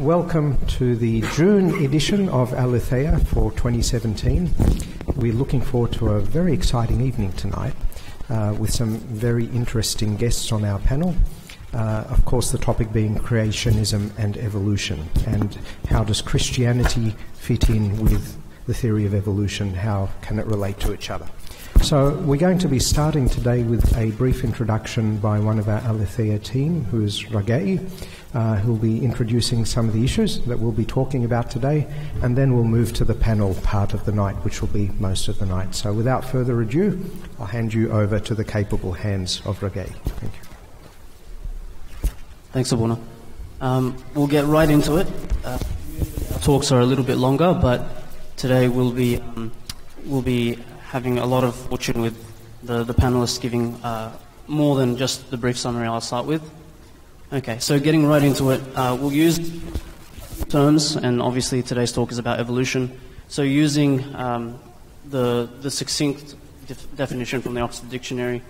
welcome to the June edition of Aletheia for 2017. We're looking forward to a very exciting evening tonight uh, with some very interesting guests on our panel. Uh, of course, the topic being creationism and evolution, and how does Christianity fit in with the theory of evolution? How can it relate to each other? So, we're going to be starting today with a brief introduction by one of our Aletheia team, who is Ragai, uh, who'll be introducing some of the issues that we'll be talking about today, and then we'll move to the panel part of the night, which will be most of the night. So, without further ado, I'll hand you over to the capable hands of Ragai. Thank you. Thanks, Abuna. Um, we'll get right into it. Uh, talks are a little bit longer, but today we'll be um, we'll be having a lot of fortune with the, the panelists giving uh, more than just the brief summary I'll start with. Okay, so getting right into it, uh, we'll use terms, and obviously today's talk is about evolution. So using um, the, the succinct def- definition from the Oxford Dictionary,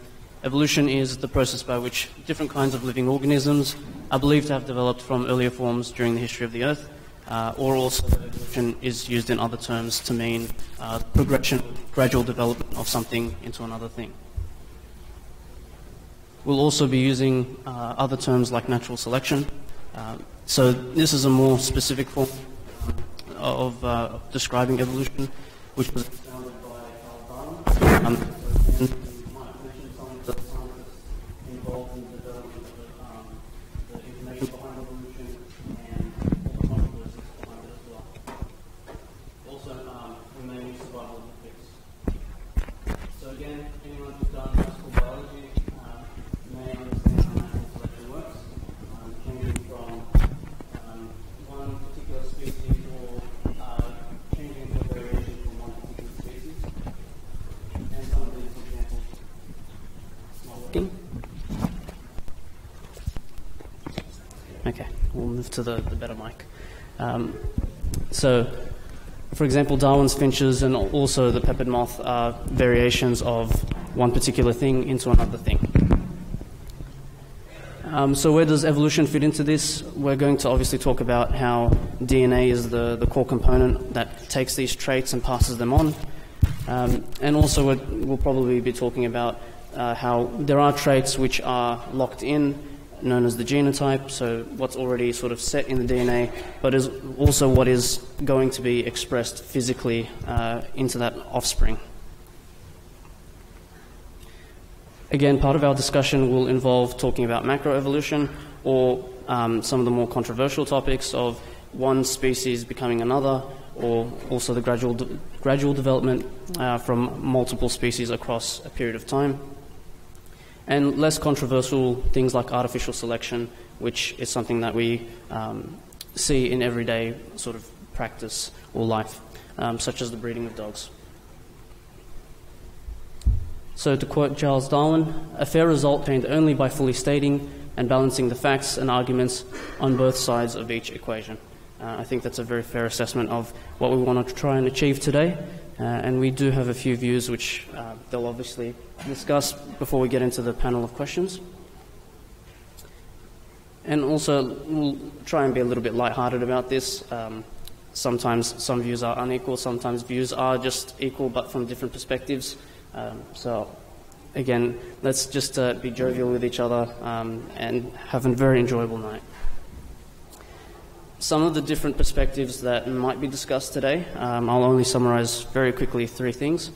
evolution is the process by which different kinds of living organisms are believed to have developed from earlier forms during the history of the Earth uh, or also evolution is used in other terms to mean uh, progression, gradual development of something into another thing. We'll also be using uh, other terms like natural selection. Uh, so this is a more specific form of uh, describing evolution, which was founded by Carl Darwin. Um, to the, the better mic. Um, so, for example, Darwin's finches and also the peppered moth are variations of one particular thing into another thing. Um, so, where does evolution fit into this? We're going to obviously talk about how DNA is the, the core component that takes these traits and passes them on. Um, and also, we'll probably be talking about uh, how there are traits which are locked in known as the genotype, so what's already sort of set in the DNA, but is also what is going to be expressed physically uh, into that offspring. Again, part of our discussion will involve talking about macroevolution or um, some of the more controversial topics of one species becoming another, or also the gradual, de- gradual development uh, from multiple species across a period of time and less controversial things like artificial selection, which is something that we um, see in everyday sort of practice or life, um, such as the breeding of dogs. So, to quote Charles Darwin, a fair result gained only by fully stating and balancing the facts and arguments on both sides of each equation. Uh, I think that's a very fair assessment of what we want to try and achieve today, uh, and we do have a few views which uh, they'll obviously discuss before we get into the panel of questions. And also, we'll try and be a little bit light-hearted about this. Um, sometimes some views are unequal, sometimes views are just equal but from different perspectives. Um, so, again, let's just uh, be jovial with each other um, and have a very enjoyable night some of the different perspectives that might be discussed today. Um, I'll only summarize very quickly three things.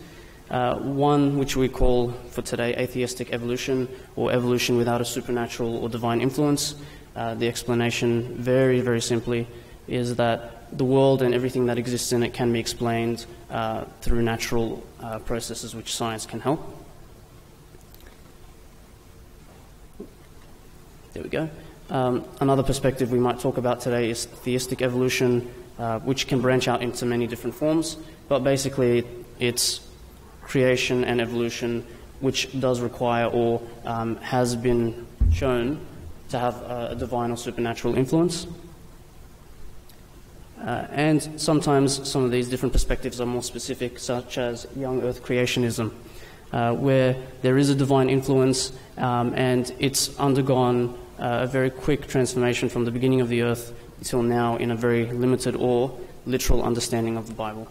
Uh, one, which we call for today atheistic evolution, or evolution without a supernatural or divine influence. Uh, the explanation, very, very simply, is that the world and everything that exists in it can be explained uh, through natural uh, processes which science can help. There we go. Um, another perspective we might talk about today is theistic evolution, uh, which can branch out into many different forms, but basically it's creation and evolution, which does require or um, has been shown to have a divine or supernatural influence. Uh, and sometimes some of these different perspectives are more specific, such as young earth creationism, uh, where there is a divine influence um, and it's undergone a very quick transformation from the beginning of the earth until now in a very limited or literal understanding of the Bible.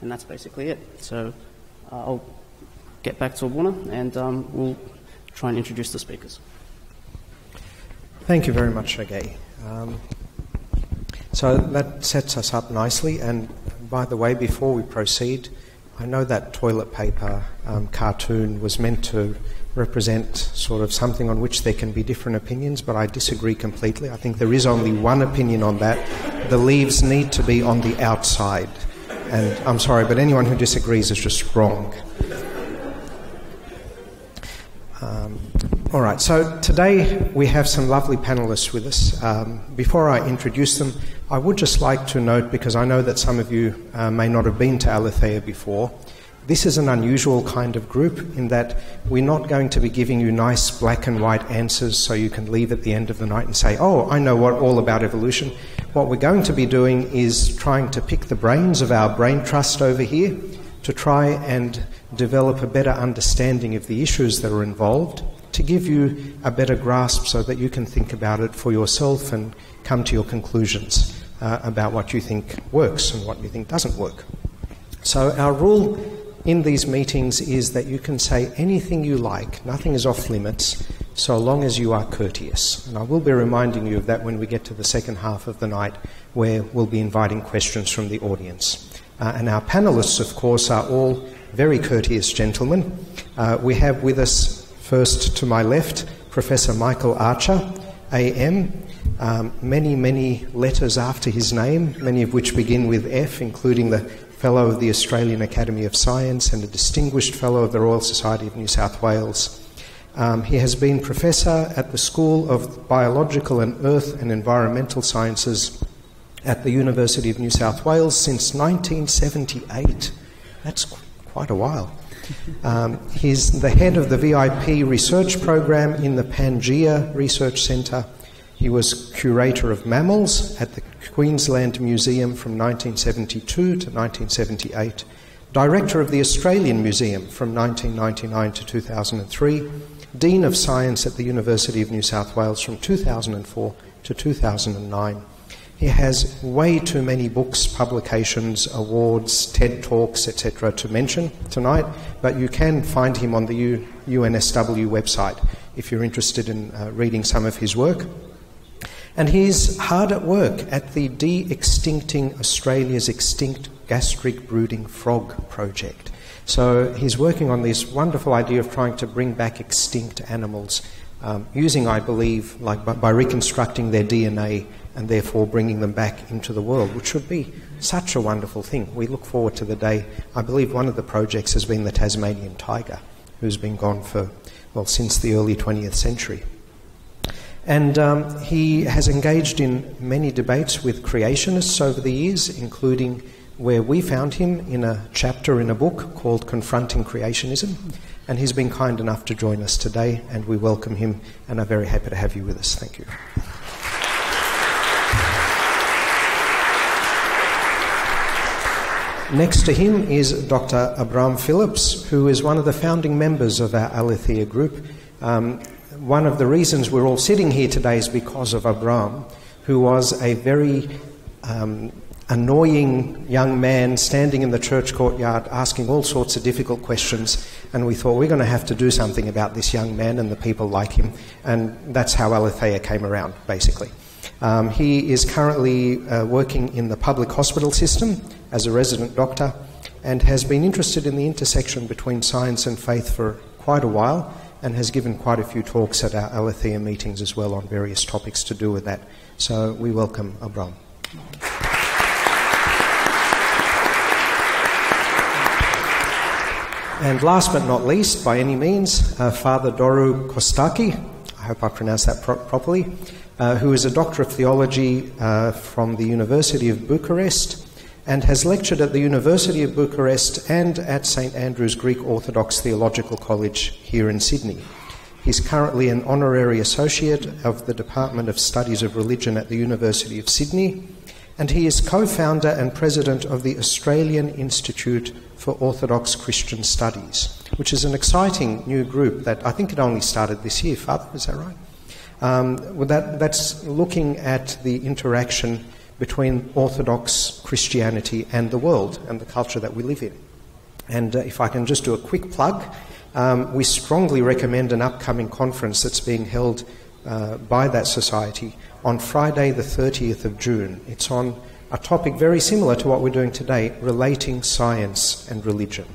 And that's basically it. So uh, I'll get back to Abuna and um, we'll try and introduce the speakers. Thank you very much, Sergei. Um, so that sets us up nicely. And by the way, before we proceed, I know that toilet paper um, cartoon was meant to represent sort of something on which there can be different opinions, but I disagree completely. I think there is only one opinion on that. The leaves need to be on the outside. And I'm sorry, but anyone who disagrees is just wrong. Um, all right, so today we have some lovely panelists with us. Um, before I introduce them, I would just like to note, because I know that some of you uh, may not have been to Aletheia before, this is an unusual kind of group in that we're not going to be giving you nice black and white answers so you can leave at the end of the night and say, oh, I know what, all about evolution. What we're going to be doing is trying to pick the brains of our brain trust over here to try and develop a better understanding of the issues that are involved, to give you a better grasp so that you can think about it for yourself and come to your conclusions uh, about what you think works and what you think doesn't work. So, our rule in these meetings is that you can say anything you like, nothing is off limits, so long as you are courteous. And I will be reminding you of that when we get to the second half of the night, where we'll be inviting questions from the audience. Uh, and our panelists, of course, are all very courteous gentlemen. Uh, we have with us, first to my left, Professor Michael Archer, AM. Um, many, many letters after his name, many of which begin with F, including the Fellow of the Australian Academy of Science and a Distinguished Fellow of the Royal Society of New South Wales. Um, he has been Professor at the School of Biological and Earth and Environmental Sciences at the University of New South Wales since 1978. That's quite a while. Um, he's the head of the VIP research program in the Pangea Research Centre. He was curator of mammals at the Queensland Museum from 1972 to 1978, director of the Australian Museum from 1999 to 2003, dean of science at the University of New South Wales from 2004 to 2009. He has way too many books, publications, awards, TED Talks, etc., to mention tonight, but you can find him on the UNSW website if you're interested in uh, reading some of his work. And he's hard at work at the De Extincting Australia's Extinct Gastric Brooding Frog project. So he's working on this wonderful idea of trying to bring back extinct animals um, using, I believe, like by, by reconstructing their DNA and therefore bringing them back into the world, which would be such a wonderful thing. We look forward to the day. I believe one of the projects has been the Tasmanian tiger, who's been gone for, well, since the early 20th century. And um, he has engaged in many debates with creationists over the years, including where we found him in a chapter in a book called Confronting Creationism. And he's been kind enough to join us today, and we welcome him and are very happy to have you with us. Thank you. Next to him is Dr. Abraam Philips, who is one of the founding members of our Aletheia group. Um, one of the reasons we're all sitting here today is because of Abraam, who was a very um, annoying young man standing in the church courtyard asking all sorts of difficult questions. And we thought we're going to have to do something about this young man and the people like him. And that's how Aletheia came around, basically. Um, he is currently uh, working in the public hospital system as a resident doctor and has been interested in the intersection between science and faith for quite a while and has given quite a few talks at our Aletheia meetings as well on various topics to do with that. So we welcome Abraam. And last but not least, by any means, uh, Father Doru Costache, I hope I pronounced that pro- properly, uh, who is a Doctor of Theology uh, from the University of Bucharest and has lectured at the University of Bucharest and at St Andrew's Greek Orthodox Theological College here in Sydney. He's currently an honorary associate of the Department of Studies of Religion at the University of Sydney, and he is co founder and president of the Australian Institute for Orthodox Christian Studies, which is an exciting new group that I think it only started this year, Father, is that right? Um, well, that, that's looking at the interaction between Orthodox Christianity and the world and the culture that we live in. And uh, if I can just do a quick plug, um, we strongly recommend an upcoming conference that's being held uh, by that society on Friday, the 30th of June. It's on a topic very similar to what we're doing today relating science and religion.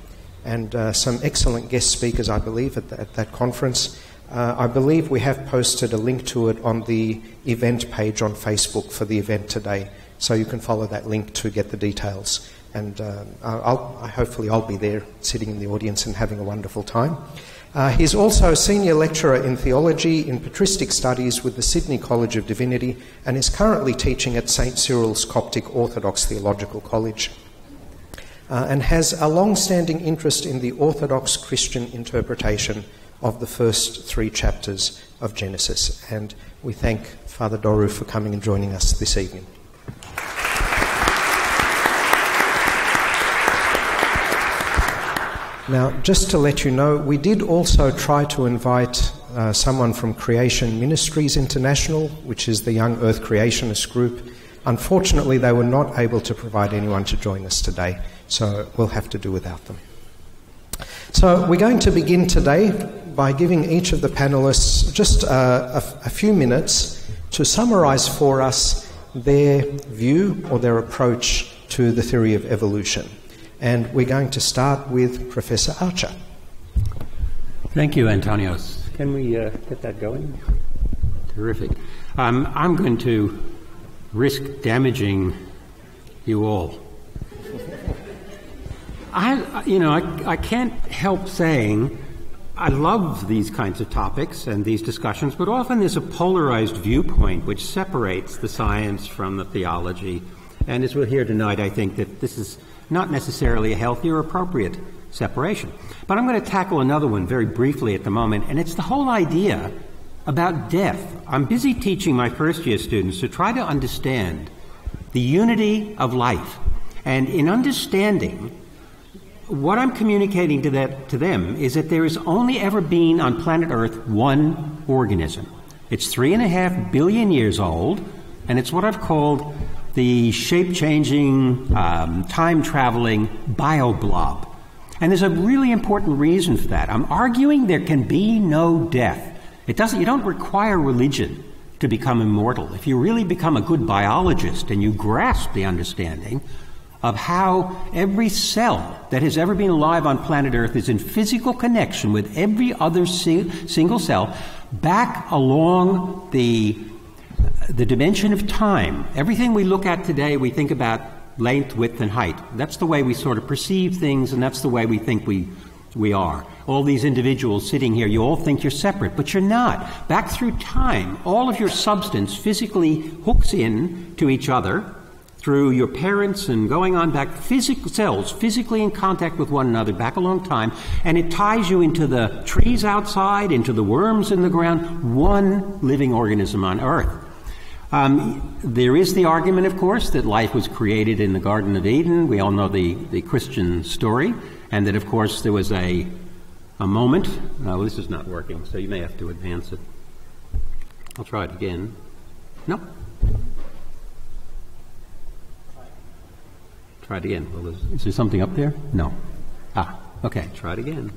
And uh, some excellent guest speakers, I believe, at, the, at that conference. Uh, I believe we have posted a link to it on the event page on Facebook for the event today, so you can follow that link to get the details. And uh, I'll, hopefully, I'll be there sitting in the audience and having a wonderful time. Uh, he's also a senior lecturer in theology in patristic studies with the Sydney College of Divinity and is currently teaching at St. Cyril's Coptic Orthodox Theological College. Uh, and has a long standing interest in the Orthodox Christian interpretation of the first three chapters of Genesis. And we thank Father Doru for coming and joining us this evening. Now, just to let you know, we did also try to invite uh, someone from Creation Ministries International, which is the Young Earth Creationist group. Unfortunately, they were not able to provide anyone to join us today, so we'll have to do without them. So, we're going to begin today by giving each of the panelists just uh, a, a few minutes to summarize for us their view or their approach to the theory of evolution. And we're going to start with Professor Archer. Thank you, Antonios. Can we uh, get that going? Terrific. Um, I'm going to risk damaging you all. I, you know, I, I can't help saying I love these kinds of topics and these discussions, but often there's a polarized viewpoint which separates the science from the theology. And as we'll hear tonight, I think that this is not necessarily a healthy or appropriate separation. But I'm going to tackle another one very briefly at the moment, and it's the whole idea about death. I'm busy teaching my first year students to try to understand the unity of life. And in understanding what I'm communicating to, that, to them is that there has only ever been on planet Earth one organism. It's three and a half billion years old, and it's what I've called the shape changing, um, time traveling bioblob. And there's a really important reason for that. I'm arguing there can be no death. It doesn't, you don't require religion to become immortal. If you really become a good biologist and you grasp the understanding of how every cell that has ever been alive on planet Earth is in physical connection with every other si- single cell back along the, the dimension of time. Everything we look at today, we think about length, width, and height. That's the way we sort of perceive things, and that's the way we think we, we are. All these individuals sitting here, you all think you're separate, but you're not. Back through time, all of your substance physically hooks in to each other through your parents and going on back, physical cells physically in contact with one another back a long time, and it ties you into the trees outside, into the worms in the ground, one living organism on Earth. Um, there is the argument, of course, that life was created in the Garden of Eden. We all know the, the Christian story, and that, of course, there was a, a moment. No, this is not working, so you may have to advance it. I'll try it again. No. Try it again. Well, is, is there something up there? No. Ah, okay. Try it again.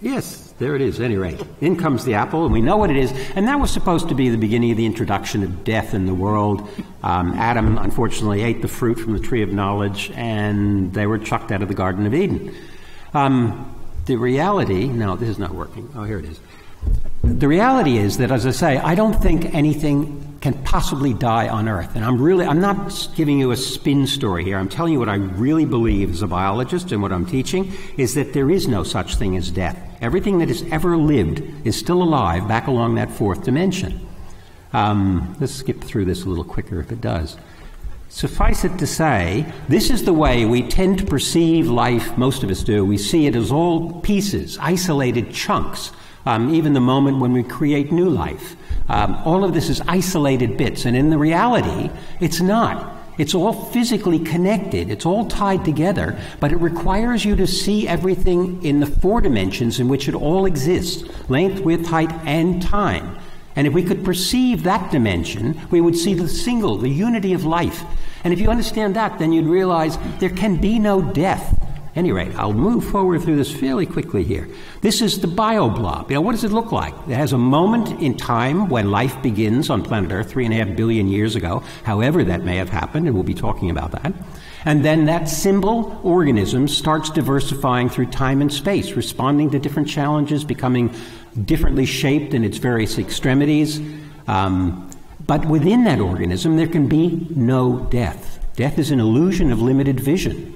Yes, there it is. At any rate, in comes the apple, and we know what it is. And that was supposed to be the beginning of the introduction of death in the world. Um, Adam, unfortunately, ate the fruit from the tree of knowledge, and they were chucked out of the Garden of Eden. Um, the reality, no, this is not working. Oh, here it is. The reality is that, as I say, I don't think anything can possibly die on Earth. And I'm really, I'm not giving you a spin story here. I'm telling you what I really believe as a biologist and what I'm teaching is that there is no such thing as death. Everything that has ever lived is still alive back along that fourth dimension. Um, let's skip through this a little quicker if it does. Suffice it to say, this is the way we tend to perceive life, most of us do. We see it as all pieces, isolated chunks, um, even the moment when we create new life. Um, all of this is isolated bits, and in the reality, it's not. It's all physically connected. It's all tied together, but it requires you to see everything in the four dimensions in which it all exists length, width, height, and time. And if we could perceive that dimension, we would see the single, the unity of life. And if you understand that, then you'd realize there can be no death. Any rate, I'll move forward through this fairly quickly here. This is the bioblob. You know, what does it look like? It has a moment in time when life begins on planet Earth, three and a half billion years ago, however that may have happened, and we'll be talking about that. And then that symbol organism starts diversifying through time and space, responding to different challenges, becoming differently shaped in its various extremities. Um, but within that organism, there can be no death. Death is an illusion of limited vision.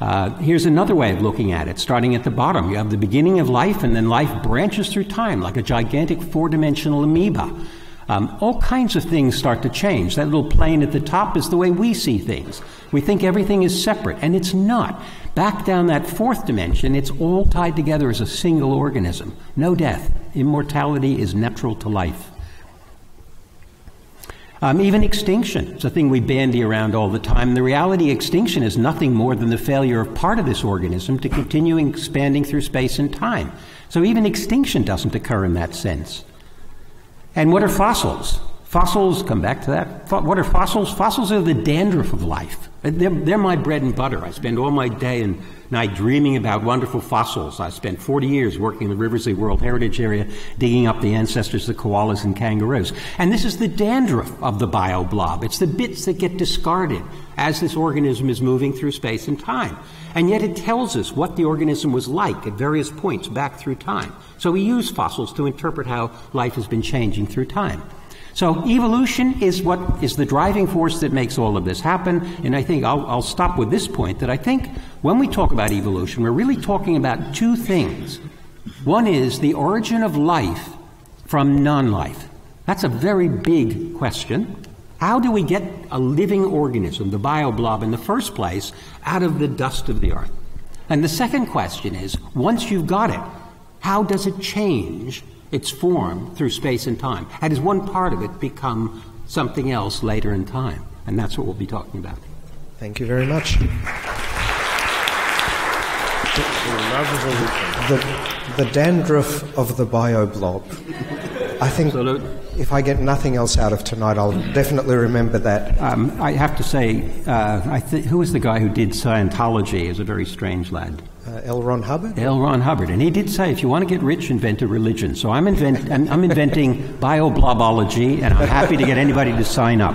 Uh, here's another way of looking at it, starting at the bottom. You have the beginning of life, and then life branches through time like a gigantic four dimensional amoeba. Um, all kinds of things start to change. That little plane at the top is the way we see things. We think everything is separate, and it's not. Back down that fourth dimension, it's all tied together as a single organism. No death. Immortality is natural to life. Um, even extinction is a thing we bandy around all the time. The reality, extinction is nothing more than the failure of part of this organism to continue expanding through space and time. So even extinction doesn't occur in that sense. And what are fossils? Fossils, come back to that. What are fossils? Fossils are the dandruff of life. They're, they're my bread and butter. I spend all my day and night dreaming about wonderful fossils. I spent 40 years working in the Riversleigh World Heritage Area, digging up the ancestors of koalas and kangaroos. And this is the dandruff of the bioblob. It's the bits that get discarded as this organism is moving through space and time. And yet it tells us what the organism was like at various points back through time. So we use fossils to interpret how life has been changing through time. So evolution is what is the driving force that makes all of this happen. And I think I'll, I'll stop with this point that I think when we talk about evolution, we're really talking about two things. One is the origin of life from non life. That's a very big question. How do we get a living organism, the bioblob, in the first place, out of the dust of the earth? And the second question is once you've got it, how does it change its form through space and time. And does one part of it become something else later in time? And that's what we'll be talking about. Thank you very much. The, the dandruff of the bioblob. I think if I get nothing else out of tonight, I'll definitely remember that. Um, I have to say, uh, I th- who was the guy who did Scientology? Is a very strange lad. Uh, L. Ron Hubbard? L. Ron Hubbard. And he did say, if you want to get rich, invent a religion. So I'm, invent- I'm, I'm inventing bioblobology, and I'm happy to get anybody to sign up.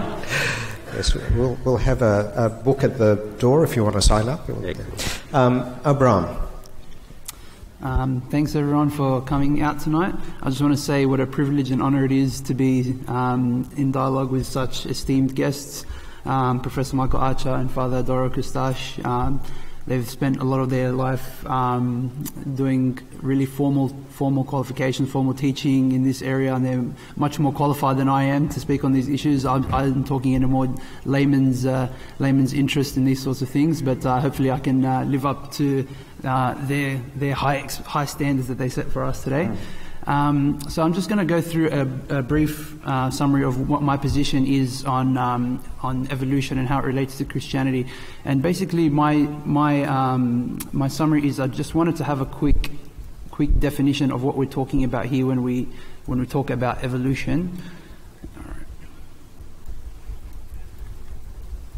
Yes, we'll, we'll have a, a book at the door if you want to sign up. Um, Abraham. Um, thanks everyone for coming out tonight. I just want to say what a privilege and honour it is to be um, in dialogue with such esteemed guests, um, Professor Michael Archer and Father Doru Costache. Um, They've spent a lot of their life um, doing really formal, formal qualifications, formal teaching in this area, and they're much more qualified than I am to speak on these issues. I'm, I'm talking in a more layman's uh, layman's interest in these sorts of things, but uh, hopefully I can uh, live up to uh, their their high high standards that they set for us today. Um, so I'm just going to go through a, a brief uh, summary of what my position is on um, on evolution and how it relates to Christianity. And basically, my my um, my summary is I just wanted to have a quick quick definition of what we're talking about here when we when we talk about evolution.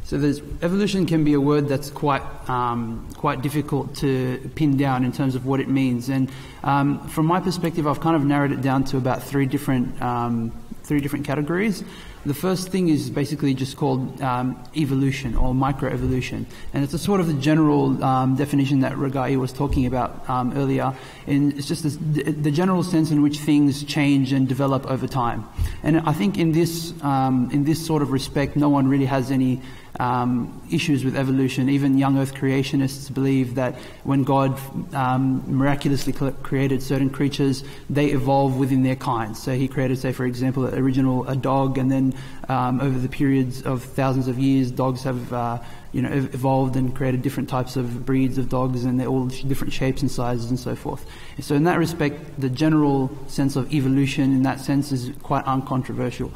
So evolution can be a word that's quite um, quite difficult to pin down in terms of what it means. And um, from my perspective, I've kind of narrowed it down to about three different um, three different categories. The first thing is basically just called um, evolution or microevolution, and it's a sort of the general um, definition that Ragai was talking about um, earlier. And it's just this, the general sense in which things change and develop over time. And I think in this um, in this sort of respect, no one really has any um, issues with evolution. Even young Earth creationists believe that when God um, miraculously created certain creatures, they evolve within their kinds. So He created, say, for example, original a dog, and then um, over the periods of thousands of years, dogs have uh, you know evolved and created different types of breeds of dogs, and they're all different shapes and sizes and so forth. So in that respect, the general sense of evolution, in that sense, is quite uncontroversial.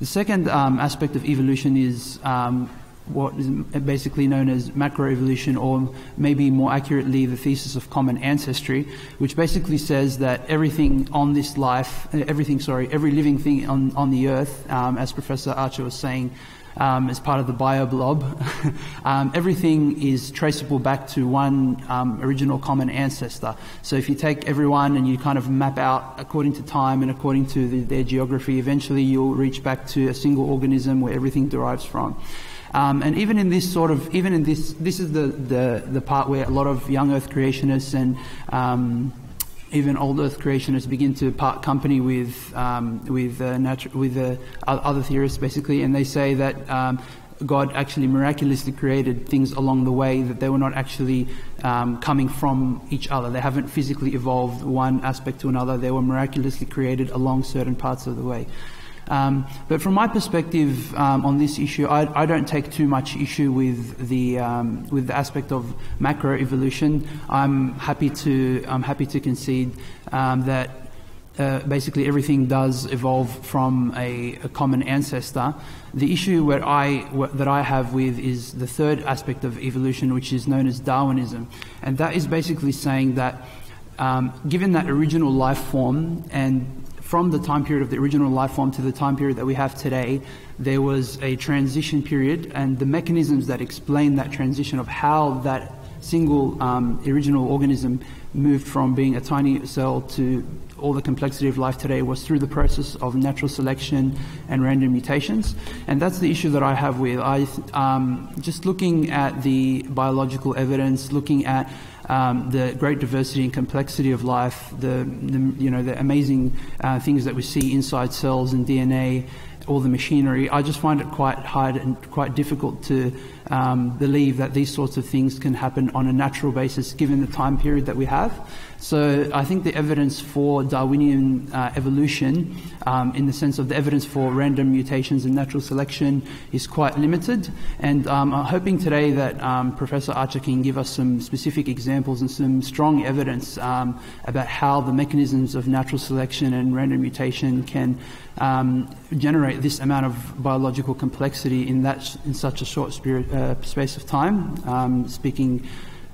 The second um, aspect of evolution is um, what is basically known as macroevolution, or maybe more accurately, the thesis of common ancestry, which basically says that everything on this life, everything, sorry, every living thing on, on the earth, um, as Professor Archer was saying, um, as part of the bioblob. um, everything is traceable back to one um, original common ancestor. So if you take everyone and you kind of map out according to time and according to the, their geography, eventually you'll reach back to a single organism where everything derives from. Um, and even in this sort of, even in this, this is the, the, the part where a lot of young Earth creationists and um, even old Earth creationists begin to part company with um, with uh, with uh, other theorists, basically, and they say that. Um, God actually miraculously created things along the way that they were not actually um, coming from each other. They haven't physically evolved one aspect to another. They were miraculously created along certain parts of the way. Um, but from my perspective um, on this issue, I, I, don't take too much issue with the um, with the aspect of macro evolution. I'm happy to I'm happy to concede um, that. Uh, basically, everything does evolve from a, a common ancestor. The issue where I, that I have with is the third aspect of evolution, which is known as Darwinism, and that is basically saying that um, given that original life form and from the time period of the original life form to the time period that we have today, there was a transition period, and the mechanisms that explain that transition of how that single um, original organism moved from being a tiny cell to all the complexity of life today was through the process of natural selection and random mutations. And that's the issue that I have with I, um, just looking at the biological evidence, looking at um, the great diversity and complexity of life, the, the you know the amazing uh, things that we see inside cells and DNA, all the machinery. I just find it quite hard and quite difficult to um, believe that these sorts of things can happen on a natural basis given the time period that we have. So I think the evidence for Darwinian uh, evolution, um, in the sense of the evidence for random mutations and natural selection, is quite limited. And um, I'm hoping today that um, Professor Archer can give us some specific examples and some strong evidence um, about how the mechanisms of natural selection and random mutation can um, generate this amount of biological complexity in that in such a short spirit, uh, space of time. Um, speaking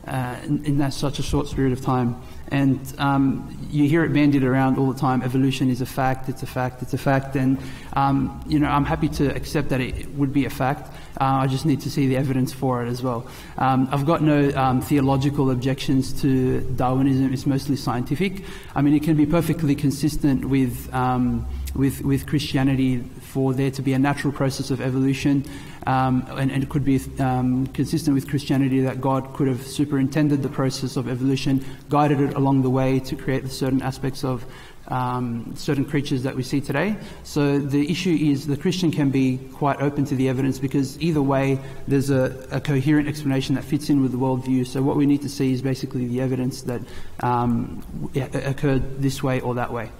uh, in, in that such a short period of time. And um, you hear it bandied around all the time. Evolution is a fact. It's a fact. It's a fact. And um, you know, I'm happy to accept that it would be a fact. Uh, I just need to see the evidence for it as well. Um, I've got no um, theological objections to Darwinism. It's mostly scientific. I mean, it can be perfectly consistent with um, with with Christianity for there to be a natural process of evolution, um, and, and, it could be um, consistent with Christianity that God could have superintended the process of evolution, guided it along the way to create certain aspects of um, certain creatures that we see today. So the issue is the Christian can be quite open to the evidence because either way, there's a, a coherent explanation that fits in with the worldview. So what we need to see is basically the evidence that um, occurred this way or that way.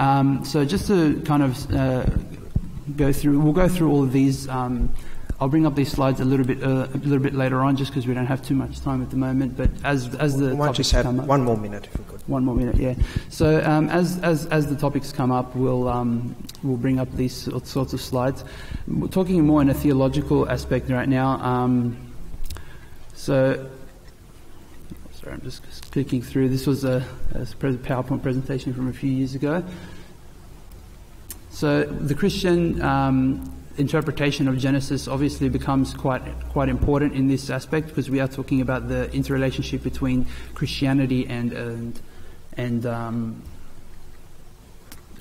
Um, so just to kind of uh, go through. We'll go through all of these. I'll bring up these slides a little bit uh, a little bit later on, just because we don't have too much time at the moment. But as as the why just have up, one more minute, if we could. One more minute, yeah. So um, as as as the topics come up, we'll um, we'll bring up these sorts of slides. We're talking more in a theological aspect right now. Um, so. Sorry, I'm just clicking through. This was a, a PowerPoint presentation from a few years ago. So the Christian um, interpretation of Genesis obviously becomes quite quite important in this aspect because we are talking about the interrelationship between Christianity and and, and um,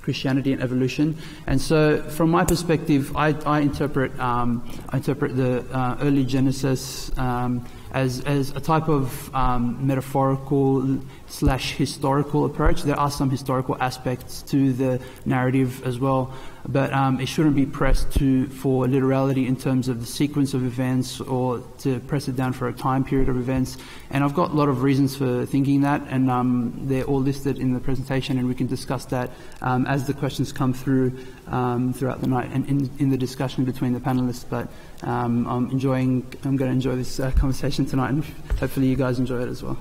Christianity and evolution. And so, from my perspective, I, I interpret um, I interpret the uh, early Genesis um, as as a type of um, metaphorical slash historical approach. There are some historical aspects to the narrative as well, but um, it shouldn't be pressed to for literality in terms of the sequence of events or to press it down for a time period of events. And I've got a lot of reasons for thinking that, and um, they're all listed in the presentation, and we can discuss that um, as the questions come through um, throughout the night and in, in, the discussion between the panelists. But um, I'm enjoying, I'm going to enjoy this uh, conversation tonight, and hopefully you guys enjoy it as well.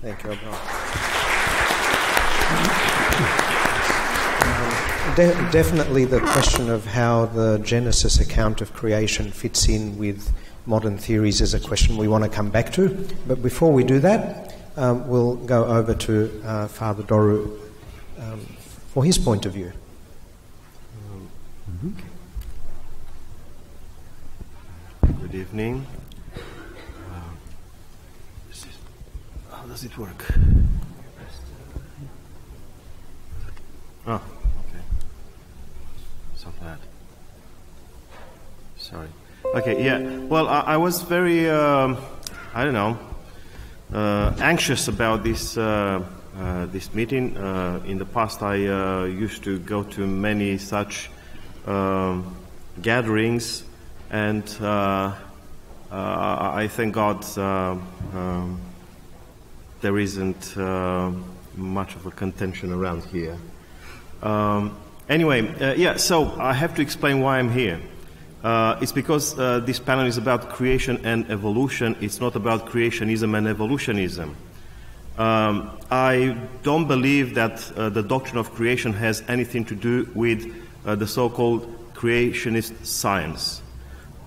Thank you, De- definitely the question of how the Genesis account of creation fits in with modern theories is a question we want to come back to. But before we do that, um, we'll go over to uh, Father Doru um, for his point of view. Good evening. Uh, is, how does it work? Oh, bad. Sorry. Okay, yeah. Well, I, I was very, um, I don't know, uh, anxious about this uh, uh, this meeting. Uh, in the past, I uh, used to go to many such um, gatherings, and uh, I thank God um, there isn't much of a contention around here. Um, anyway, yeah. So I have to explain why I'm here. Uh, it's because uh, this panel is about creation and evolution. It's not about creationism and evolutionism. Um, I don't believe that uh, the doctrine of creation has anything to do with uh, the so called creationist science.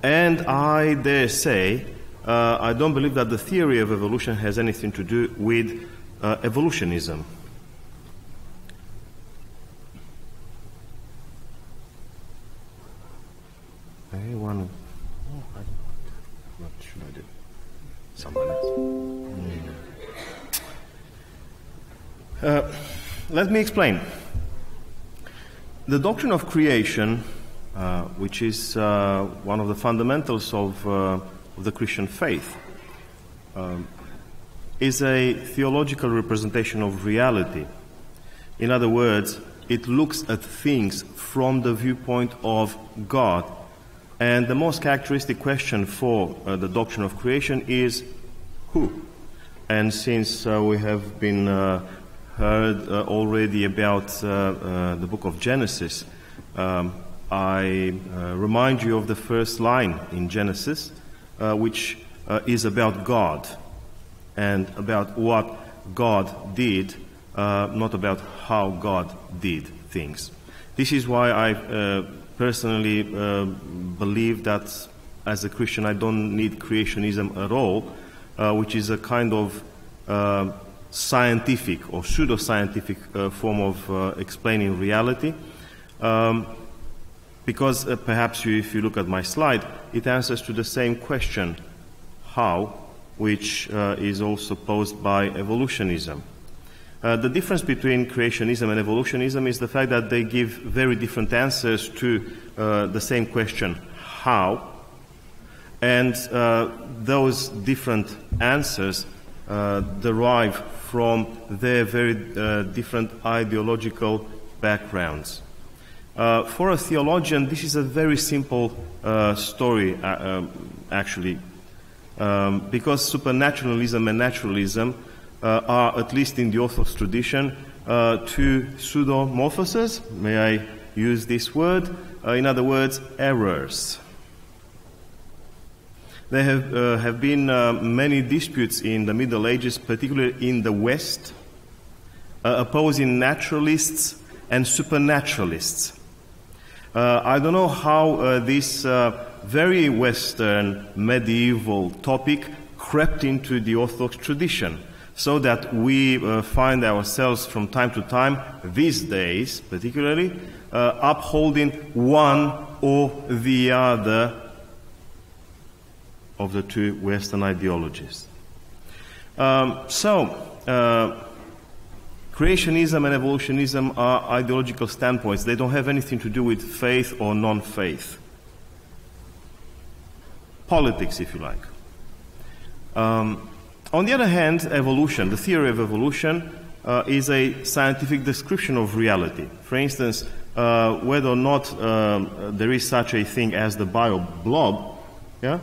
And I dare say, uh, I don't believe that the theory of evolution has anything to do with uh, evolutionism. Anyone? Oh, I'm not sure I did. Someone else. Uh, let me explain. The doctrine of creation, uh, which is uh, one of the fundamentals of, uh, of the Christian faith, um, is a theological representation of reality. In other words, it looks at things from the viewpoint of God and the most characteristic question for uh, the doctrine of creation is who? And since uh, we have been uh, heard uh, already about uh, uh, the book of Genesis, um, I remind you of the first line in Genesis, which is about God and about what God did, not about how God did things. This is why I personally uh, believe that as a Christian I don't need creationism at all, uh, which is a kind of uh, scientific or pseudo-scientific uh, form of uh, explaining reality. Um, because uh, perhaps you, if you look at my slide, it answers to the same question, how, which is also posed by evolutionism. Uh, the difference between creationism and evolutionism is the fact that they give very different answers to uh, the same question, how? And uh, those different answers uh, derive from their very uh, different ideological backgrounds. for a theologian, this is a very simple story, um, actually, um, because supernaturalism and naturalism uh, are, at least in the Orthodox tradition, uh, two pseudomorphoses. May I use this word? Uh, in other words, errors. There have, uh, have been uh, many disputes in the Middle Ages, particularly in the West, uh, opposing naturalists and supernaturalists. I don't know how this very Western medieval topic crept into the Orthodox tradition so that we uh, find ourselves from time to time, these days particularly, uh, upholding one or the other of the two Western ideologies. Um, so, uh, creationism and evolutionism are ideological standpoints. They don't have anything to do with faith or non faith. Politics, if you like. Um, on the other hand, evolution, the theory of evolution, uh, is a scientific description of reality. For instance, uh, whether or not um, there is such a thing as the bio blob, yeah,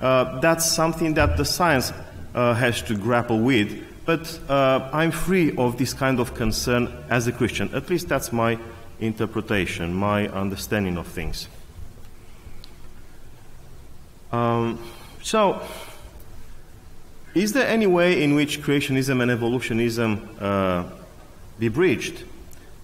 uh, that's something that the science uh, has to grapple with. But uh, I'm free of this kind of concern as a Christian. At least that's my interpretation, my understanding of things. Um, so, is there any way in which creationism and evolutionism uh, be breached,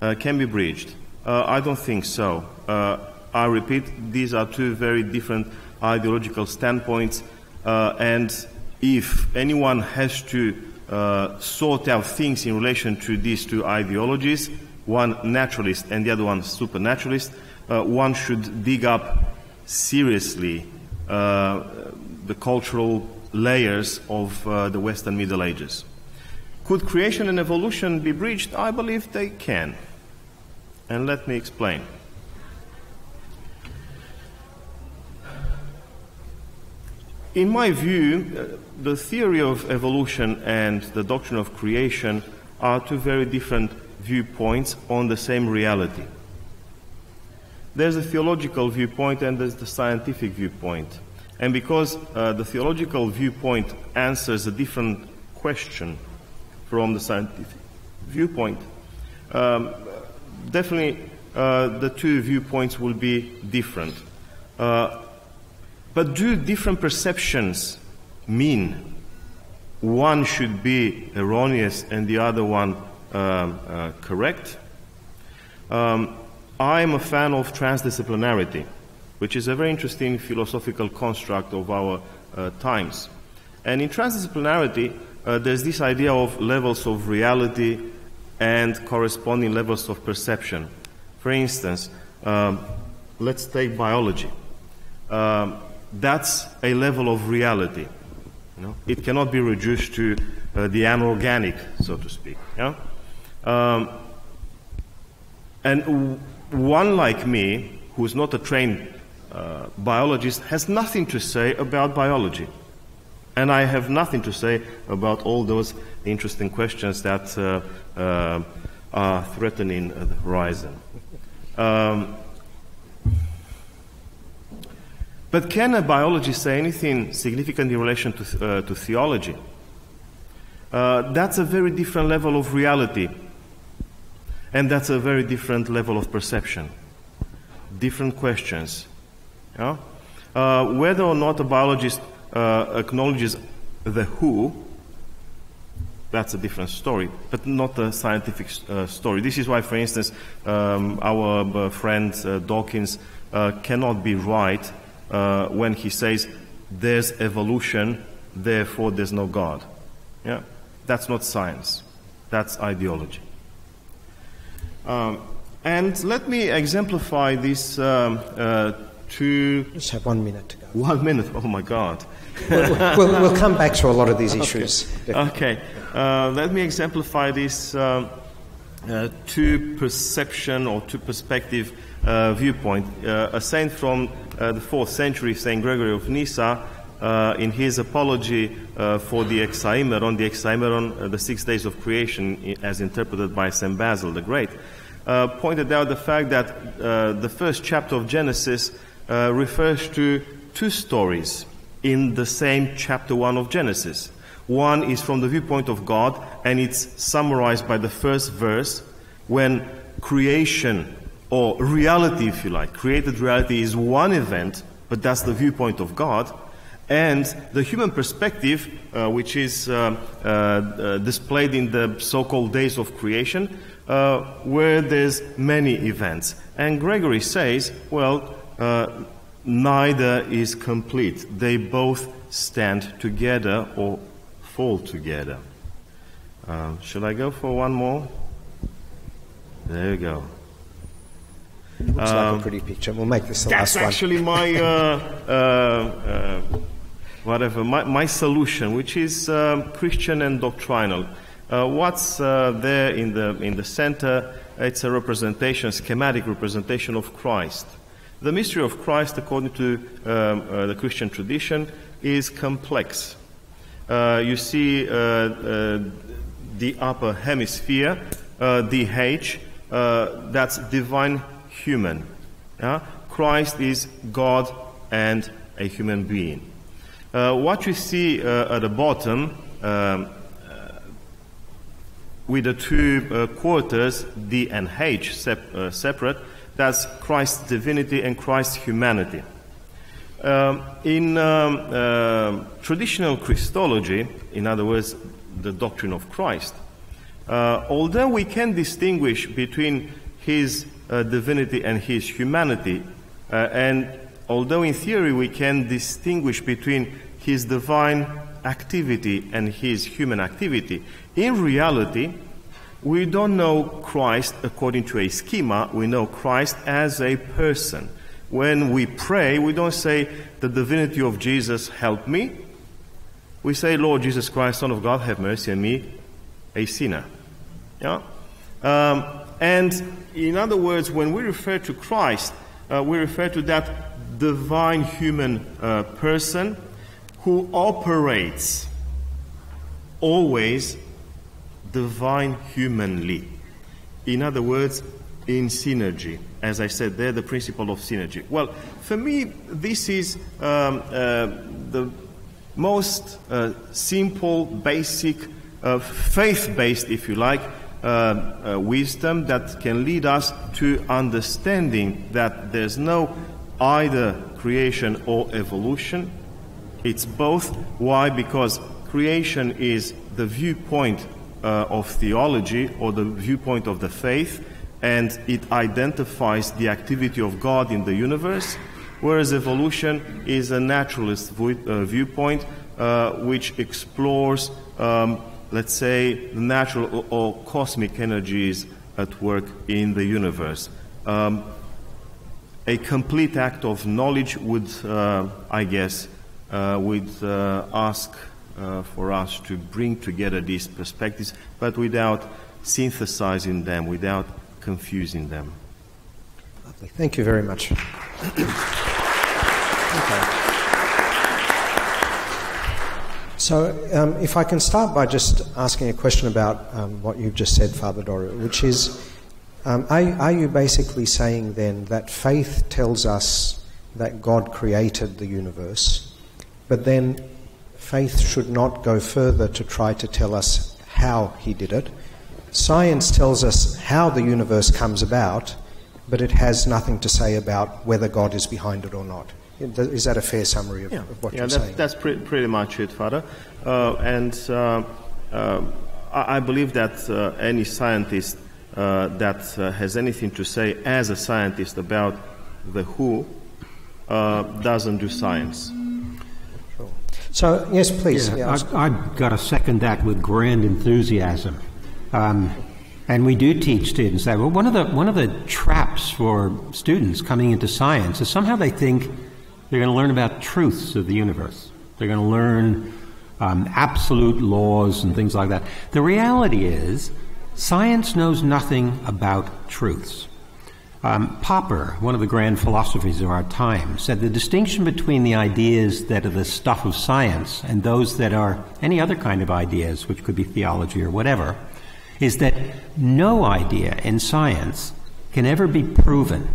uh, can be breached? Uh, I don't think so. Uh, I repeat, these are two very different ideological standpoints, uh, and if anyone has to uh, sort out things in relation to these two ideologies, one naturalist and the other one supernaturalist, one should dig up seriously the cultural layers of uh, the Western Middle Ages. Could creation and evolution be bridged? I believe they can. And let me explain. In my view, uh, the theory of evolution and the doctrine of creation are two very different viewpoints on the same reality. There's a theological viewpoint and there's the scientific viewpoint. And because uh, the theological viewpoint answers a different question from the scientific viewpoint, um, definitely uh, the two viewpoints will be different. Uh, but do different perceptions mean one should be erroneous and the other one um, uh, correct? Um, I'm a fan of transdisciplinarity, which is a very interesting philosophical construct of our uh, times. And in transdisciplinarity, uh, there's this idea of levels of reality and corresponding levels of perception. For instance, um, let's take biology. Um, that's a level of reality. You know? It cannot be reduced to uh, the anorganic, so to speak. Yeah? Um, and one like me, who is not a trained uh, biologist, has nothing to say about biology. And I have nothing to say about all those interesting questions that uh, uh, are threatening the horizon. Um, but can a biologist say anything significant in relation to, uh, to theology? Uh, that's a very different level of reality and that's a very different level of perception. Different questions. Yeah? Uh, whether or not a biologist uh, acknowledges the who, that's a different story, but not a scientific uh, story. This is why, for instance, um, our uh, friend uh, Dawkins uh, cannot be right when he says there's evolution, therefore there's no God. Yeah? That's not science, that's ideology. Um, and let me exemplify this um, to. Just have one minute to go. One minute, oh my God. we'll, we'll, we'll, come back to a lot of these issues. Okay, okay. Uh, let me exemplify this um, uh, two perception or two perspective uh, viewpoint. Uh, a saint from uh, the fourth century, Saint Gregory of Nyssa, uh, in his apology uh, for the Hexaemeron, the Hexaemeron, uh, the six days of creation, as interpreted by St. Basil the Great, uh, pointed out the fact that uh, the first chapter of Genesis uh, refers to two stories in the same chapter 1 of Genesis. One is from the viewpoint of God, and it's summarized by the first verse when creation, or reality, if you like, created reality is one event, but that's the viewpoint of God. And the human perspective, uh, which is uh, uh, uh displayed in the so called days of creation, uh, where there's many events. And Gregory says, well, uh, neither is complete. They both stand together or fall together. should I go for one more? There you go. Looks um, like a um, pretty picture. We'll make this the last one. That's actually my uh, whatever, my, my solution, which is um, Christian and doctrinal. Uh, what's uh, there in the, in the center? It's a representation, schematic representation of Christ. The mystery of Christ, according to um, uh, the Christian tradition, is complex. Uh, you see uh, the upper hemisphere, DH, that's divine human. Christ is God and a human being. Uh, what you see uh, at the bottom um, uh, with the two quarters, D and H, sep- separate, that's Christ's divinity and Christ's humanity. Um, in um, traditional Christology, in other words, the doctrine of Christ, although we can distinguish between his divinity and his humanity, and although in theory we can distinguish between his divine activity and his human activity, in reality, we don't know Christ according to a schema, we know Christ as a person. When we pray, we don't say, The divinity of Jesus, help me. We say, Lord Jesus Christ, Son of God, have mercy on me, a sinner. Yeah? Um, and in other words, when we refer to Christ, uh, we refer to that divine human uh, person who operates always divine humanly. In other words, in synergy. As I said, they're the principle of synergy. Well, for me, this is um, uh, the most uh, simple, basic, uh, faith based, if you like, uh, uh, wisdom that can lead us to understanding that there's no either creation or evolution. It's both. Why? Because creation is the viewpoint uh, of theology or the viewpoint of the faith, and it identifies the activity of God in the universe, whereas evolution is a naturalist uh, viewpoint uh, which explores, um, let's say, the natural or, or, cosmic energies at work in the universe. Um, a complete act of knowledge would, uh, I guess, uh, would uh, ask uh, for us to bring together these perspectives, but without synthesizing them, without confusing them. Lovely. Thank you very much. okay. So, um, if I can start by just asking a question about um, what you've just said, Father Doru, which is um, are, are you basically saying then that faith tells us that God created the universe, but then faith should not go further to try to tell us how he did it. Science tells us how the universe comes about, but it has nothing to say about whether God is behind it or not. Is that a fair summary of, yeah. of what yeah, you're that's, saying? that's pre- pretty much it, Father. Uh, and uh, uh, I, believe that uh, any scientist uh, that uh, has anything to say as a scientist about the who doesn't do science. So, yes, please. Yeah, I, have got to second that with grand enthusiasm. Um, and we do teach students that. Well, one of the one of the traps for students coming into science is somehow they think they're going to learn about truths of the universe. They're going to learn um, absolute laws and things like that. The reality is, science knows nothing about truths. Um, Popper, one of the grand philosophers of our time, said the distinction between the ideas that are the stuff of science and those that are any other kind of ideas, which could be theology or whatever, is that no idea in science can ever be proven.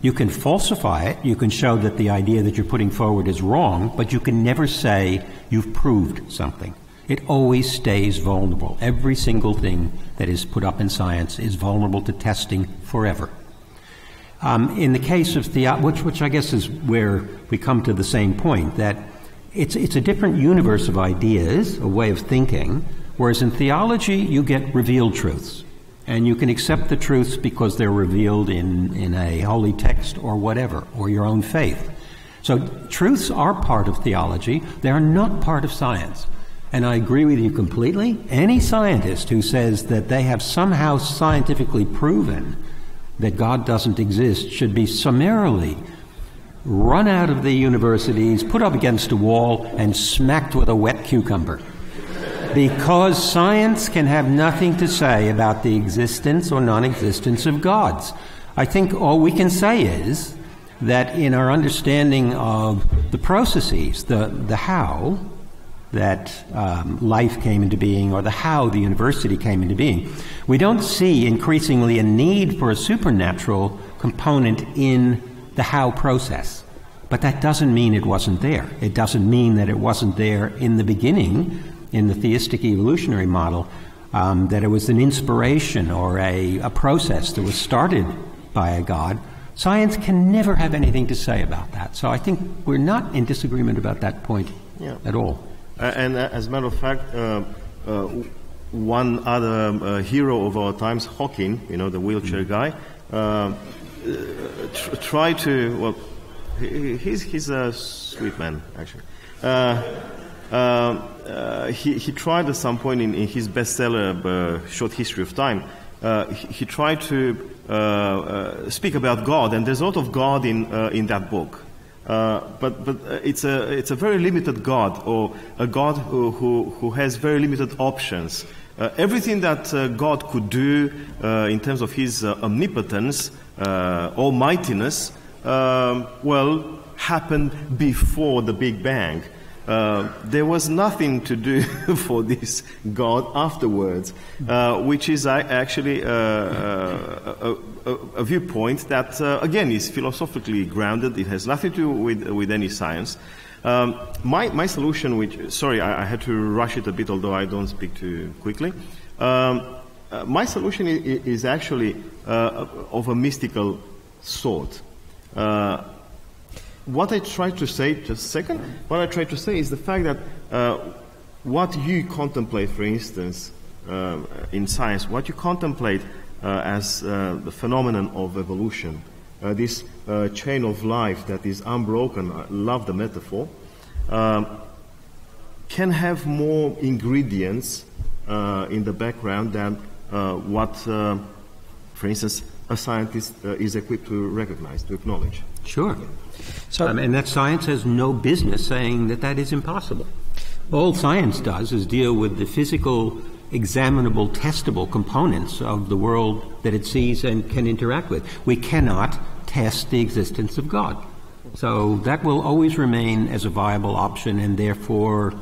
You can falsify it, you can show that the idea that you're putting forward is wrong, but you can never say you've proved something. It always stays vulnerable. Every single thing that is put up in science is vulnerable to testing forever. Um, in the case of the, which, which I guess is where we come to the same point, that it's, it's a different universe of ideas, a way of thinking, whereas in theology you get revealed truths. And you can accept the truths because they're revealed in, in a holy text or whatever, or your own faith. So truths are part of theology, they are not part of science. And I agree with you completely. Any scientist who says that they have somehow scientifically proven that God doesn't exist should be summarily run out of the universities, put up against a wall, and smacked with a wet cucumber. Because science can have nothing to say about the existence or non existence of gods. I think all we can say is that in our understanding of the processes, the, the how, that um, life came into being or the how the university came into being. We don't see increasingly a need for a supernatural component in the how process. But that doesn't mean it wasn't there. It doesn't mean that it wasn't there in the beginning, in the theistic evolutionary model, um, that it was an inspiration or a, a process that was started by a God. Science can never have anything to say about that. So I think we're not in disagreement about that point yeah. at all. Uh, and uh, as a matter of fact, uh, one other hero of our times, Hawking, you know, the wheelchair mm. guy, tr- tried to, well, he, he's, he's a sweet man, actually. Uh, he, he tried at some point in, in his bestseller, uh, Short History of Time, uh, he, he, tried to uh, speak about God, and there's a lot of God in, in that book. Uh, but but uh, it's, a, it's a very limited God, or a God who, who, who has very limited options. Uh, everything that God could do in terms of his omnipotence, almightiness, um, well, happened before the Big Bang. Uh, there was nothing to do for this God afterwards, uh, which is actually uh, uh, a, a, a, viewpoint that, uh, again, is philosophically grounded. It has nothing to do with, with any science. Um, my, my solution, which, sorry, I, I, had to rush it a bit, although I don't speak too quickly. Um, my solution is, is actually of a mystical sort. Uh, what I try to say, just a second, what I try to say is the fact that uh, what you contemplate, for instance, uh, in science, what you contemplate uh, as uh, the phenomenon of evolution, uh, this uh, chain of life that is unbroken, I love the metaphor, um, can have more ingredients in the background than what, for instance, a scientist is equipped to recognize, to acknowledge. Sure. So, um, and that science has no business saying that that is impossible. All science does is deal with the physical, examinable, testable components of the world that it sees and can interact with. We cannot test the existence of God. So that will always remain as a viable option, and therefore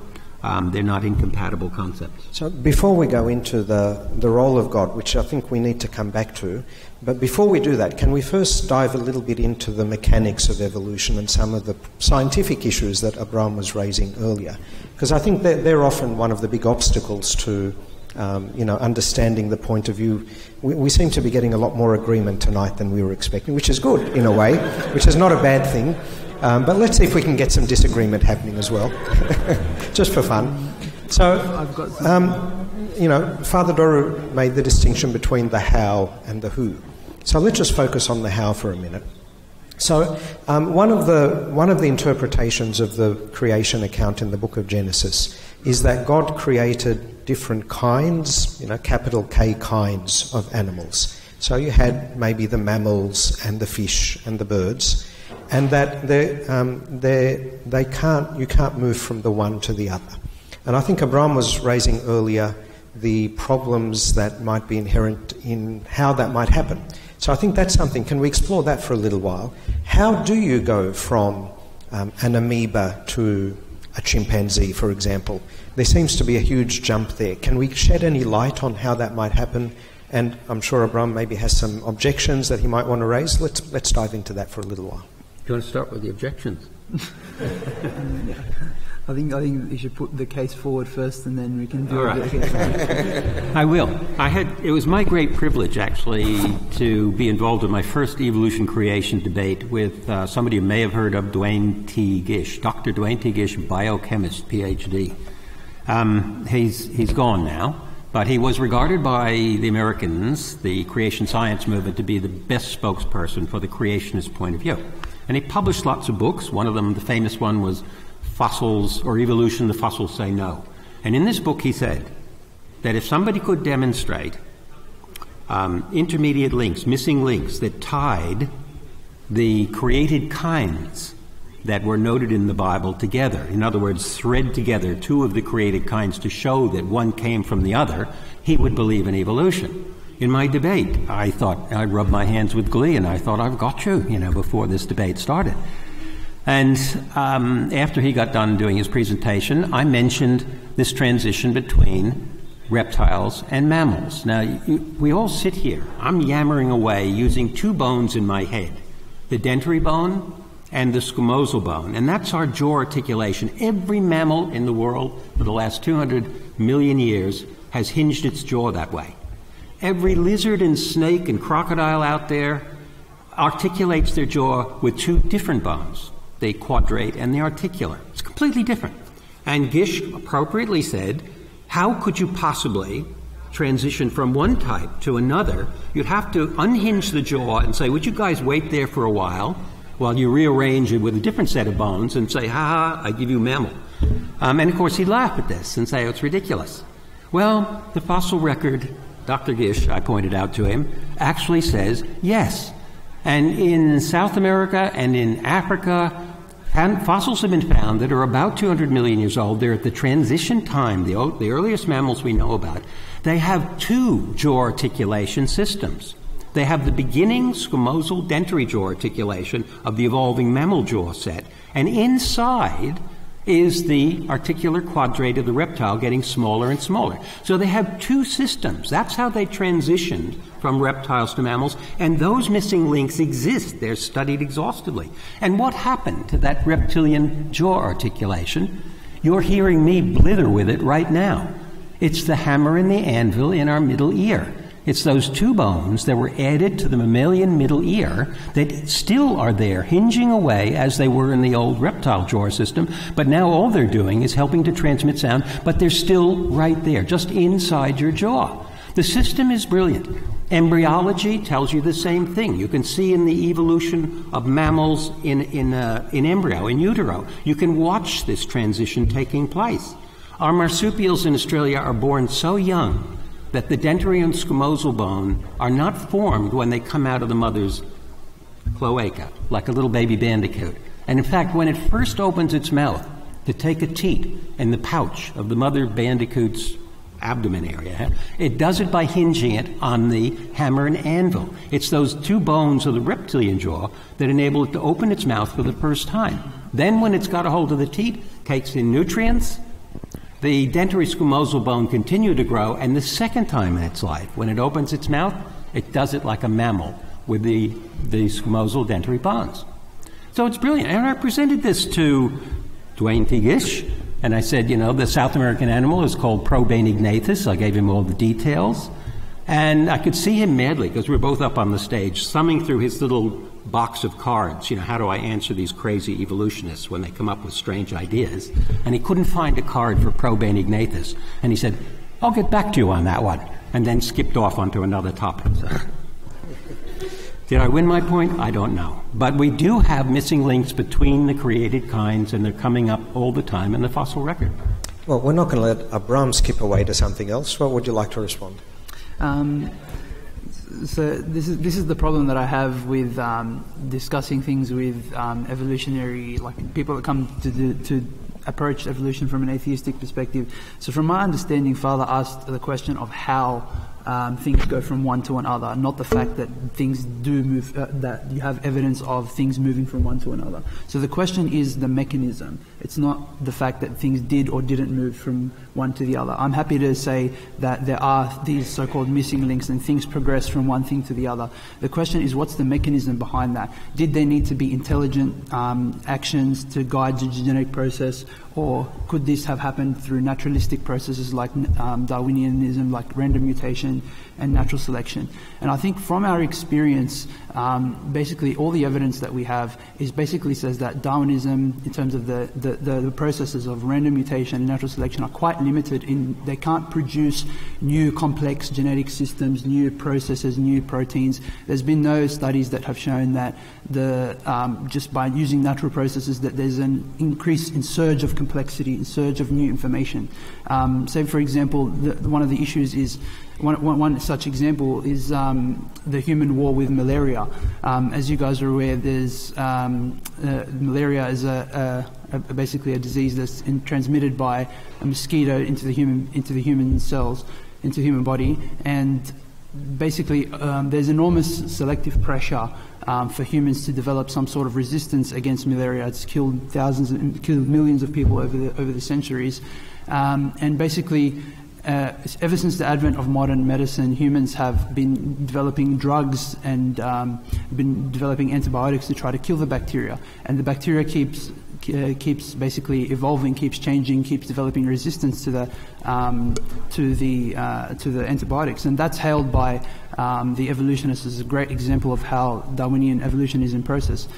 um, they're not incompatible concepts. So before we go into the, the role of God, which I think we need to come back to, but before we do that, can we first dive a little bit into the mechanics of evolution and some of the scientific issues that Abraam was raising earlier? Because I think they're, they're, often one of the big obstacles to um, you know, understanding the point of view. We, we, seem to be getting a lot more agreement tonight than we were expecting, which is good in a way, which is not a bad thing. Um, but let's see if we can get some disagreement happening as well, just for fun. So, um, you know, Father Doru made the distinction between the how and the who. So let's just focus on the how for a minute. So, um, one, of the, one of the interpretations of the creation account in the book of Genesis is that God created different kinds, you know, capital K kinds of animals. So you had maybe the mammals and the fish and the birds, and that they, um, they, they can't, you can't move from the one to the other. And I think Abraam was raising earlier the problems that might be inherent in how that might happen. So I think that's something. Can we explore that for a little while? How do you go from um, an amoeba to a chimpanzee, for example? There seems to be a huge jump there. Can we shed any light on how that might happen? And I'm sure Abraam maybe has some objections that he might want to raise. Let's, let's dive into that for a little while. Do you want to start with the objections? I think I think you should put the case forward first, and then we can do it. I will. I had. It was my great privilege, actually, to be involved in my first evolution creation debate with uh, somebody you may have heard of, Duane T. Gish, Dr. Duane T. Gish, biochemist, PhD. Um, he's he's gone now. But he was regarded by the Americans, the creation science movement, to be the best spokesperson for the creationist point of view. And he published lots of books. One of them, the famous one, was fossils or evolution, the fossils say no. And in this book, he said that if somebody could demonstrate um, intermediate links, missing links that tied the created kinds that were noted in the Bible together, in other words, thread together two of the created kinds to show that one came from the other, he would believe in evolution. In my debate, I thought, I rubbed my hands with glee and I thought, I've got you, you know, before this debate started. And um, after he got done doing his presentation, I mentioned this transition between reptiles and mammals. Now, you, we all sit here. I'm yammering away using two bones in my head the dentary bone and the squamosal bone. And that's our jaw articulation. Every mammal in the world for the last 200 million years has hinged its jaw that way. Every lizard and snake and crocodile out there articulates their jaw with two different bones the quadrate and the articular. It's completely different. And Gish appropriately said, How could you possibly transition from one type to another? You'd have to unhinge the jaw and say, Would you guys wait there for a while? while you rearrange it with a different set of bones and say, ha ha, I give you mammal. Um, and of course, he'd laugh at this and say, oh, it's ridiculous. Well, the fossil record, Dr. Gish, I pointed out to him, actually says yes. And in South America and in Africa, fossils have been found that are about 200 million years old. They're at the transition time, the, the earliest mammals we know about. They have two jaw articulation systems. They have the beginning squamosal dentary jaw articulation of the evolving mammal jaw set, and inside is the articular quadrate of the reptile getting smaller and smaller. So they have two systems. That's how they transitioned from reptiles to mammals, and those missing links exist. They're studied exhaustively. And what happened to that reptilian jaw articulation? You're hearing me blither with it right now. It's the hammer and the anvil in our middle ear. It's those two bones that were added to the mammalian middle ear that still are there, hinging away as they were in the old reptile jaw system, but now all they're doing is helping to transmit sound, but they're still right there, just inside your jaw. The system is brilliant. Embryology tells you the same thing. You can see in the evolution of mammals in, in, uh, in embryo, in utero. You can watch this transition taking place. Our marsupials in Australia are born so young that the dentary and squamosal bone are not formed when they come out of the mother's cloaca, like a little baby bandicoot. And in fact, when it first opens its mouth to take a teat in the pouch of the mother bandicoot's abdomen area, it does it by hinging it on the hammer and anvil. It's those two bones of the reptilian jaw that enable it to open its mouth for the first time. Then, when it's got a hold of the teat, takes in nutrients, the dentary squamosal bone continued to grow, and the second time in its life, when it opens its mouth, it does it like a mammal with the, the squamosal dentary bones. So it's brilliant. And I presented this to Duane T. And I said, you know, the South American animal is called Probainognathus. I gave him all the details. And I could see him madly, because we were both up on the stage, thumbing through his little box of cards. You know, how do I answer these crazy evolutionists when they come up with strange ideas? And he couldn't find a card for Probainognathus. And he said, I'll get back to you on that one. And then skipped off onto another topic. So. Did I win my point? I don't know. But we do have missing links between the created kinds, and they're coming up all the time in the fossil record. Well, we're not going to let Abraam skip away to something else. What would you like to respond? Um, so this is this is the problem that I have with um, discussing things with um, evolutionary like people that come to do, to approach evolution from an atheistic perspective. So from my understanding, Father asked the question of how um, things go from one to another, not the fact that things do move, uh, that you have evidence of things moving from one to another. So the question is the mechanism. It's not the fact that things did or didn't move from one to the other. I'm happy to say that there are these so called missing links and things progress from one thing to the other. The question is what's the mechanism behind that? Did there need to be intelligent um, actions to guide the genetic process, or could this have happened through naturalistic processes like um, Darwinianism, like random mutation and natural selection? And I think from our experience, um, basically all the evidence that we have is basically says that Darwinism, in terms of the, the, the, the processes of random mutation and natural selection, are quite limited in they can't produce new complex genetic systems, new processes, new proteins. There's been no studies that have shown that the um, just by using natural processes that there's an increase in surge of complexity, in surge of new information. Um, say, for example, the, one of the issues is one, one, one such example is um, the human war with malaria. Um, as you guys are aware, there's um, uh, malaria is a, a, a, basically a disease that's in, transmitted by a mosquito into the human into the human cells, into the human body, and basically um, there's enormous selective pressure um, for humans to develop some sort of resistance against malaria. It's killed thousands, killed millions of people over the over the centuries, um, and basically uh, ever since the advent of modern medicine, humans have been developing drugs and um, been developing antibiotics to try to kill the bacteria. And the bacteria keeps uh, keeps basically evolving, keeps changing, keeps developing resistance to the um, to the uh, to the antibiotics, and that's hailed by um, the evolutionists as a great example of how Darwinian evolution is in process.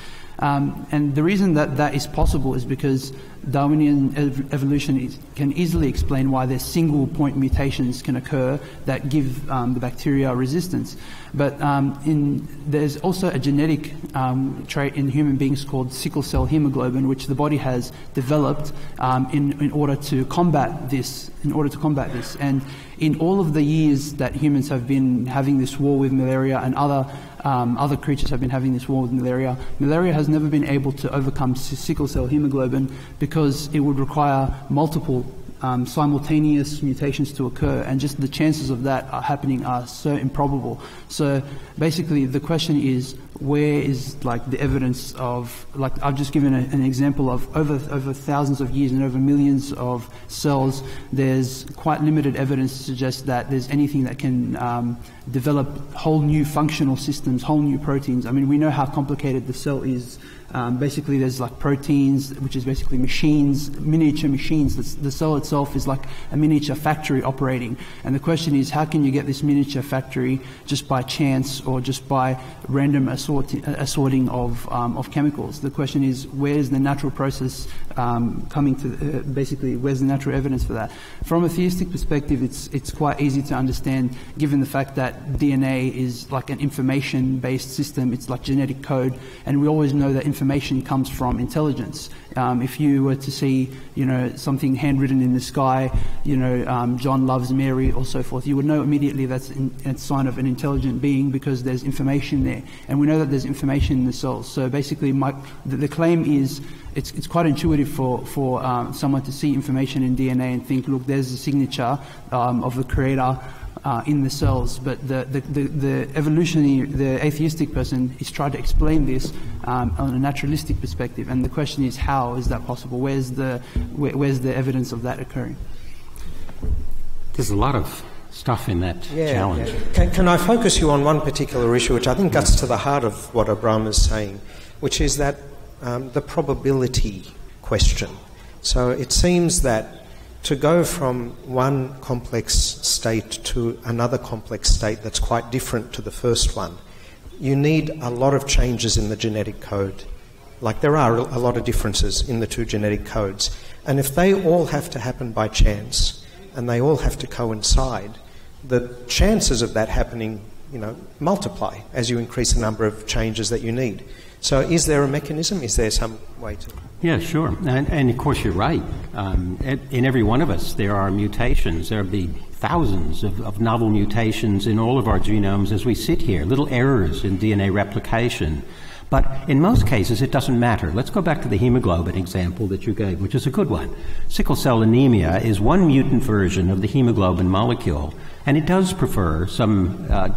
Um, and the reason that that is possible is because Darwinian ev- evolution is, can easily explain why there's single point mutations can occur that give um, the bacteria resistance. But um, in, there's also a genetic um, trait in human beings called sickle cell hemoglobin, which the body has developed um, in, in order to combat this. In order to combat this, and in all of the years that humans have been having this war with malaria and other um, other creatures have been having this war with malaria. Malaria has never been able to overcome sickle cell hemoglobin because it would require multiple um, simultaneous mutations to occur, and just the chances of that happening are so improbable. So basically, the question is, where is like the evidence of like I've just given a, an example of over over thousands of years and over millions of cells. There's quite limited evidence to suggest that there's anything that can um, develop whole new functional systems, whole new proteins. I mean, we know how complicated the cell is um, basically, there's like proteins, which is basically machines, miniature machines. The, the, cell itself is like a miniature factory operating. And the question is, how can you get this miniature factory just by chance or just by random assorti- assorting of, um, of chemicals? The question is, where's the natural process um, coming to, uh, basically, where's the natural evidence for that? From a theistic perspective, it's, it's quite easy to understand given the fact that DNA is like an information based system, it's like genetic code, and we always know that information information comes from intelligence. Um, if you were to see, you know, something handwritten in the sky, you know, um, John loves Mary or so forth, you would know immediately that's a sign of an intelligent being because there's information there. And we know that there's information in the cells. So basically, my, the, the claim is it's, it's quite intuitive for, for um, someone to see information in DNA and think, look, there's a signature um, of the creator uh, in the cells. But the, the, the, the, evolutionary, the atheistic person is trying to explain this um, on a naturalistic perspective. And the question is, how is that possible? Where's the, where, where's the evidence of that occurring? There's a lot of stuff in that yeah, challenge. Yeah. Can, can, I focus you on one particular issue, which I think gets to the heart of what Abraam is saying, which is that um, the probability question. So it seems that to go from one complex state to another complex state that's quite different to the first one, you need a lot of changes in the genetic code. Like there are a lot of differences in the two genetic codes. And if they all have to happen by chance and they all have to coincide, the chances of that happening, you know, multiply as you increase the number of changes that you need. So, is there a mechanism? Is there some way to? Yeah, sure. And, and of course, you're right. Um, in every one of us, there are mutations. There'll be thousands of, of novel mutations in all of our genomes as we sit here, little errors in DNA replication. But in most cases, it doesn't matter. Let's go back to the hemoglobin example that you gave, which is a good one. Sickle cell anemia is one mutant version of the hemoglobin molecule, and it does prefer some uh,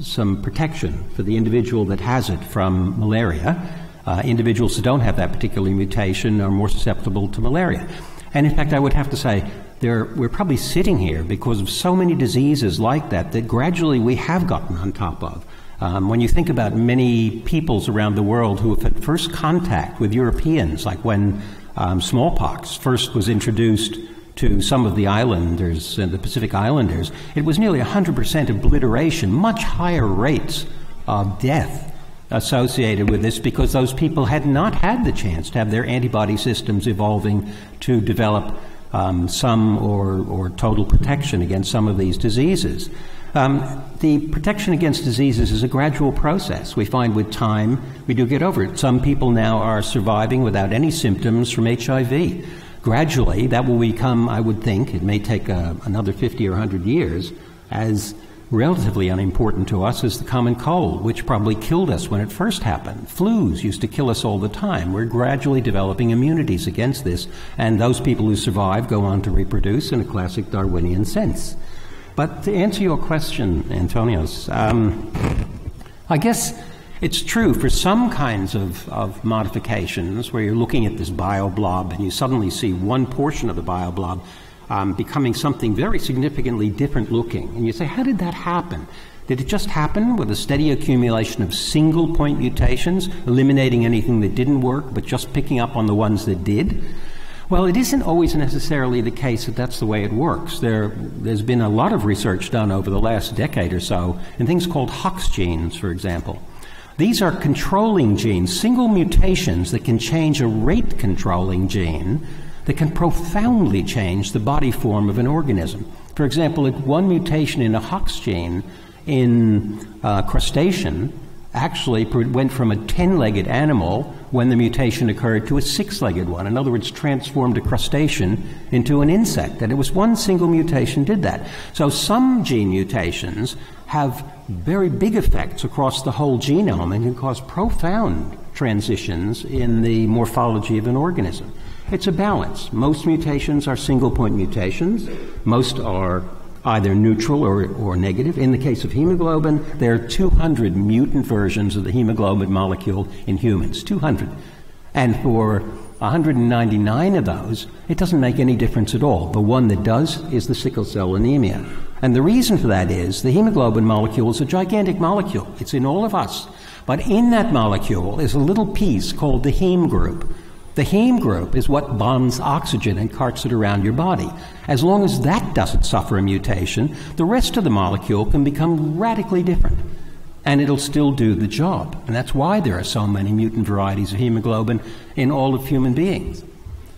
some protection for the individual that has it from malaria. Uh, individuals who don't have that particular mutation are more susceptible to malaria. And in fact, I would have to say, there, we're probably sitting here because of so many diseases like that that gradually we have gotten on top of. Um, when you think about many peoples around the world who have had first contact with Europeans, like when um, smallpox first was introduced to some of the islanders, uh, the Pacific Islanders, it was nearly 100% obliteration, much higher rates of death associated with this because those people had not had the chance to have their antibody systems evolving to develop um, some or, or total protection against some of these diseases. Um, the protection against diseases is a gradual process. We find with time we do get over it. Some people now are surviving without any symptoms from HIV gradually that will become, I would think, it may take uh, another 50 or 100 years, as relatively unimportant to us as the common cold, which probably killed us when it first happened. Flus used to kill us all the time. We're gradually developing immunities against this, and those people who survive go on to reproduce in a classic Darwinian sense. But to answer your question, Antonios, um, I guess it's true for some kinds of, of modifications where you're looking at this bioblob and you suddenly see one portion of the bioblob um, becoming something very significantly different looking. And you say, how did that happen? Did it just happen with a steady accumulation of single point mutations, eliminating anything that didn't work, but just picking up on the ones that did? Well, it isn't always necessarily the case that that's the way it works. There, has been a lot of research done over the last decade or so in things called Hox genes, for example. These are controlling genes, single mutations that can change a rate controlling gene that can profoundly change the body form of an organism. For example, one mutation in a Hox gene in uh, crustacean actually went from a 10 legged animal when the mutation occurred to a six legged one. In other words, transformed a crustacean into an insect. And it was one single mutation did that. So some gene mutations have very big effects across the whole genome and can cause profound transitions in the morphology of an organism. It's a balance. Most mutations are single point mutations, most are either neutral or, or negative. In the case of hemoglobin, there are 200 mutant versions of the hemoglobin molecule in humans. 200. And for 199 of those, it doesn't make any difference at all. The one that does is the sickle cell anemia. And the reason for that is the hemoglobin molecule is a gigantic molecule. It's in all of us. But in that molecule is a little piece called the heme group. The heme group is what bonds oxygen and carts it around your body. As long as that doesn't suffer a mutation, the rest of the molecule can become radically different. And it'll still do the job. And that's why there are so many mutant varieties of hemoglobin in all of human beings.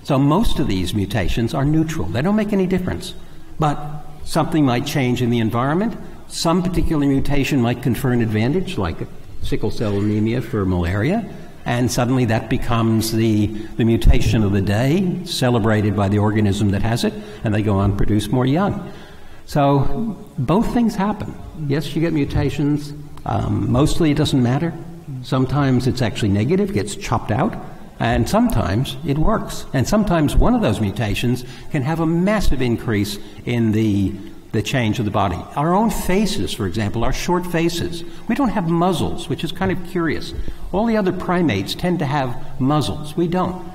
So most of these mutations are neutral. They don't make any difference. But something might change in the environment. Some particular mutation might confer an advantage, like sickle cell anemia for malaria and suddenly that becomes the, the mutation of the day, celebrated by the organism that has it, and they go on produce more young. So both things happen. Yes, you get mutations. Um, mostly it doesn't matter. Sometimes it's actually negative, gets chopped out, and sometimes it works. And sometimes one of those mutations can have a massive increase in the the change of the body. Our own faces, for example, are short faces. We don't have muzzles, which is kind of curious. All the other primates tend to have muzzles. We don't.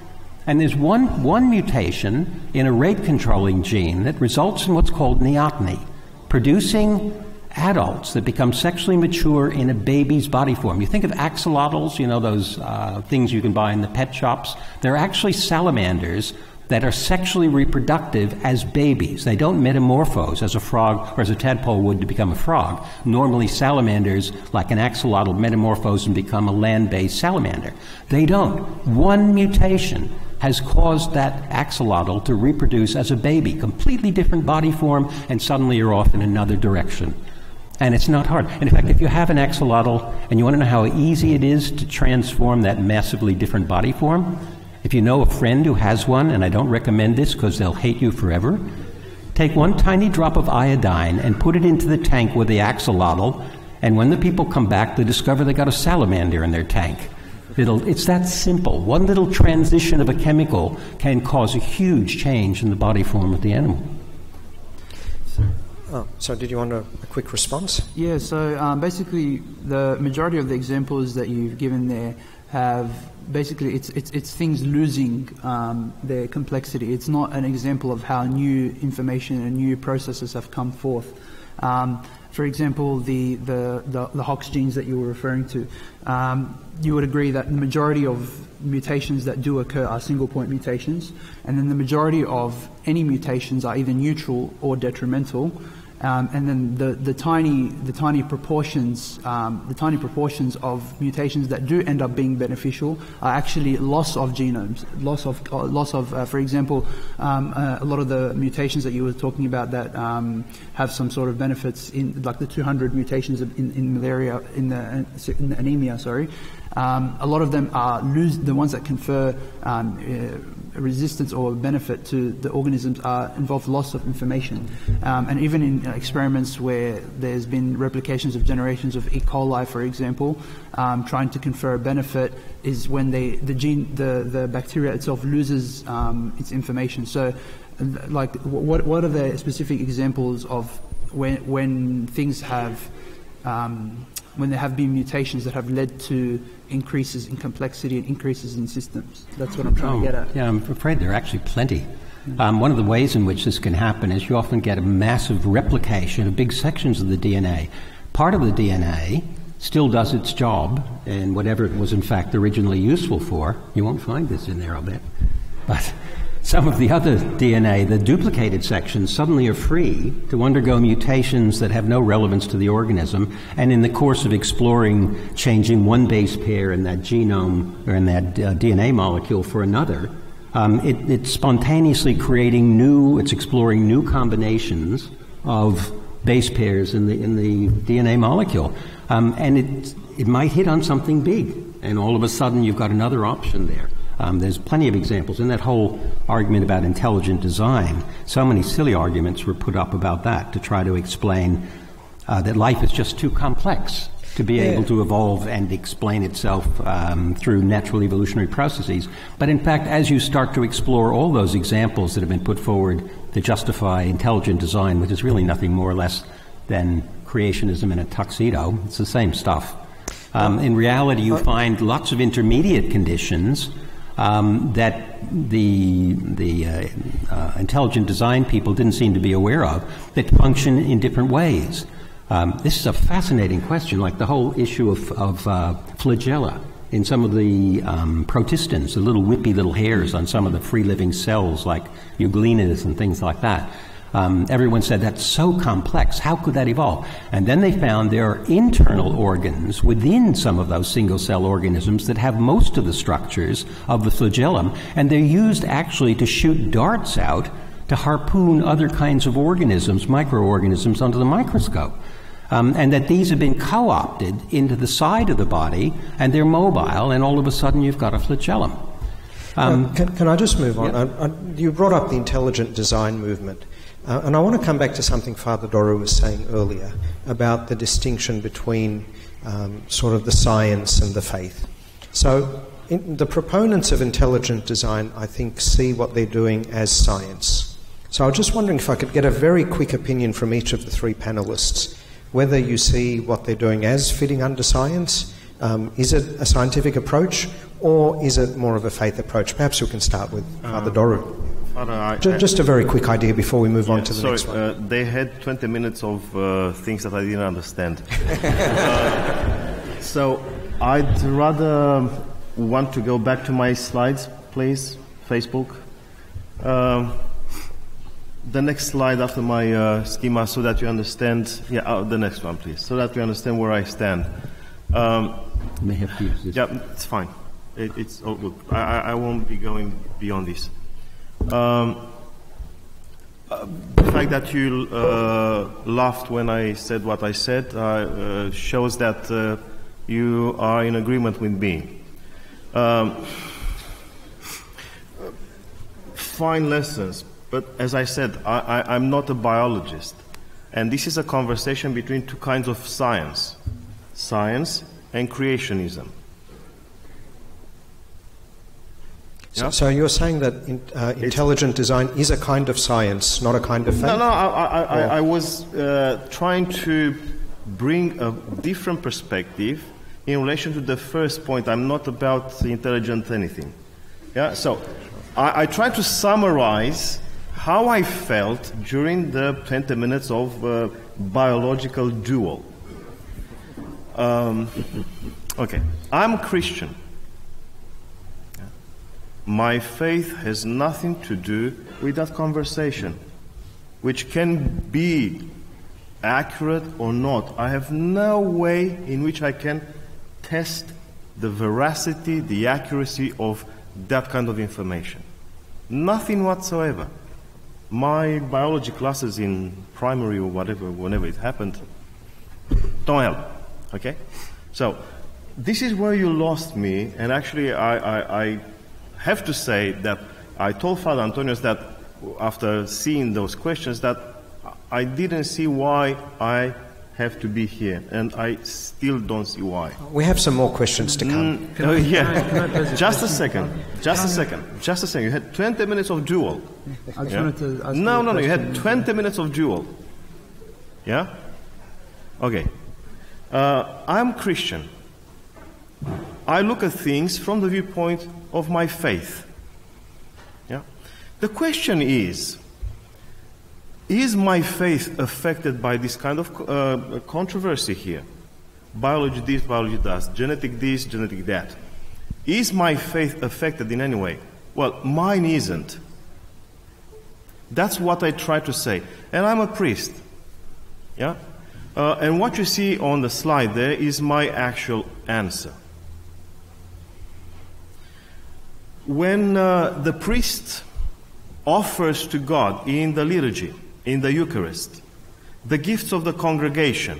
And there's one, one mutation in a rate controlling gene that results in what's called neoteny, producing adults that become sexually mature in a baby's body form. You think of axolotls, you know, those uh, things you can buy in the pet shops. They're actually salamanders that are sexually reproductive as babies. They don't metamorphose as a frog or as a tadpole would to become a frog. Normally, salamanders, like an axolotl, metamorphose and become a land based salamander. They don't. One mutation has caused that axolotl to reproduce as a baby, completely different body form, and suddenly you're off in another direction. And it's not hard. And in fact, if you have an axolotl and you want to know how easy it is to transform that massively different body form, if you know a friend who has one, and I don't recommend this because they'll hate you forever, take one tiny drop of iodine and put it into the tank with the axolotl, and when the people come back, they discover they got a salamander in their tank. It'll, it's that simple. One little transition of a chemical can cause a huge change in the body form of the animal. Oh, so did you want a, a quick response? Yeah, so um, basically, the majority of the examples that you've given there have basically it's, it's, it's things losing um, their complexity. It's not an example of how new information and new processes have come forth. Um, for example, the, the, the, the, Hox genes that you were referring to, um, you would agree that the majority of mutations that do occur are single point mutations, and then the majority of any mutations are either neutral or detrimental. Um, and then the, the tiny the tiny proportions um, the tiny proportions of mutations that do end up being beneficial are actually loss of genomes, loss of uh, loss of, uh, for example, um, uh, a lot of the mutations that you were talking about that um, have some sort of benefits in like the 200 mutations in, in malaria in the, in the anemia, sorry. Um, a lot of them are lose the ones that confer um, uh, resistance or benefit to the organisms are involve loss of information. Um, and even in uh, experiments where there's been replications of generations of E. coli, for example, um, trying to confer a benefit is when they, the gene, the, the bacteria itself loses um, its information. So, like, what, what are the specific examples of when, when things have, um, when there have been mutations that have led to increases in complexity and increases in systems. That's what I'm trying oh, to get at. Yeah, I'm afraid there are actually plenty. Um, one of the ways in which this can happen is you often get a massive replication of big sections of the DNA. Part of the DNA still does its job, and whatever it was in fact originally useful for, you won't find this in there, I'll bet. But some of the other DNA, the duplicated sections, suddenly are free to undergo mutations that have no relevance to the organism, and in the course of exploring changing one base pair in that genome or in that uh, DNA molecule for another, Um, it, it's spontaneously creating new, it's exploring new combinations of base pairs in the, in the DNA molecule. Um, and it, it might hit on something big, and all of a sudden you've got another option there. Um, there's plenty of examples. In that whole argument about intelligent design, so many silly arguments were put up about that to try to explain uh, that life is just too complex to be able to evolve and explain itself um, through natural evolutionary processes. But in fact, as you start to explore all those examples that have been put forward to justify intelligent design, which is really nothing more or less than creationism in a tuxedo, it's the same stuff. Um, in reality, you find lots of intermediate conditions um, that the, the uh, uh, intelligent design people didn't seem to be aware of that function in different ways. Um, this is a fascinating question, like the whole issue of, of uh, flagella in some of the um, protistans, the little wimpy little hairs on some of the free living cells, like euglenas and things like that. Um, everyone said that's so complex. How could that evolve? And then they found there are internal organs within some of those single cell organisms that have most of the structures of the flagellum, and they're used actually to shoot darts out to harpoon other kinds of organisms, microorganisms, under the microscope. Um, and that these have been co opted into the side of the body and they're mobile, and all of a sudden you've got a flagellum. Um, uh, can, can, I just move on? I, I, you brought up the intelligent design movement. Uh, and I want to come back to something Father Doru was saying earlier about the distinction between um, sort of the science and the faith. So, in, the proponents of intelligent design, I think, see what they're doing as science. So, I was just wondering if I could get a very quick opinion from each of the three panelists whether you see what they're doing as fitting under science. Um, is it a scientific approach or is it more of a faith approach? Perhaps we can start with Father uh, Doru. I, just, a very quick idea before we move yeah, on to the sorry, next one. Uh, they had 20 minutes of uh, things that I didn't understand. uh, so I'd rather want to go back to my slides, please, Facebook. Um, the next slide after my uh, schema so that you understand. Yeah, uh, the next one, please, so that we understand where I stand. Um, May have to use this. Yeah, it's fine. It, it's oh, look, I, I won't be going beyond this. Um, uh, the fact that you uh, laughed when I said what I said uh, uh shows that uh, you are in agreement with me. Um, fine lessons, but as I said, I, am not a biologist. And this is a conversation between two kinds of science science and creationism. So, so, you're saying that in, uh, intelligent design is a kind of science, not a kind of faith? No, no, I, I, I was uh, trying to bring a different perspective in relation to the first point. I'm not about intelligent anything. Yeah, so I, I try to summarize how I felt during the 20 minutes of uh, biological duel. Um, okay, I'm Christian. My faith has nothing to do with that conversation, which can be accurate or not. I have no way in which I can test the veracity, the accuracy of that kind of information. Nothing whatsoever. My biology classes in primary or whatever, whenever it happened, don't help. Okay? So, this is where you lost me, and actually, I, I, I have to say that I told Father Antonius that after seeing those questions that I didn't see why I have to be here, and I still don't see why. We have some more questions to come. Mm, oh, yeah. just a second. Just a second. Just a second. You had 20 minutes of duel. I just yeah? wanted to ask No, no, no. You had 20 minutes of duel. Yeah? Okay. Uh, I'm Christian. I look at things from the viewpoint of my faith. Yeah? The question is Is my faith affected by this kind of uh, controversy here? Biology this, biology that, genetic this, genetic that. Is my faith affected in any way? Well, mine isn't. That's what I try to say. And I'm a priest. Yeah? Uh, and what you see on the slide there is my actual answer. When uh, the priest offers to God in the liturgy, in the Eucharist, the gifts of the congregation,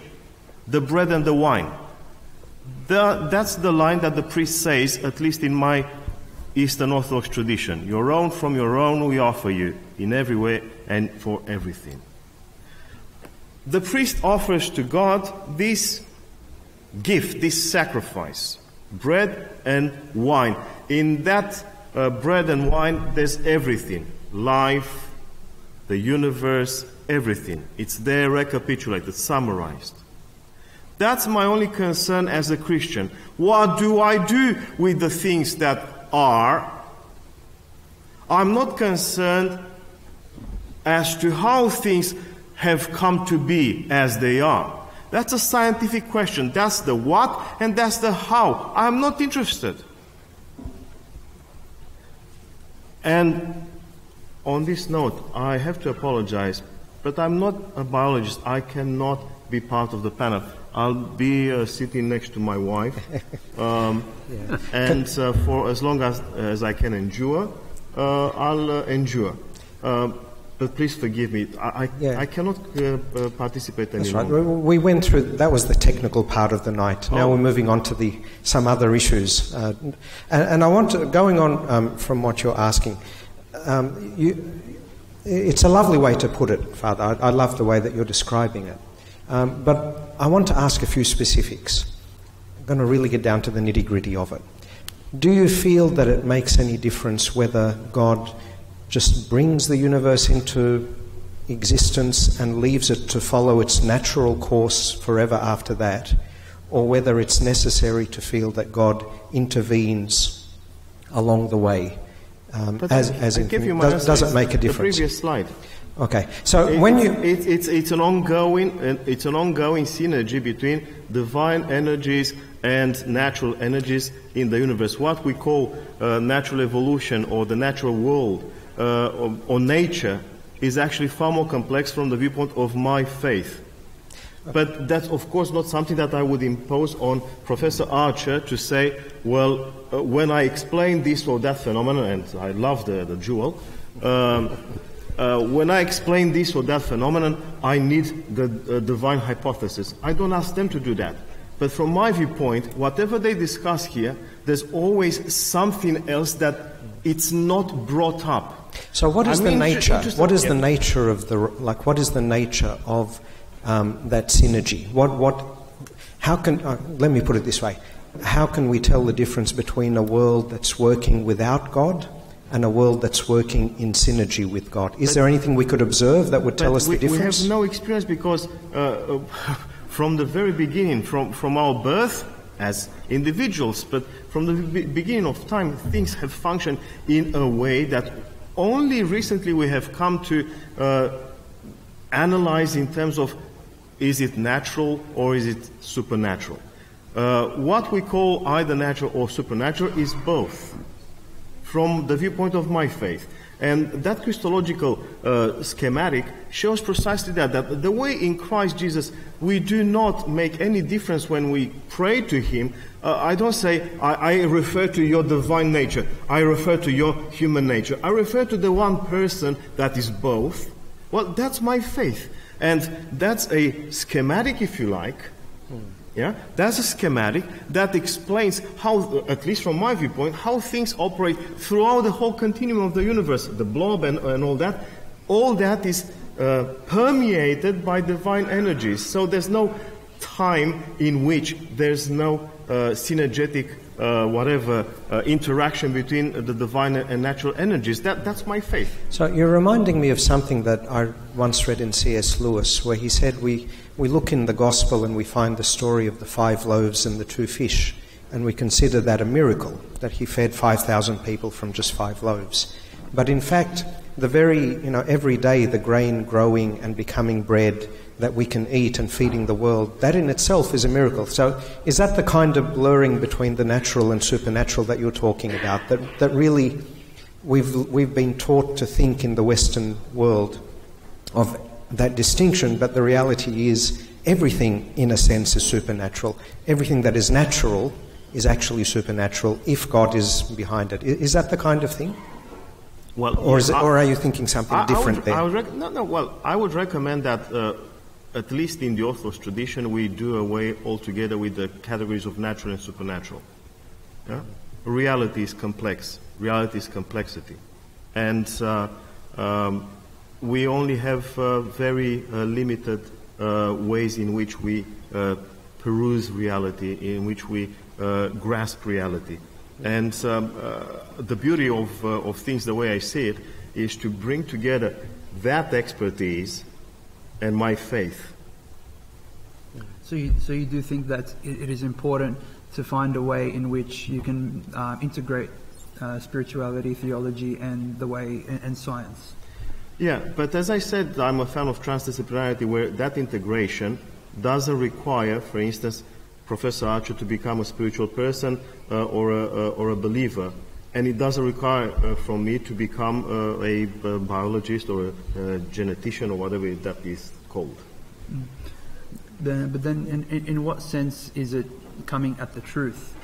the bread and the wine, the, that's the line that the priest says, at least in my Eastern Orthodox tradition. Your own from your own we offer you, in every way and for everything. The priest offers to God this gift, this sacrifice, bread and wine. In that uh, bread and wine, there's everything life, the universe, everything. It's there recapitulated, summarized. That's my only concern as a Christian. What do I do with the things that are? I'm not concerned as to how things have come to be as they are. That's a scientific question. That's the what and that's the how. I'm not interested. And on this note, I have to apologize, but I'm not a biologist. I cannot be part of the panel. I'll be uh, sitting next to my wife, um, yeah. and uh, for as long as, as I can endure, uh, I'll uh, endure. But please forgive me. I, I, yeah. I cannot uh, uh, participate anymore. That's right. We went through, that was the technical part of the night. Now oh. we're moving on to the, some other issues. Uh, and, and, I want to, going on um, from what you're asking, um, you, it's a lovely way to put it, Father. I, I love the way that you're describing it. Um, but I want to ask a few specifics. I'm going to really get down to the nitty gritty of it. Do you feel that it makes any difference whether God just brings the universe into existence and leaves it to follow its natural course forever after that, or whether it's necessary to feel that God intervenes along the way. Um, as, as in, does, does, it make a difference? The previous slide. Okay, so it, when you it, it's it's an ongoing it's an ongoing synergy between divine energies and natural energies in the universe. What we call uh, natural evolution or the natural world uh, or, nature is actually far more complex from the viewpoint of my faith. But that's, of course, not something that I would impose on Professor Archer to say, well, uh, when I explain this or that phenomenon, and I love the, the jewel, um, uh, when I explain this or that phenomenon, I need the uh, divine hypothesis. I don't ask them to do that. But from my viewpoint, whatever they discuss here, there's always something else that it's not brought up. So, what is I'm the nature? What is yeah. the nature of the like? What is the nature of um, that synergy? What what? How can? Uh, let me put it this way: How can we tell the difference between a world that's working without God and a world that's working in synergy with God? Is but, there anything we could observe that would tell us we, the difference? We have no experience because uh, from the very beginning, from from our birth as individuals, but from the beginning of time, things have functioned in a way that only recently we have come to uh, analyze in terms of is it natural or is it supernatural. Uh, what we call either natural or supernatural is both, from the viewpoint of my faith. And that Christological uh, schematic shows precisely that, that the way in Christ Jesus we do not make any difference when we pray to Him. Uh, I don't say, I, I, refer to your divine nature, I refer to your human nature. I refer to the one person that is both. Well, that's my faith. And that's a schematic, if you like, yeah? That's a schematic that explains how, at least from my viewpoint, how things operate throughout the whole continuum of the universe, the blob and, and all that. All that is uh, permeated by divine energies. So there's no time in which there's no uh, synergetic, uh, whatever, uh, interaction between the divine and natural energies. That, that's my faith. So you're reminding me of something that I once read in C.S. Lewis, where he said we we look in the Gospel and we find the story of the five loaves and the two fish, and we consider that a miracle that he fed 5,000 people from just five loaves. But in fact, the very, you know, every day the grain growing and becoming bread that we can eat and feeding the world, that in itself is a miracle. So, is that the kind of blurring between the natural and supernatural that you're talking about? That, that really we've, we've been taught to think in the Western world of that distinction, but the reality is everything, in a sense, is supernatural. Everything that is natural is actually supernatural if God is behind it. Is that the kind of thing? Well, Or, is it, I- or are you thinking something I- I different would, there? I would rec- no, no, well, I would recommend that, uh, at least in the Orthodox tradition, we do away altogether with the categories of natural and supernatural. Yeah? Reality is complex. Reality is complexity. And uh, um, we only have uh, very uh, limited uh, ways in which we uh, peruse reality, in which we uh, grasp reality. And um, uh, the beauty of, of things, the way I see it, is to bring together that expertise and my faith. So you, so you do think that it, it is important to find a way in which you can integrate spirituality, theology, and the way and, and science. Yeah, but as I said, I'm a fan of transdisciplinarity where that integration doesn't require, for instance, Professor Archer to become a spiritual person uh, or, a, uh, or a believer. And it doesn't require uh, from me to become uh, a, uh biologist or a, a genetician or whatever that is called. Then, but then, in, in, in what sense is it coming at the truth?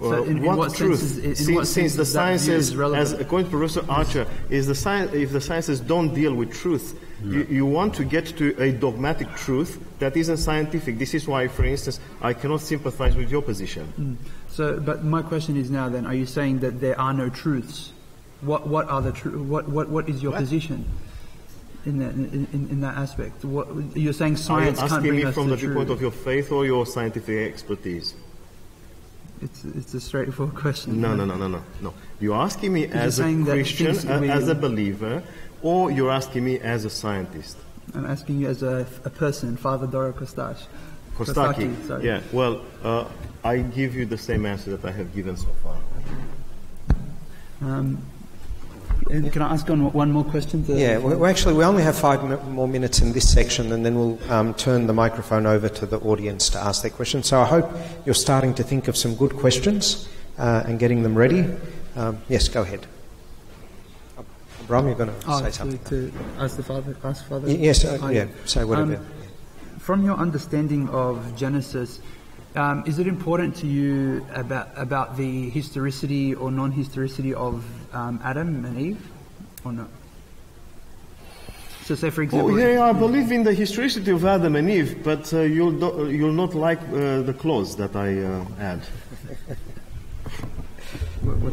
So Uh, in- in what, what sense truth? is- in since, what since sense the is sciences, is as according to Professor Archer, is the science, if the sciences don't deal with truth, you, you want to get to a dogmatic truth that isn't scientific. This is why, for instance, I cannot sympathize with your position. So, but my question is now: then, are you saying that there are no truths? What what are the tru- what what what is your What? position in that in, in, in that aspect? What you're saying Are you science can't asking bring me us from to the truth? viewpoint of your faith or your scientific expertise? It's it's a straightforward question. No, no, no, no, no, no. You're asking me as a Christian, a- as a believer, or you're asking me as a scientist? I'm asking you as a, a person, Father Doru Costache. Costache. sorry. Yeah, well, uh, I give you the same answer that I have given so far. Um, can I ask on one more question? Yeah, we, actually, we only have five more minutes in this section, and then we'll um, turn the microphone over to the audience to ask their questions. So I hope you're starting to think of some good questions uh, and getting them ready. Um, yes, go ahead. Bram, you're going to Oh, say something. to ask the Father. Ask Father. Yes, uh, yeah, say whatever. Um, from your understanding of Genesis, um, is it important to you about about the historicity or non-historicity of um, Adam and Eve, or not? So, say for example, Oh, yeah, I believe in the historicity of Adam and Eve, but uh, you'll, do, you'll not like uh, the clause that I uh, add.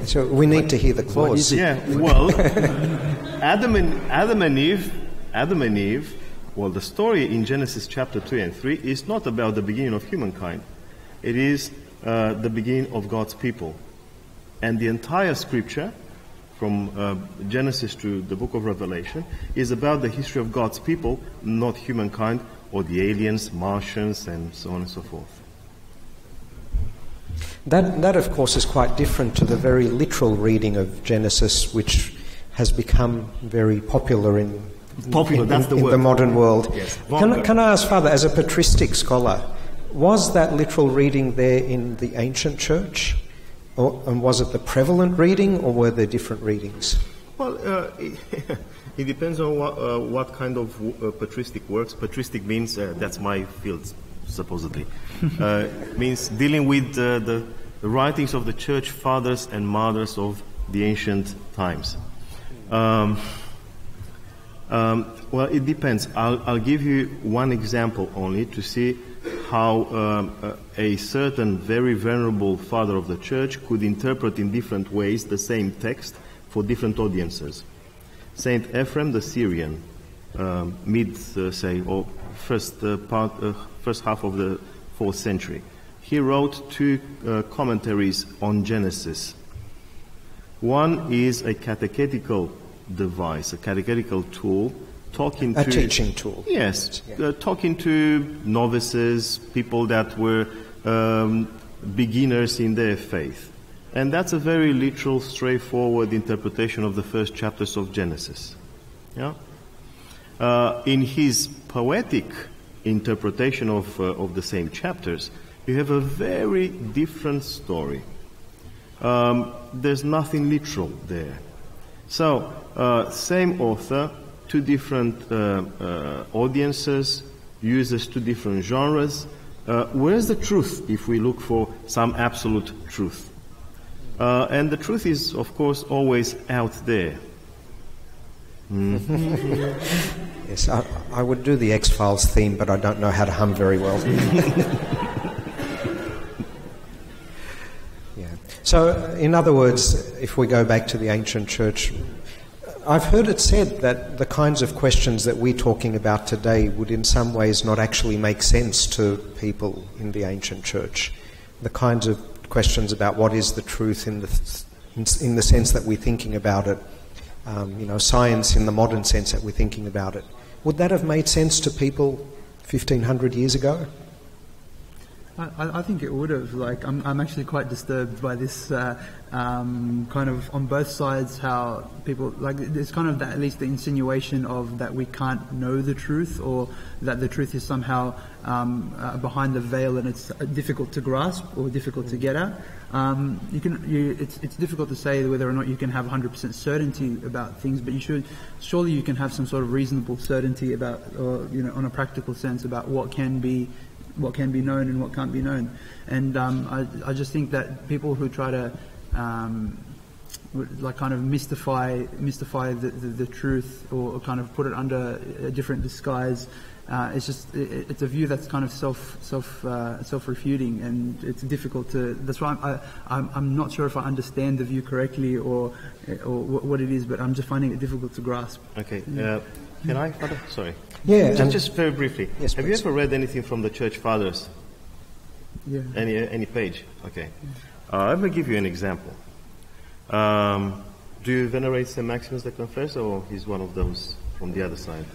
so we need to hear the clause. Yeah, well, Adam and Adam and Eve, Adam and Eve. Well, the story in Genesis chapter two and three is not about the beginning of humankind. It is uh, the beginning of God's people, and the entire Scripture, from uh, Genesis to the Book of Revelation, is about the history of God's people, not humankind or the aliens, Martians, and so on and so forth. That, that, of course, is quite different to the very literal reading of Genesis, which has become very popular in, Popular, in, that's the in word. the modern world. Yes. Can, can I ask, Father, as a patristic scholar, was that literal reading there in the ancient church? Or, and was it the prevalent reading, or were there different readings? Well, uh, it depends on what, uh, what kind of uh, patristic works. Patristic means, uh, that's my field, supposedly, uh, means dealing with uh, the, the writings of the church fathers and mothers of the ancient times. Um, um, well, it depends. I'll, I'll give you one example only to see how uh, a certain very venerable father of the church could interpret in different ways the same text for different audiences. Saint Ephraim the Syrian, um, mid, uh, say, or first uh, part, uh, first half of the fourth century, he wrote two commentaries on Genesis. One is a catechetical device, a catechetical tool, talking A to teaching tool. Yes, uh, talking to novices, people that were um, beginners in their faith. And that's a very literal, straightforward interpretation of the first chapters of Genesis. Yeah? Uh, in his poetic interpretation of, uh, of the same chapters, you have a very different story. Um, there's nothing literal there. So, uh, same author, two different uh, uh, audiences, uses two different genres, Uh, where's the truth if we look for some absolute truth? And the truth is, of course, always out there. Yes, I, I would do the X Files theme, but I don't know how to hum very well. yeah. So, in other words, if we go back to the ancient church, I've heard it said that the kinds of questions that we're talking about today would, in some ways, not actually make sense to people in the ancient church. The kinds of questions about what is the truth in the, in the sense that we're thinking about it, um, you know, science in the modern sense that we're thinking about it. Would that have made sense to people 1500 years ago? I, I think it would have. Like, I'm, I'm actually quite disturbed by this uh, um, kind of on both sides. How people like there's kind of that, at least the insinuation of that we can't know the truth, or that the truth is somehow um, uh, behind the veil and it's difficult to grasp or difficult to get at. Um, you can, you, it's, it's difficult to say whether or not you can have 100% certainty about things, but you should, surely you can have some sort of reasonable certainty about, or you know, on a practical sense about what can be what can be known and what can't be known. And um, I, I, just think that people who try to um, like kind of mystify mystify the, the, the truth or, or, kind of put it under a different disguise. Uh, it's just it, it's a view that's kind of self self uh, self refuting, and it's difficult to. That's why I'm, I, I'm I'm not sure if I understand the view correctly or or what it is, but I'm just finding it difficult to grasp. Okay, uh, can I, Sorry. Yeah. Just, just very briefly. Yes, Have please. you ever read anything from the Church Fathers? Yeah. Any any page? Okay. Uh, I'm going to give you an example. Um, do you venerate St. Maximus the Confessor, or he's one of those from the other side?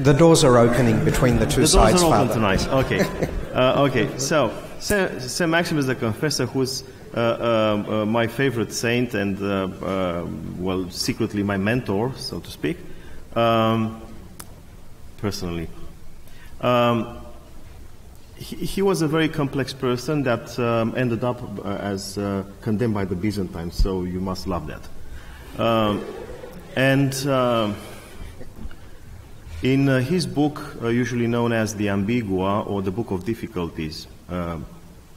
The doors are opening between the two The sides, doors are open Father. tonight. Okay. Uh, okay. So Saint, Saint Maximus the Confessor, who's uh, uh, my favorite saint and uh, uh, well, secretly my mentor, so to speak, um, personally. Um, he, he was a very complex person that um, ended up uh, as uh, condemned by the Byzantines, so you must love that. Um, and um in uh, his book, uh, usually known as the Ambigua or the Book of Difficulties, uh,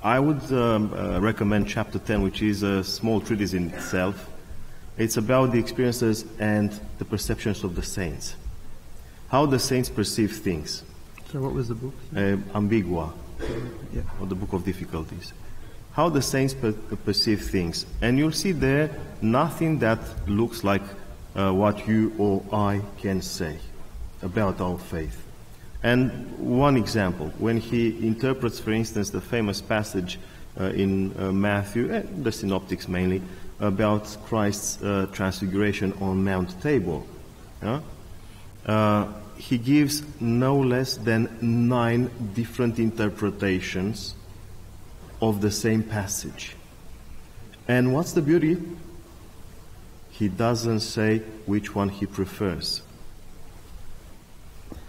I would um, uh, recommend chapter 10, which is a small treatise in itself. It's about the experiences and the perceptions of the saints, how the saints perceive things. So what was the book? Uh, Ambigua, Yeah. or the Book of Difficulties. How the saints per- perceive things. And you'll see there nothing that looks like uh, what you or I can say about our faith. And one example, when he interprets, for instance, the famous passage uh, in uh, Matthew, uh, the Synoptics mainly, about Christ's uh, transfiguration on Mount Tabor. Uh, he gives no less than nine different interpretations of the same passage. And what's the beauty? He doesn't say which one he prefers.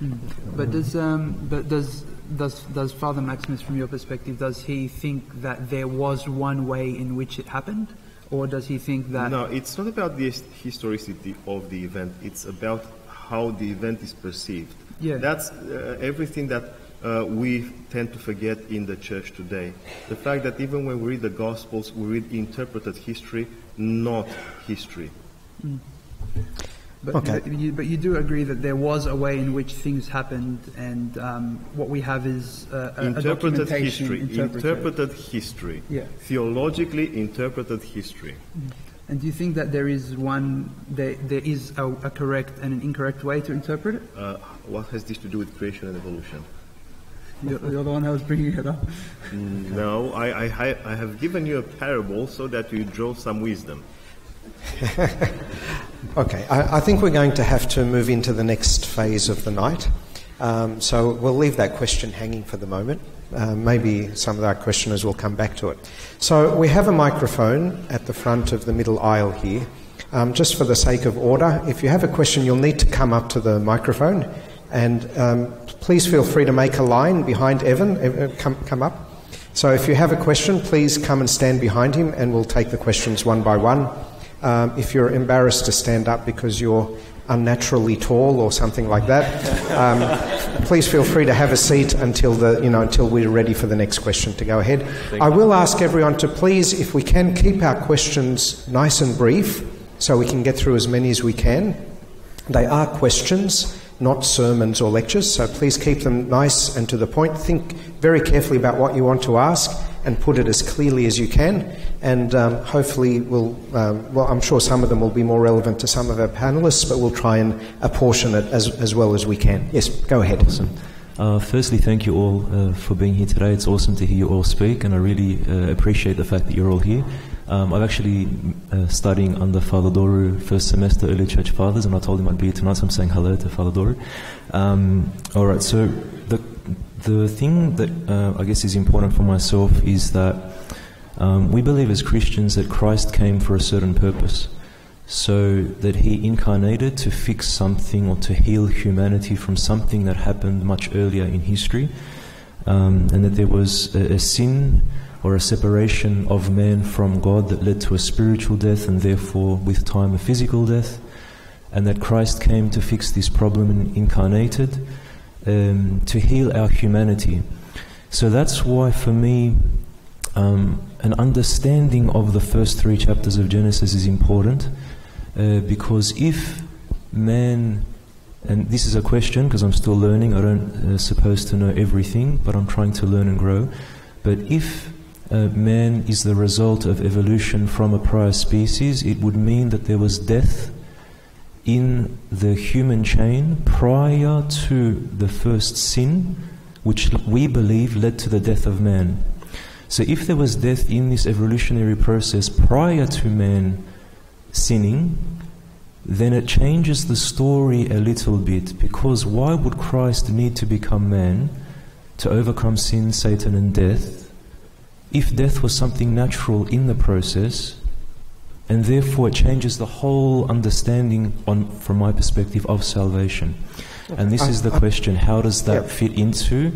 But does um, but does does does Father Maximus, from your perspective, does he think that there was one way in which it happened, or does he think that? No, it's not about the historicity of the event. It's about how the event is perceived. Yeah. That's uh, everything that uh, we tend to forget in the church today. The fact that even when we read the Gospels, we read interpreted history, not history. But, Okay. but, you, but you do agree that there was a way in which things happened, and um, what we have is uh, a, a interpreted documentation history. interpreted. Interpreted history. Yeah. Theologically interpreted history. And do you think that there is one, there, there is a, a correct and an incorrect way to interpret it? Uh, what has this to do with creation and evolution? You're, you're the one that was bringing it up. No, I, I, I have given you a parable so that you draw some wisdom. Okay, I, I think we're going to have to move into the next phase of the night. Um, so we'll leave that question hanging for the moment. Uh, maybe some of our questioners will come back to it. So we have a microphone at the front of the middle aisle here. Um, just for the sake of order, if you have a question, you'll need to come up to the microphone. And um, please feel free to make a line behind Evan. Come, come up. So if you have a question, please come and stand behind him, and we'll take the questions one by one. Um, if you're embarrassed to stand up because you're unnaturally tall or something like that, um, please feel free to have a seat until the you know until we're ready for the next question to go ahead. I will ask everyone to please, if we can, keep our questions nice and brief, so we can get through as many as we can. They are questions, not sermons or lectures, so please keep them nice and to the point. Think very carefully about what you want to ask and put it as clearly as you can. And um, hopefully, we'll, um, well, I'm sure some of them will be more relevant to some of our panelists, but we'll try and apportion it as, as well as we can. Yes, go ahead. Awesome. Uh, firstly, thank you all uh, for being here today. It's awesome to hear you all speak, and I really uh, appreciate the fact that you're all here. Um, I'm actually uh, studying under Father Doru first semester early church fathers, and I told him I'd be here tonight, so I'm saying hello to Father Doru. Um, all right, so the the thing that uh, I guess is important for myself is that um, we believe as Christians that Christ came for a certain purpose, so that He incarnated to fix something or to heal humanity from something that happened much earlier in history, um, and that there was a, a sin or a separation of man from God that led to a spiritual death and therefore, with time, a physical death, and that Christ came to fix this problem and incarnated um, to heal our humanity. So that's why, for me, um, an understanding of the first three chapters of Genesis is important uh, because if man, and this is a question because I'm still learning, I don't uh, supposed to know everything, but I'm trying to learn and grow. But if uh, man is the result of evolution from a prior species, it would mean that there was death in the human chain prior to the first sin, which we believe led to the death of man. So, if there was death in this evolutionary process prior to man sinning, then it changes the story a little bit because why would Christ need to become man to overcome sin, Satan, and death? if death was something natural in the process, and therefore it changes the whole understanding, on, from my perspective, of salvation. Okay. And this I, is the I, question how does that yeah. fit into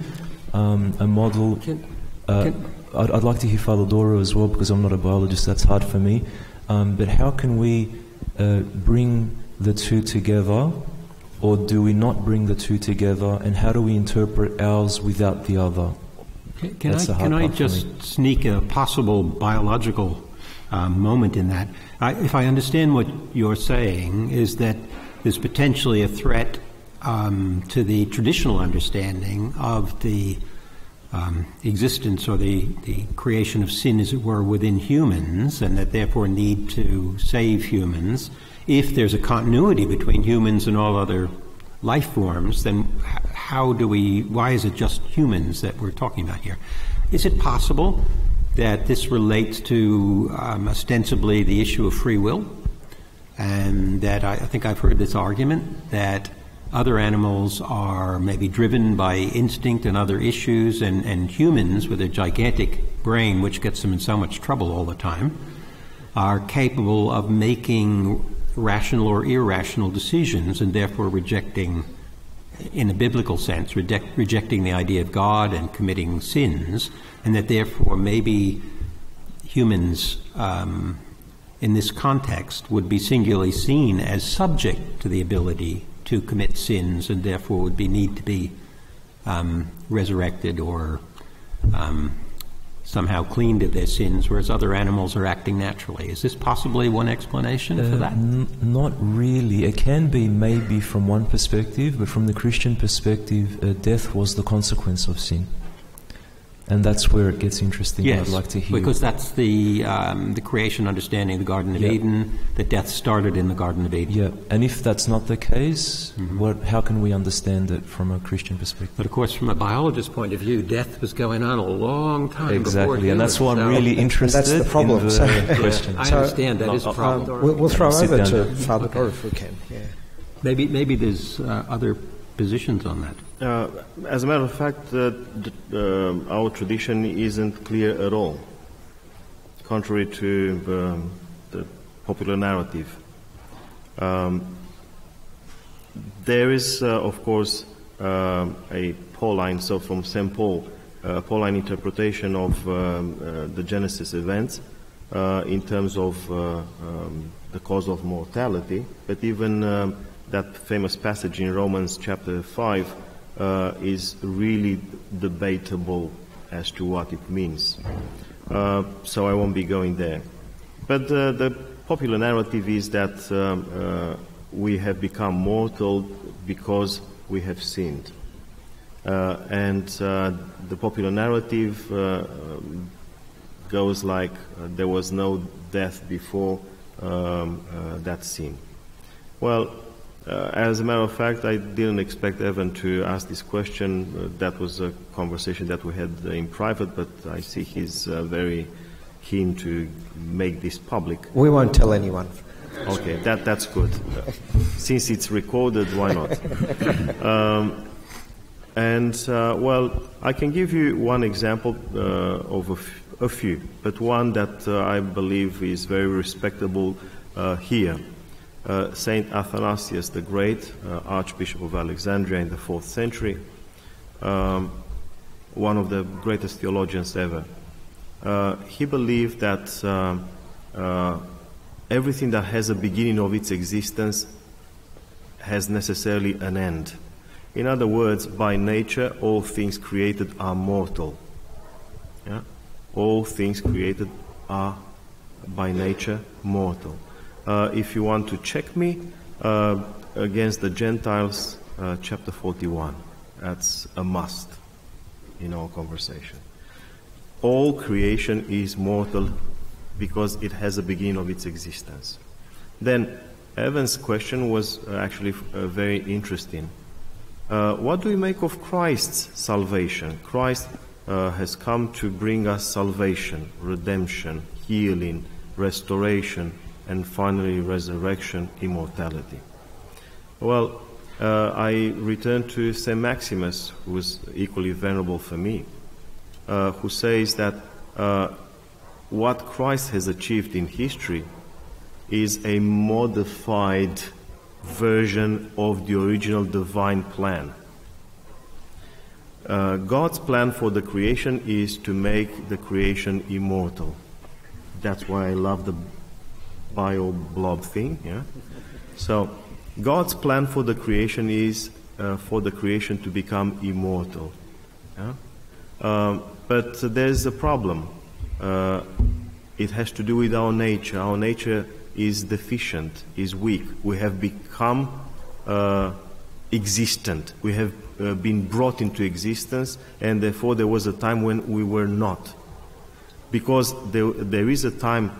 um, a model? Can, uh, can I'd, I'd, like to hear Father Doru as well because I'm not a biologist, that's hard for me. Um, but how can we uh, bring the two together, or do we not bring the two together, and how do we interpret ours without the other? Can, I, can I just sneak a possible biological uh, moment in that? I, if I understand what you're saying, is that there's potentially a threat um, to the traditional understanding of the um, existence or the, the creation of sin, as it were, within humans, and that therefore need to save humans. If there's a continuity between humans and all other life forms, then how do we, why is it just humans that we're talking about here? Is it possible that this relates to um, ostensibly the issue of free will? And that I, I think I've heard this argument that other animals are maybe driven by instinct and other issues, and, and humans, with a gigantic brain, which gets them in so much trouble all the time, are capable of making rational or irrational decisions and therefore rejecting, in a biblical sense, reject, rejecting the idea of God and committing sins, and that therefore maybe humans um, in this context would be singularly seen as subject to the ability to commit sins and therefore would be need to be um, resurrected or um, somehow cleaned of their sins, whereas other animals are acting naturally. Is this possibly one explanation uh, for that? N- not really. It can be maybe from one perspective, but from the Christian perspective, uh, death was the consequence of sin. And that's where it gets interesting. Yes, I'd like to hear. Because that's the, um, the creation understanding of the Garden of Eden, that death started in the Garden of Eden. Yeah, and if that's not the case, mm-hmm. what, how can we understand it from a Christian perspective? But of course, from a biologist's point of view, death was going on a long time before. Exactly, and that's why I'm really interested that's the problem. in the so, question. I understand that is a problem. Um, we'll, we'll, throw over to Father okay. if we can. Yeah. Maybe, maybe there's uh, other positions on that. Uh, as a matter of fact, uh, uh, our tradition isn't clear at all, contrary to um, the popular narrative. Um, there is, uh, of course, um, a Pauline, so from St. Paul, a Pauline interpretation of um, uh, the Genesis events in terms of um, the cause of mortality, but even that famous passage in Romans chapter 5 uh, is really debatable as to what it means. Uh, so I won't be going there. But uh, the popular narrative is that um, uh, we have become mortal because we have sinned. Uh, and uh, the popular narrative goes like there was no death before um, that sin. Well, uh, as a matter of fact, I didn't expect Evan to ask this question. Uh, that was a conversation that we had uh, in private, but I see he's uh, very keen to make this public. We won't tell anyone. Okay, that, that's good. Since it's recorded, why not? Um, and, uh, well, I can give you one example uh, of a, f- a few, but one that I believe is very respectable here uh, Saint Athanasius the Great, uh, Archbishop of Alexandria in the fourth century, um, one of the greatest theologians ever. Uh, he believed that um, uh, everything that has a beginning of its existence has necessarily an end. In other words, by nature, all things created are mortal. Yeah? All things created are by nature mortal. Uh, if you want to check me uh, against the Gentiles, uh, chapter 41. That's a must in our conversation. All creation is mortal because it has a beginning of its existence. Then, Evan's question was actually very interesting. Uh, what do we make of Christ's salvation? Christ uh, has come to bring us salvation, redemption, healing, restoration, and finally resurrection, immortality. Well, uh, I return to St. Maximus, who is equally venerable for me, uh, who says that uh, what Christ has achieved in history is a modified version of the original divine plan. Uh, God's plan for the creation is to make the creation immortal. That's why I love the bio blob thing. Yeah. So God's plan for the creation is uh, for the creation to become immortal. Yeah? Um, but there's a problem. Uh, it has to do with our nature. Our nature is deficient, is weak. We have become uh, existent. We have uh, been brought into existence, and therefore there was a time when we were not. Because there, there is a time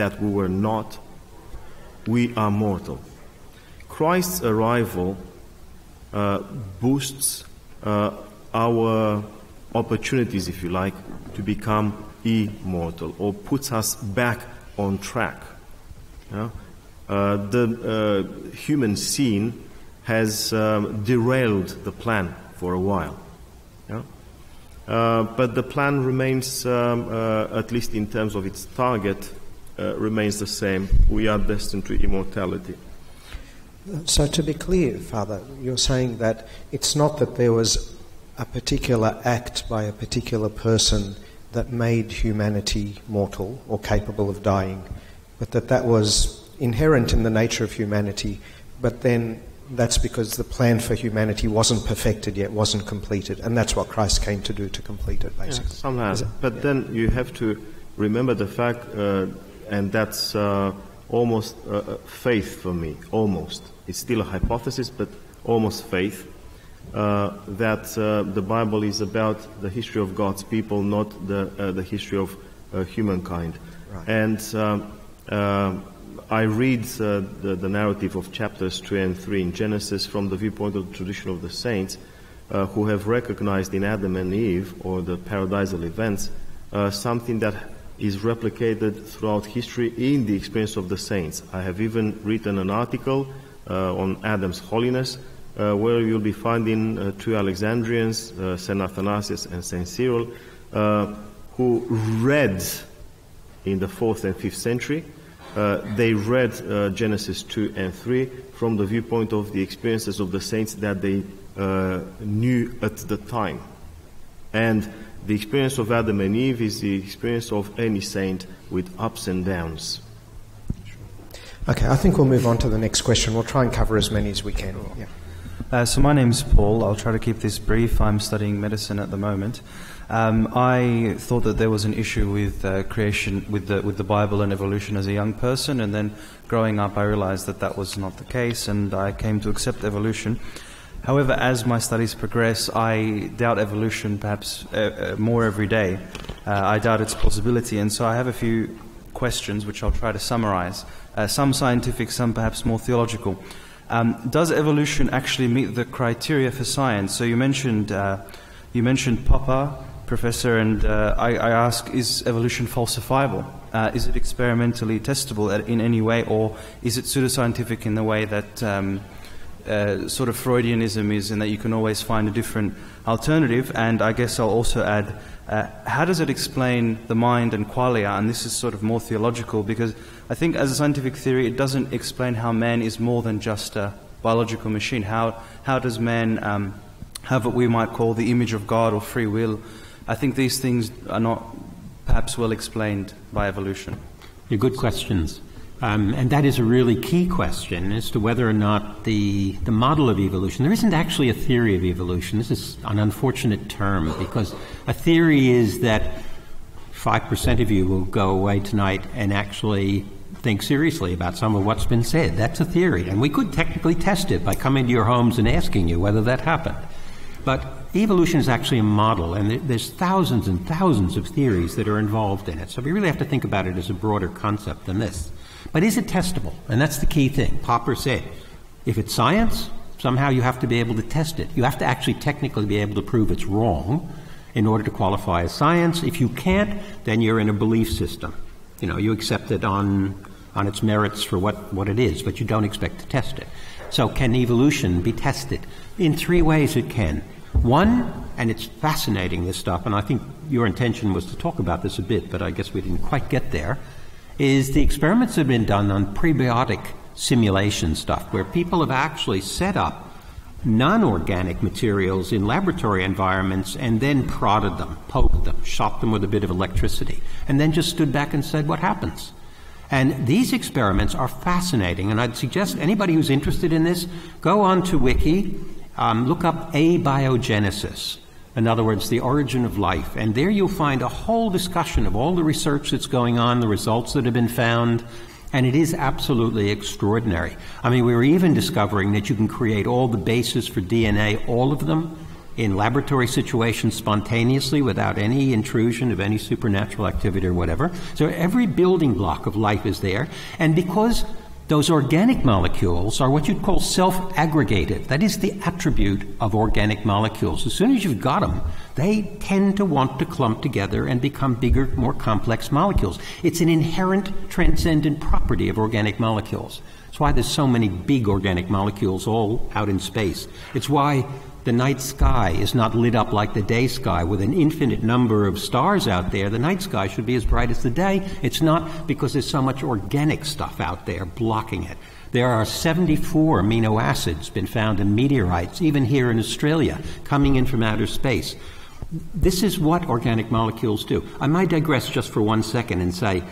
that we were not, we are mortal. Christ's arrival uh, boosts uh, our opportunities, if you like, to become immortal or puts us back on track. Yeah? Uh, the uh, human scene has um, derailed the plan for a while. Yeah? Uh, but the plan remains, um, uh, at least in terms of its target, uh, remains the same. We are destined to immortality. So, to be clear, Father, you're saying that it's not that there was a particular act by a particular person that made humanity mortal or capable of dying, but that that was inherent in the nature of humanity, but then that's because the plan for humanity wasn't perfected yet, wasn't completed, and that's what Christ came to do to complete it, basically. Yeah, somehow. But yeah. then you have to remember the fact uh, and that's uh, almost uh, uh, faith for me, almost. It's still a hypothesis, but almost faith. Uh, that uh, the Bible is about the history of God's people, not the, uh, the history of humankind. Right. And um, I read the, the, narrative of chapters 2 and 3 in Genesis from the viewpoint of the tradition of the saints who have recognized in Adam and Eve, or the paradisal events, something that is replicated throughout history in the experience of the saints. I have even written an article uh, on Adam's holiness, uh, where you'll be finding uh, two Alexandrians, uh, St. Athanasius and St. Cyril, uh, who read in the 4th and 5th century. Uh, they read Genesis 2 and 3 from the viewpoint of the experiences of the saints that they knew at the time. And the experience of Adam and Eve is the experience of any saint with ups and downs. Okay, I think we'll move on to the next question. We'll try and cover as many as we can. Yeah. Uh, so my name's Paul. I'll try to keep this brief. I'm studying medicine at the moment. Um, I thought that there was an issue with uh, creation, with the with the Bible and evolution as a young person, and then growing up, I realized that that was not the case, and I came to accept evolution. However, as my studies progress, I doubt evolution perhaps uh, uh more every day. Uh, I doubt its possibility, and so I have a few questions which I'll try to summarize. Uh, some scientific, some perhaps more theological. Um, does evolution actually meet the criteria for science? So you mentioned, uh, you mentioned Popper, professor, and uh, I, I, ask, is evolution falsifiable? Is it experimentally testable in any way, or is it pseudoscientific in the way that um, uh, sort of Freudianism is, in that you can always find a different alternative? And I guess I'll also add, uh, how does it explain the mind and qualia? And this is sort of more theological because I think, as a scientific theory, it doesn't explain how man is more than just a biological machine. How, how does man um, have what we might call the image of God or free will? I think these things are not perhaps well explained by evolution. Good questions. Um, and that is a really key question as to whether or not the, the model of evolution, there isn't actually a theory of evolution. This is an unfortunate term because a theory is that 5% of you will go away tonight and actually think seriously about some of what's been said. That's a theory. And we could technically test it by coming to your homes and asking you whether that happened. But evolution is actually a model, and there's thousands and thousands of theories that are involved in it. So we really have to think about it as a broader concept than this. But is it testable? And that's the key thing. Popper said if it's science, somehow you have to be able to test it. You have to actually technically be able to prove it's wrong in order to qualify as science. If you can't, then you're in a belief system. You know, you accept it on on its merits for what, what it is, but you don't expect to test it. So, can evolution be tested? In three ways it can. One, and it's fascinating, this stuff, and I think your intention was to talk about this a bit, but I guess we didn't quite get there, is the experiments have been done on prebiotic simulation stuff, where people have actually set up non organic materials in laboratory environments and then prodded them, poked them, shot them with a bit of electricity, and then just stood back and said, What happens? And these experiments are fascinating, and I'd suggest anybody who's interested in this go on to Wiki, um, look up abiogenesis. In other words, the origin of life. And there you'll find a whole discussion of all the research that's going on, the results that have been found, and it is absolutely extraordinary. I mean, we were even discovering that you can create all the bases for DNA, all of them, in laboratory situations spontaneously without any intrusion of any supernatural activity or whatever. So every building block of life is there. And because those organic molecules are what you'd call self aggregated. That is the attribute of organic molecules. As soon as you've got them, they tend to want to clump together and become bigger, more complex molecules. It's an inherent transcendent property of organic molecules. It's why there's so many big organic molecules all out in space. It's why the night sky is not lit up like the day sky with an infinite number of stars out there. The night sky should be as bright as the day. It's not because there's so much organic stuff out there blocking it. There are 74 amino acids been found in meteorites, even here in Australia, coming in from outer space. This is what organic molecules do. I might digress just for one second and say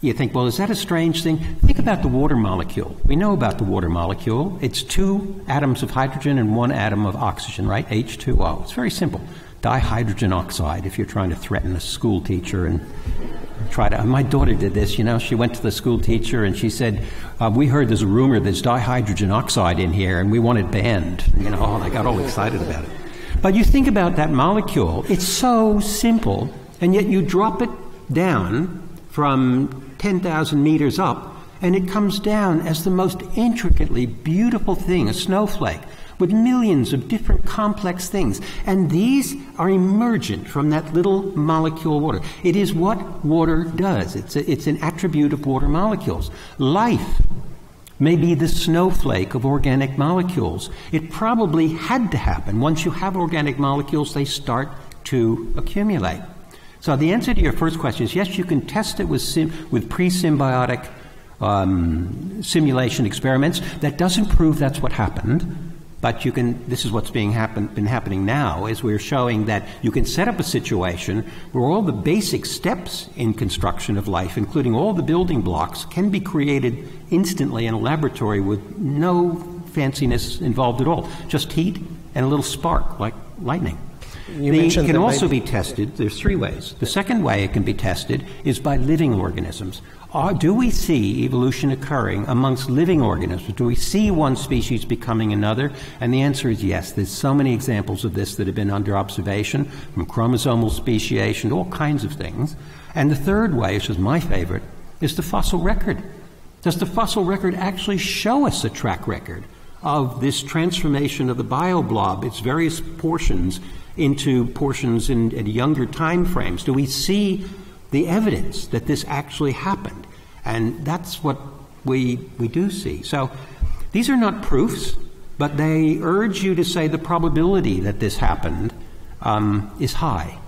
you think, well, is that a strange thing? Think about the water molecule. We know about the water molecule. It's two atoms of hydrogen and one atom of oxygen, right? H2O. It's very simple. Dihydrogen oxide, if you're trying to threaten a school teacher and try to. My daughter did this, you know. She went to the school teacher and she said, uh, We heard there's a rumor there's dihydrogen oxide in here and we want it banned. You know, oh, they got all excited about it. But you think about that molecule, it's so simple, and yet you drop it down from 10,000 meters up, and it comes down as the most intricately beautiful thing, a snowflake, with millions of different complex things. And these are emergent from that little molecule of water. It is what water does, it's, a, it's an attribute of water molecules. Life may be the snowflake of organic molecules. It probably had to happen. Once you have organic molecules, they start to accumulate. So the answer to your first question is yes, you can test it with, with pre-symbiotic um, simulation experiments. That doesn't prove that's what happened. But you can, this is what's being happen, been happening now, is we're showing that you can set up a situation where all the basic steps in construction of life, including all the building blocks, can be created instantly in a laboratory with no fanciness involved at all. Just heat and a little spark, like lightning. You the, mentioned can also be tested. There's three ways. The second way it can be tested is by living organisms. Are, do we see evolution occurring amongst living organisms? Do we see one species becoming another? And the answer is yes. There's so many examples of this that have been under observation, from chromosomal speciation to all kinds of things. And the third way, which is my favorite, is the fossil record. Does the fossil record actually show us a track record of this transformation of the bioblob, its various portions, into portions in, at younger time frames? Do we see the evidence that this actually happened? And that's what we, we do see. So these are not proofs, but they urge you to say the probability that this happened um, is high.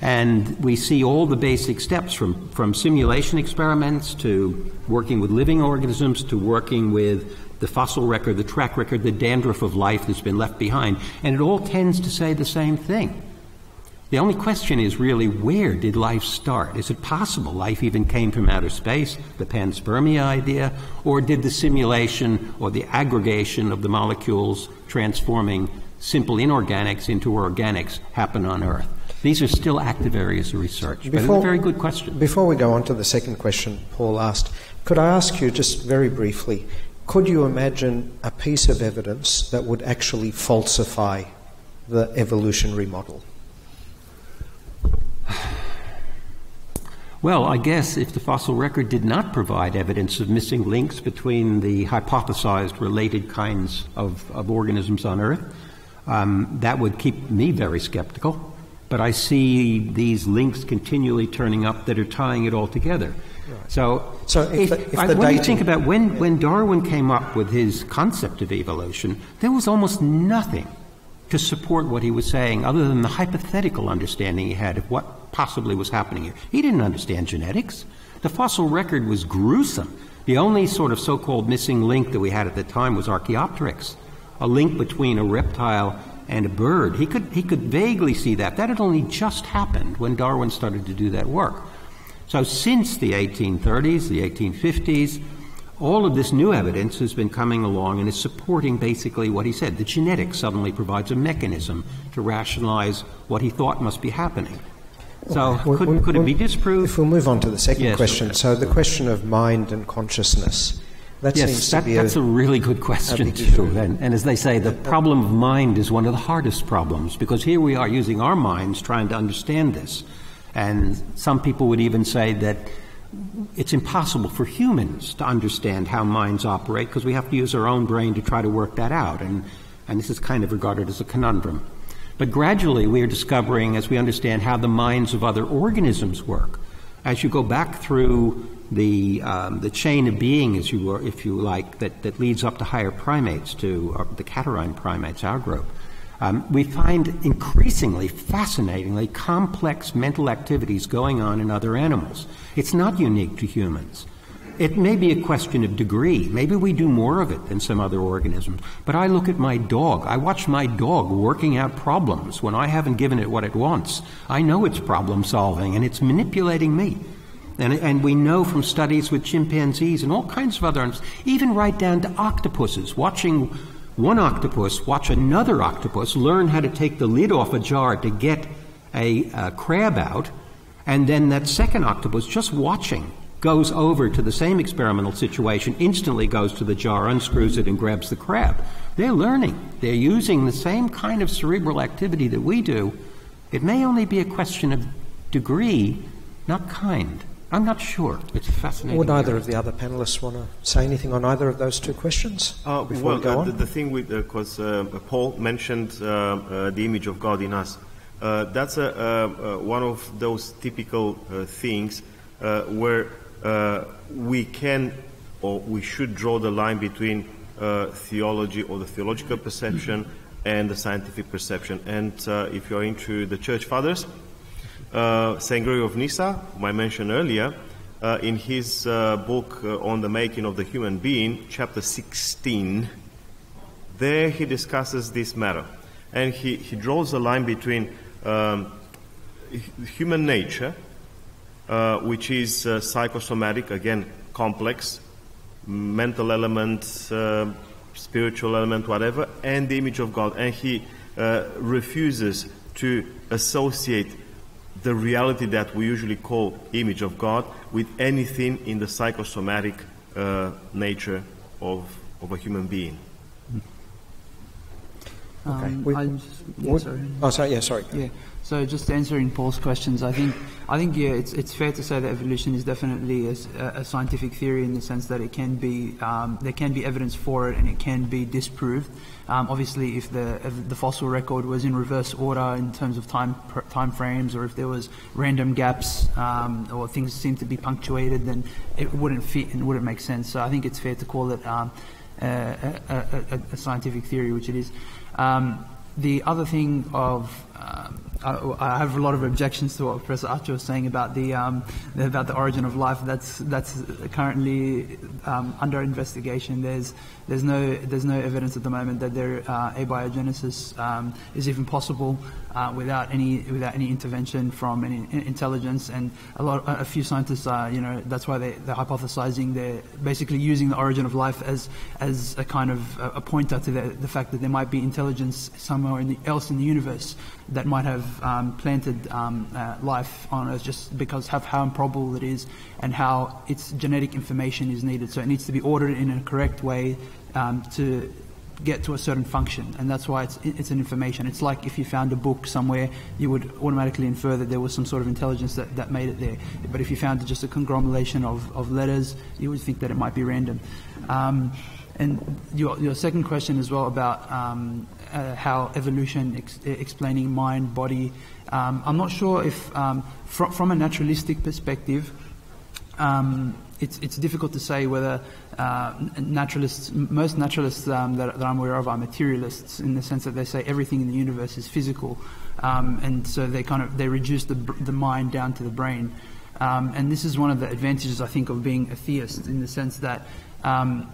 And we see all the basic steps from, from simulation experiments to working with living organisms to working with the fossil record, the track record, the dandruff of life that's been left behind. And it all tends to say the same thing. The only question is really where did life start? Is it possible life even came from outer space, the panspermia idea, or did the simulation or the aggregation of the molecules transforming simple inorganics into organics happen on Earth? These are still active areas of research, but it's a very good question. Before we go on to the second question Paul asked, could I ask you just very briefly, could you imagine a piece of evidence that would actually falsify the evolutionary model? Well, I guess if the fossil record did not provide evidence of missing links between the hypothesized related kinds of, of organisms on Earth, um, that would keep me very skeptical. But I see these links continually turning up that are tying it all together. So, So if the- if I- when you think about when, when Darwin came up with his concept of evolution, there was almost nothing to support what he was saying other than the hypothetical understanding he had of what possibly was happening here. He didn't understand genetics. The fossil record was gruesome. The only sort of so called missing link that we had at the time was Archaeopteryx, a link between a reptile and a bird. He could, he could vaguely see that. That had only just happened when Darwin started to do that work. So since the 1830s, the 1850s, all of this new evidence has been coming along and is supporting basically what he said. The genetics suddenly provides a mechanism to rationalize what he thought must be happening. So Well, could, well, could it be disproved? If we'll move on to the second Yes. question, so the question of mind and consciousness. That seems Yes, to that, be that's a really good question, too. And, and as they say, the problem of mind is one of the hardest problems because here we are using our minds trying to understand this. And some people would even say that it's impossible for humans to understand how minds operate because we have to use our own brain to try to work that out. And, and this is kind of regarded as a conundrum. But gradually, we are discovering, as we understand how the minds of other organisms work, as you go back through the, um, the chain of being, as you were, if you like, that, that leads up to higher primates, to uh, the catarrhine primates, our group, um, we find increasingly, fascinatingly complex mental activities going on in other animals. It's not unique to humans. It may be a question of degree. Maybe we do more of it than some other organisms. But I look at my dog. I watch my dog working out problems when I haven't given it what it wants. I know it's problem solving and it's manipulating me. And, and we know from studies with chimpanzees and all kinds of other animals, even right down to octopuses, watching one octopus watch another octopus learn how to take the lid off a jar to get a, uh crab out, and then that second octopus, just watching, goes over to the same experimental situation, instantly goes to the jar, unscrews it, and grabs the crab. They're learning. They're using the same kind of cerebral activity that we do. It may only be a question of degree, not kind. I'm not sure. It's fascinating. Would either of the other panelists want to say anything on either of those two questions Uh, before well, we go uh, on? the, the thing with, because uh, Paul mentioned uh, uh, the image of God in us. Uh, that's a, uh, uh, one of those typical uh, things uh, where uh, we can or we should draw the line between uh, theology or the theological perception and the scientific perception. And uh, if you're into the church fathers, uh, Saint Gregory of Nyssa, whom I mentioned earlier, uh, in his uh, book uh, on the making of the human being, chapter 16, there he discusses this matter. And he, he draws a line between um, human nature, uh, which is uh, psychosomatic, again, complex, mental element, spiritual element, whatever, and the image of God. And he refuses to associate the reality that we usually call image of God with anything in the psychosomatic uh, nature of, of a human being. Um, We- I just- yeah, Would- sorry. Oh, sorry, yeah, sorry. Yeah. So just answering Paul's questions, I think I think yeah, it's it's fair to say that evolution is definitely a scientific theory in the sense that it can be um, there can be evidence for it and it can be disproved. Um, obviously, if the if the fossil record was in reverse order in terms of time time frames, or if there was random gaps um, or things seemed to be punctuated, then it wouldn't fit and wouldn't make sense. So I think it's fair to call it um, a, a, a, a scientific theory, which it is. Um, the other thing of um, I, have a lot of objections to what Professor Archer was saying about the um, about the origin of life. That's that's currently um, under investigation. There's there's no there's no evidence at the moment that there uh, abiogenesis um, is even possible uh, without any without any intervention from any intelligence. And a lot a few scientists are you know that's why they they're hypothesizing. They're basically using the origin of life as as a kind of a, a pointer to the, the fact that there might be intelligence somewhere in the, else in the universe that might have um, planted um, uh, life on Earth just because of how improbable it is and how its genetic information is needed. So it needs to be ordered in a correct way um, to get to a certain function, and that's why it's, it's an information. It's like if you found a book somewhere, you would automatically infer that there was some sort of intelligence that, that made it there. But if you found just a conglomeration of, of letters, you would think that it might be random. Um, and your, your second question as well about um, uh, how evolution ex- explaining mind, body. Um, I'm not sure if, um, fr- from a naturalistic perspective, um, it's, it's difficult to say whether uh, naturalists, most naturalists um, that, that I'm aware of are materialists in the sense that they say everything in the universe is physical, um, and so they kind of they reduce the, the mind down to the brain. Um, and this is one of the advantages, I think, of being a theist in the sense that um,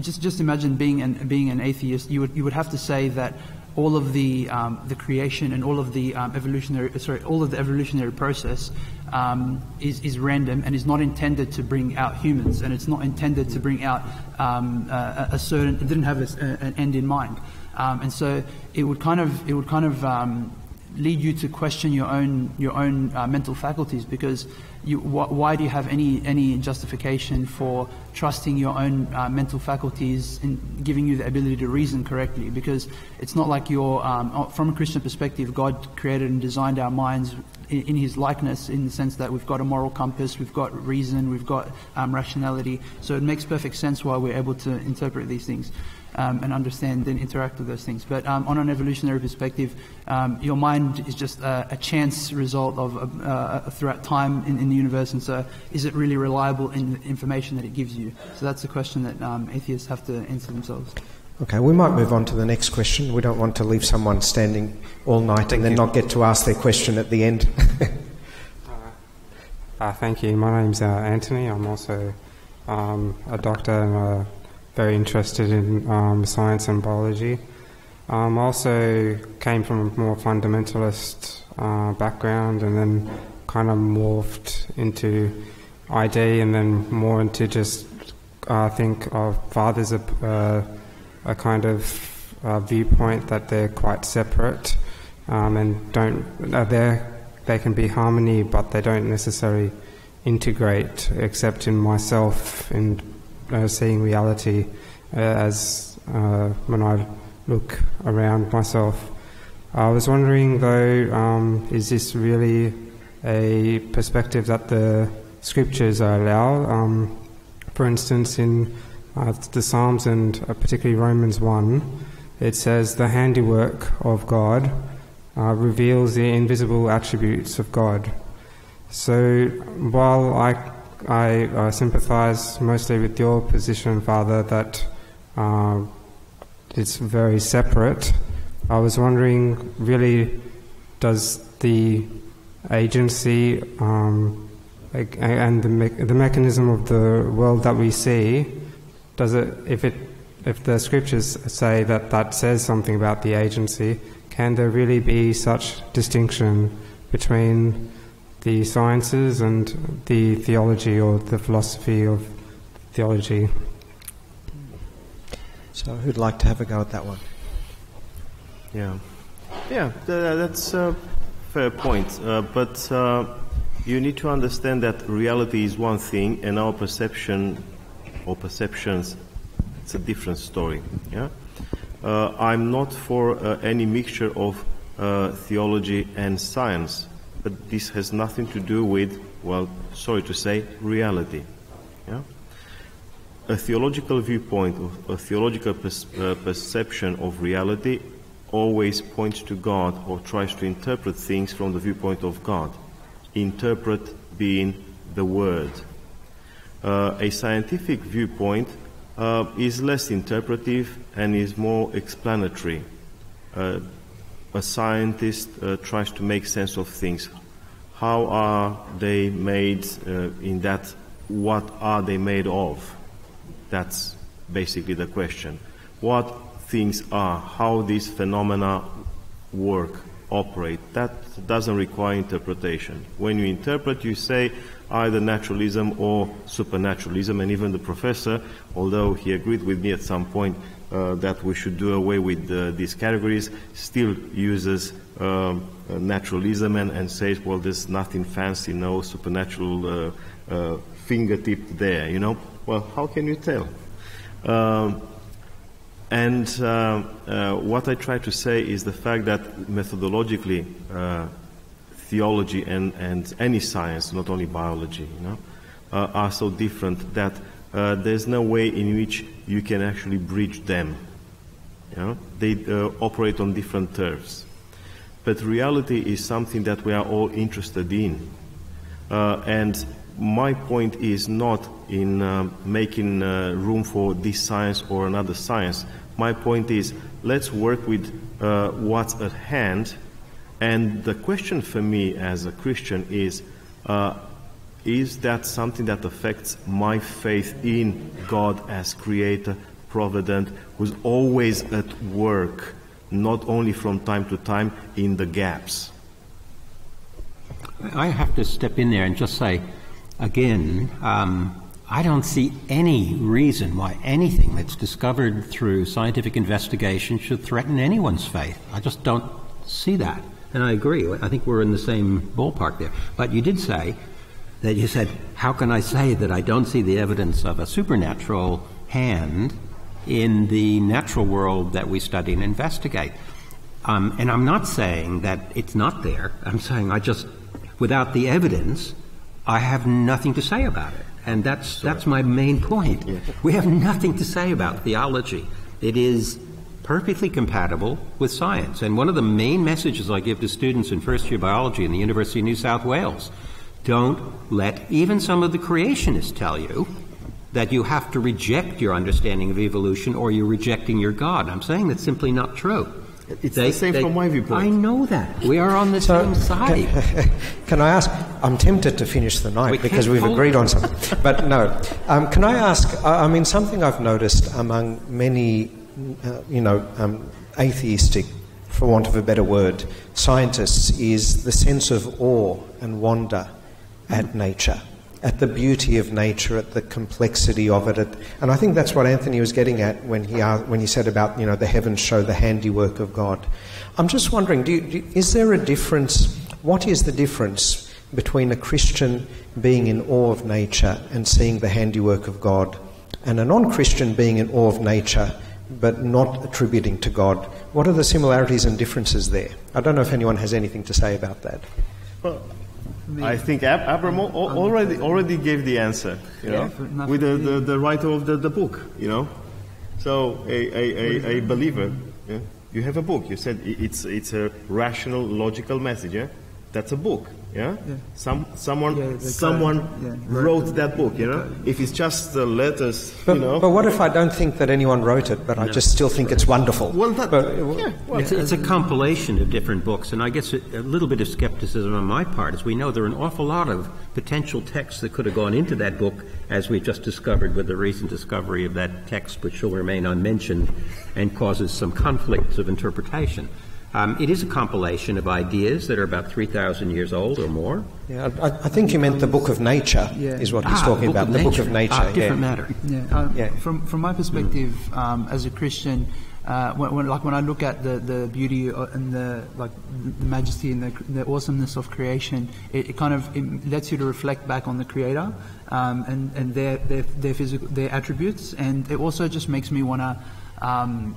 just just imagine being an being an atheist. You would you would have to say that all of the um, the creation and all of the um, evolutionary sorry all of the evolutionary process um, is is random and is not intended to bring out humans and it's not intended to bring out um, a, a certain it didn't have a an end in mind um, and so it would kind of it would kind of um, lead you to question your own your own uh, mental faculties because you, wh- why do you have any any justification for trusting your own uh, mental faculties and giving you the ability to reason correctly? Because it's not like you're um, from a Christian perspective, God created and designed our minds in, in His likeness, in the sense that we've got a moral compass, we've got reason, we've got um, rationality. So it makes perfect sense why we're able to interpret these things um, and understand and interact with those things. But um, on an evolutionary perspective, um, your mind is just a, a chance result of uh, uh, throughout time in, in the universe, and so is it really reliable in the information that it gives you? So that's the question that um, atheists have to answer themselves. Okay, we might move on to the next question. We don't want to leave someone standing all night and then not get to ask their question at the end. Uh, thank you. My name's uh, Anthony. I'm also um, a doctor and uh, very interested in um, science and biology. Um, also came from a more fundamentalist uh, background and then kind of morphed into ID and then more into just uh, think of fathers a, uh, a kind of uh, viewpoint that they're quite separate um, and don't uh, they they can be harmony, but they don't necessarily integrate. Except in myself in uh, seeing reality uh, as uh, when I look around myself. I was wondering though, um, is this really a perspective that the scriptures allow? Um, for instance, in uh, the Psalms and uh, particularly Romans 1, it says, The handiwork of God reveals the invisible attributes of God. So while I, I uh, sympathize mostly with your position, Father, that uh, it's very separate, I was wondering really, does the agency um, and the, me- the mechanism of the world that we see, does it, if it if the scriptures say that that says something about the agency, can there really be such distinction between the sciences and the theology or the philosophy of theology? So, who'd like to have a go at that one? Yeah, yeah, th- that's a fair point. Uh, but uh, you need to understand that reality is one thing, and our perception or perceptions, it's a different story. Yeah, uh, I'm not for uh, any mixture of uh, theology and science, but this has nothing to do with, well, sorry to say, reality. Yeah a theological viewpoint, a theological uh, perception of reality always points to God or tries to interpret things from the viewpoint of God. Interpret being the Word. Uh, a scientific viewpoint uh, is less interpretive and is more explanatory. Uh, a scientist uh, tries to make sense of things. How are they made uh, in that? What are they made of? That's basically the question. What things are, how these phenomena work, operate, that doesn't require interpretation. When you interpret, you say either naturalism or supernaturalism, and even the professor, although he agreed with me at some point uh, that we should do away with uh, these categories, still uses um, uh, naturalism and, and, says, well, there's nothing fancy, no supernatural uh, uh, fingertip there, you know. Well, how can you tell? Um, and what I try to say is the fact that methodologically, theology and, and any science, not only biology, you know, are so different that uh, there's no way in which you can actually bridge them. You know? They uh, operate on different turfs. But reality is something that we are all interested in. and my point is not in uh, making uh, room for this science or another science. My point is let's work with uh, what's at hand. And the question for me as a Christian is uh, is that something that affects my faith in God as creator, provident, who's always at work, not only from time to time in the gaps? I have to step in there and just say, again, um, I don't see any reason why anything that's discovered through scientific investigation should threaten anyone's faith. I just don't see that. And I agree. I think we're in the same ballpark there. But you did say that you said, How can I say that I don't see the evidence of a supernatural hand in the natural world that we study and investigate? Um, and I'm not saying that it's not there. I'm saying I just, without the evidence, I have nothing to say about it. And that's, that's my main point. We have nothing to say about theology. It is perfectly compatible with science. And one of the main messages I give to students in first year biology in the University of New South Wales don't let even some of the creationists tell you that you have to reject your understanding of evolution or you're rejecting your God. I'm saying that's simply not true. It's they, the same they, from my viewpoint. I know that. We are on the so same side. Can, can, I ask? I'm tempted to finish the night we because we've agreed on something. but no. Um, can I ask? I mean, something I've noticed among many, uh, you know, um, atheistic, for want of a better word, scientists is the sense of awe and wonder at nature at the beauty of nature, at the complexity of it. And I think that's what Anthony was getting at when he, uh, when he said about, you know, the heavens show the handiwork of God. I'm just wondering, do you, do, is there a difference? What is the difference between a Christian being in awe of nature and seeing the handiwork of God and a non Christian being in awe of nature but not attributing to God? What are the similarities and differences there? I don't know if anyone has anything to say about that. Well, I think Ab- Abraam already already gave the answer, you know, yeah, with the, the, the, writer of the, the book, you know. So a, a, a, a believer, yeah, you have a book. You said it's it's a rational, logical message. Yeah? That's a book. Yeah? Yeah. Some, someone Yeah, someone yeah, wrote, wrote that book, you know? If it's just the letters, But, you know. but what if I don't think that anyone wrote it, but I just still think it's wonderful? well, that, But- yeah, well, It's, it's a uh, compilation of different books, and I guess a, a little bit of skepticism on my part is we know there are an awful lot of potential texts that could have gone into that book, as we've just discovered with the recent discovery of that text, which shall remain unmentioned and causes some conflicts of interpretation. Um, it is a compilation of ideas that are about 3,000 years old or more. Yeah, I, I think you meant the Book of Nature, Yeah. is what he's Ah, talking Book about. of the Book of Nature. Ah, yeah. different matter. Yeah, um, Yeah. From from my perspective um, as a Christian, uh, when, when like when I look at the, the beauty and the like the majesty and the, the awesomeness of creation, it, it kind of it lets you to reflect back on the Creator um, and and their their their physical their attributes, and it also just makes me want to. Um,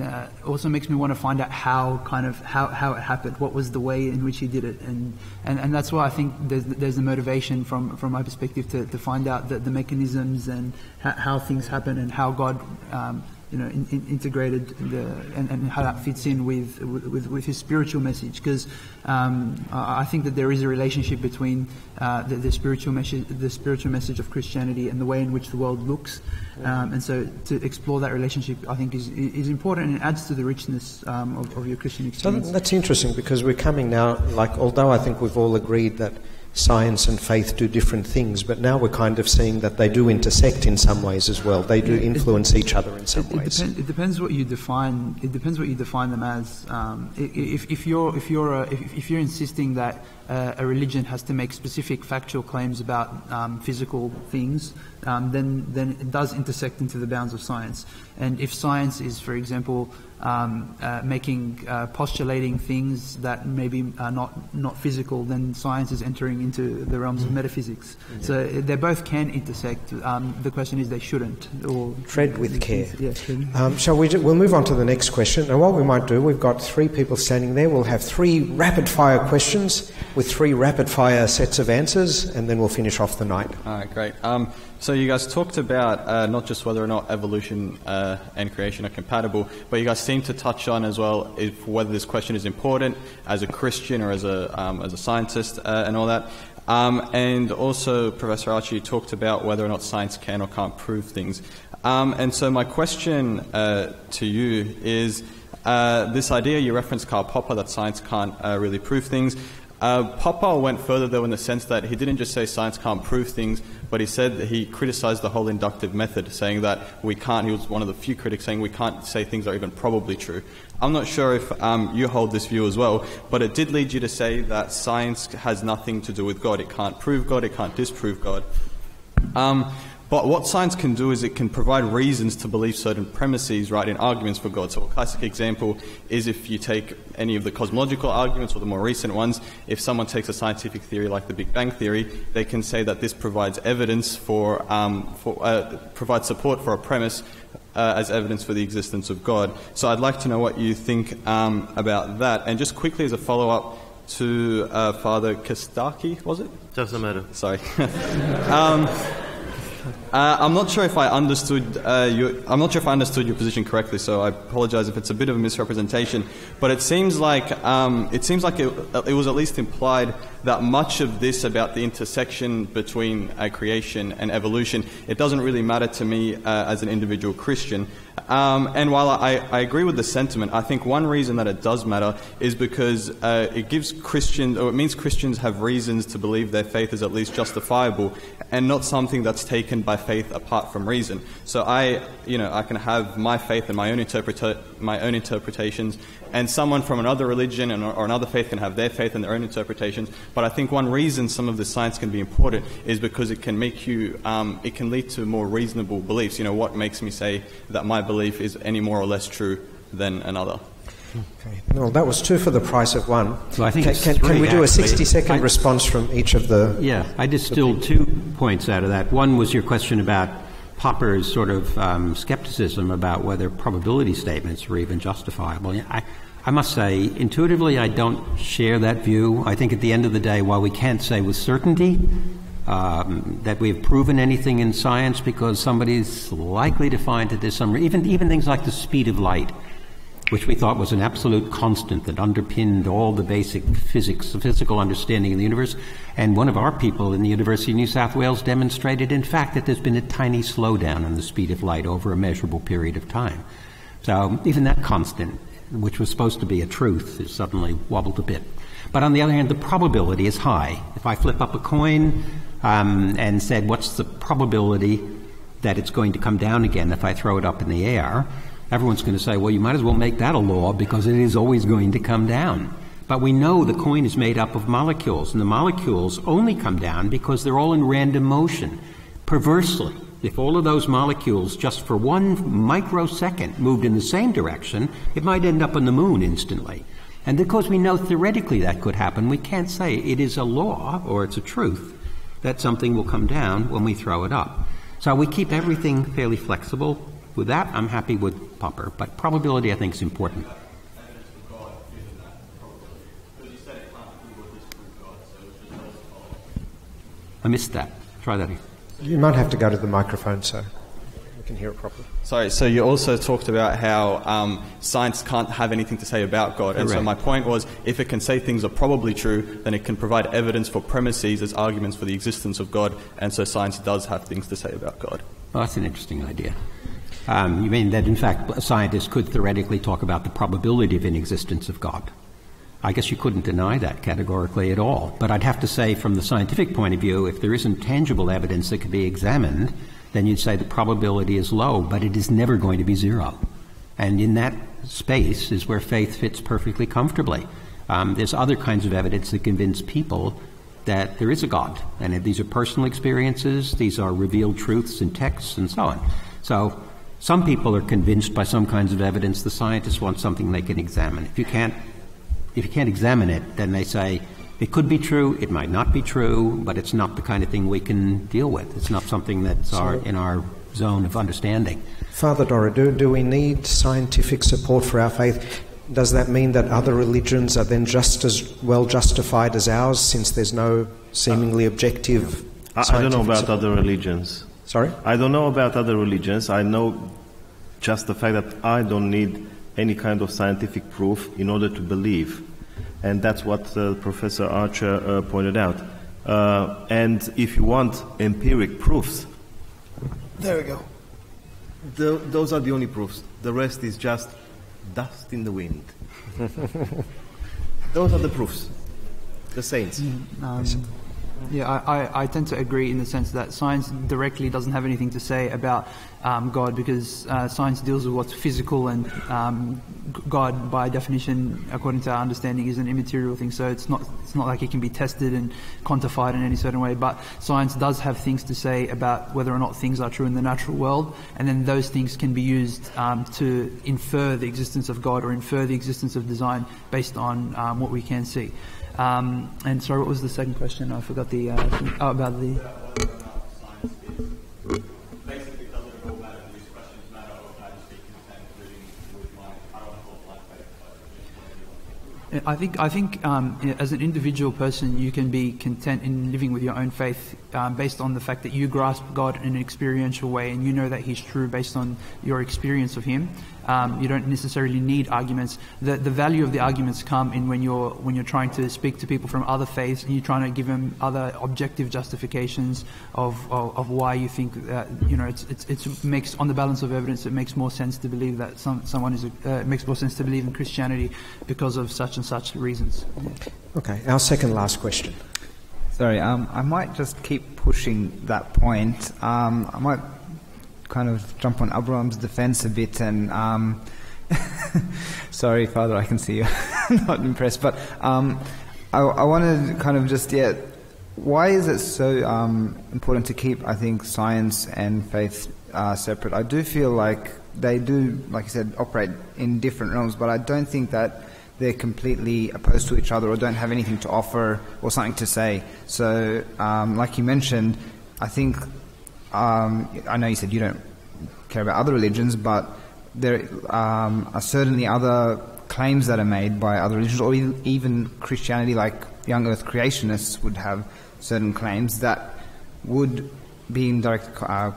uh, also makes me want to find out how kind of how, how it happened, what was the way in which he did it, and, and, and that's why I think there's, there's a motivation from, from my perspective to, to find out the, the mechanisms and how, how things happen and how God um, you know in, in integrated the and, and how that fits in with with, with his spiritual message. Because um, I think that there is a relationship between uh, the, the spiritual message the spiritual message of Christianity and the way in which the world looks. Um, and so to explore that relationship I think is is important and it adds to the richness um, of, of your Christian So experience. that's interesting because we're coming now, like, although I think we've all agreed that science and faith do different things, but now we're kind of seeing that they do intersect in some ways as well. They do influence each other in some It, it, ways. depend, it depends what you define. It depends what you define them as. Um, if, if you're if you're uh, if, if you're insisting that uh, a religion has to make specific factual claims about um, physical things, um, then then it does intersect into the bounds of science. And if science is, for example, um, uh, making uh, postulating things that maybe are not not physical, then science is entering into the realms of metaphysics. So uh, they both can intersect. Um, the question is they shouldn't. Or Tread with care. Yeah, tread. Um, shall we? Do, we'll move on to the next question. And what we might do, we've got three people standing there. We'll have three rapid fire questions with three rapid fire sets of answers, and then we'll finish off the night. All right, great. So you guys talked about uh, not just whether or not evolution uh, and creation are compatible, but you guys seem to touch on as well if whether this question is important as a Christian or as a um, as a scientist uh, and all that. Um, and also, Professor Archer talked about whether or not science can or can't prove things. Um, and so, my question uh, to you is uh, this idea you referenced Karl Popper that science can't uh, really prove things. Uh, Popper went further, though, in the sense that he didn't just say science can't prove things, but he said he criticized the whole inductive method, saying that we can't, he was one of the few critics saying we can't say things are even probably true. I'm not sure if um, you hold this view as well, but it did lead you to say that science has nothing to do with God. It can't prove God, it can't disprove God. Um, but what science can do is it can provide reasons to believe certain premises, right, in arguments for God. So a classic example is if you take any of the cosmological arguments or the more recent ones, if someone takes a scientific theory like the Big Bang Theory, they can say that this provides evidence for, um, for uh, provides support for a premise uh, as evidence for the existence of God. So I'd like to know what you think um, about that. And just quickly as a follow-up to uh, Father Costache, was it? Doesn't matter. Sorry. um, uh, I'm not sure if I understood uh, your, I'm not sure if I understood your position correctly, so I apologize if it's a bit of a misrepresentation. But it seems like um, it seems like it, it, was at least implied that much of this about the intersection between uh, creation and evolution it doesn't really matter to me uh, as an individual Christian. Um, and while I, I, agree with the sentiment, I think one reason that it does matter is because uh, it gives Christians, or it means Christians have reasons to believe their faith is at least justifiable, and not something that's taken by faith apart from reason. So I, you know, I can have my faith and my own interpreta- my own interpretations, and someone from another religion and, or another faith can have their faith and their own interpretations. But I think one reason some of the science can be important is because it can make you, um, it can lead to more reasonable beliefs. You know, what makes me say that my belief is any more or less true than another? Okay. Well, that was two for the price of one. So I think can, it's can, can we do a 60 second I- response from each of the. Yeah, I distilled two points out of that. One was your question about Popper's sort of um, skepticism about whether probability statements were even justifiable. Yeah, I, I must say, intuitively, I don't share that view. I think at the end of the day, while we can't say with certainty um, that we've proven anything in science because somebody's likely to find that there's some, even, even things like the speed of light. which we thought was an absolute constant that underpinned all the basic physics, the physical understanding of the universe. And one of our people in the University of New South Wales demonstrated, in fact, that there's been a tiny slowdown in the speed of light over a measurable period of time. So even that constant, which was supposed to be a truth, is suddenly wobbled a bit. But on the other hand, the probability is high. If I flip up a coin um, and said, what's the probability that it's going to come down again if I throw it up in the air? Everyone's going to say, well, you might as well make that a law because it is always going to come down. But we know the coin is made up of molecules, and the molecules only come down because they're all in random motion. Perversely, if all of those molecules just for one microsecond moved in the same direction, it might end up on the moon instantly. And because we know theoretically that could happen, we can't say it is a law or it's a truth that something will come down when we throw it up. So we keep everything fairly flexible. With that, I'm happy with Popper, but probability I think is important. I missed that. Try that again. You might have to go to the microphone so we can hear it properly. Sorry, so you also talked about how um, science can't have anything to say about God. And so my point was if it can say things are probably true, then it can provide evidence for premises as arguments for the existence of God. And so science does have things to say about God. Well, that's an interesting idea. Um, you mean that, in fact, scientists could theoretically talk about the probability of an existence of God? I guess you couldn't deny that categorically at all. But I'd have to say, from the scientific point of view, if there isn't tangible evidence that can be examined, then you'd say the probability is low, but it is never going to be zero. And in that space is where faith fits perfectly comfortably. Um, there's other kinds of evidence that convince people that there is a God, and these are personal experiences, these are revealed truths in texts, and so on. So some people are convinced by some kinds of evidence. The scientists want something they can examine. If you can't, if you can't examine it, then they say it could be true, it might not be true, but it's not the kind of thing we can deal with. It's not something that's our, in our zone of understanding. Father Doru, do, do we need scientific support for our faith? Does that mean that other religions are then just as well justified as ours since there's no seemingly uh, objective? I, I don't know about support? other religions. Sorry? I don't know about other religions. I know just the fact that I don't need any kind of scientific proof in order to believe. And that's what uh, Professor Archer uh, pointed out. Uh, and if you want empiric proofs, there we go. The, those are the only proofs. The rest is just dust in the wind. those are the proofs. The saints. Um, yeah, I, I, tend to agree in the sense that science directly doesn't have anything to say about um, God because uh, science deals with what's physical and um, God, by definition, according to our understanding, is an immaterial thing. So it's not it's not like it can be tested and quantified in any certain way. But science does have things to say about whether or not things are true in the natural world, and then those things can be used um, to infer the existence of God or infer the existence of design based on um, what we can see. Um, and sorry, what was the second question? I forgot the uh, oh, about the. I think I think um, as an individual person, you can be content in living with your own faith um, based on the fact that you grasp God in an experiential way and you know that He's true based on your experience of Him. Um, you don't necessarily need arguments. The the value of the arguments come in when you're when you're trying to speak to people from other faiths and you're trying to give them other objective justifications of of, of why you think that you know it's, it's it's makes on the balance of evidence it makes more sense to believe that some someone is a, uh, it makes more sense to believe in Christianity because of such and such reasons. Okay, our second last question. Sorry, um, I might just keep pushing that point. Um, I might kind of jump on Abraam's defense a bit and. Um, sorry, Father, I can see you not impressed, but um, I, I wanted to kind of just, yeah, why is it so um, important to keep, I think, science and faith uh, separate? I do feel like they do, like you said, operate in different realms, but I don't think that they're completely opposed to each other or don't have anything to offer or something to say. So, um, like you mentioned, I think um, I know you said you don't care about other religions, but there um, are certainly other claims that are made by other religions, or even Christianity, like young Earth creationists would have certain claims that would be in direct uh,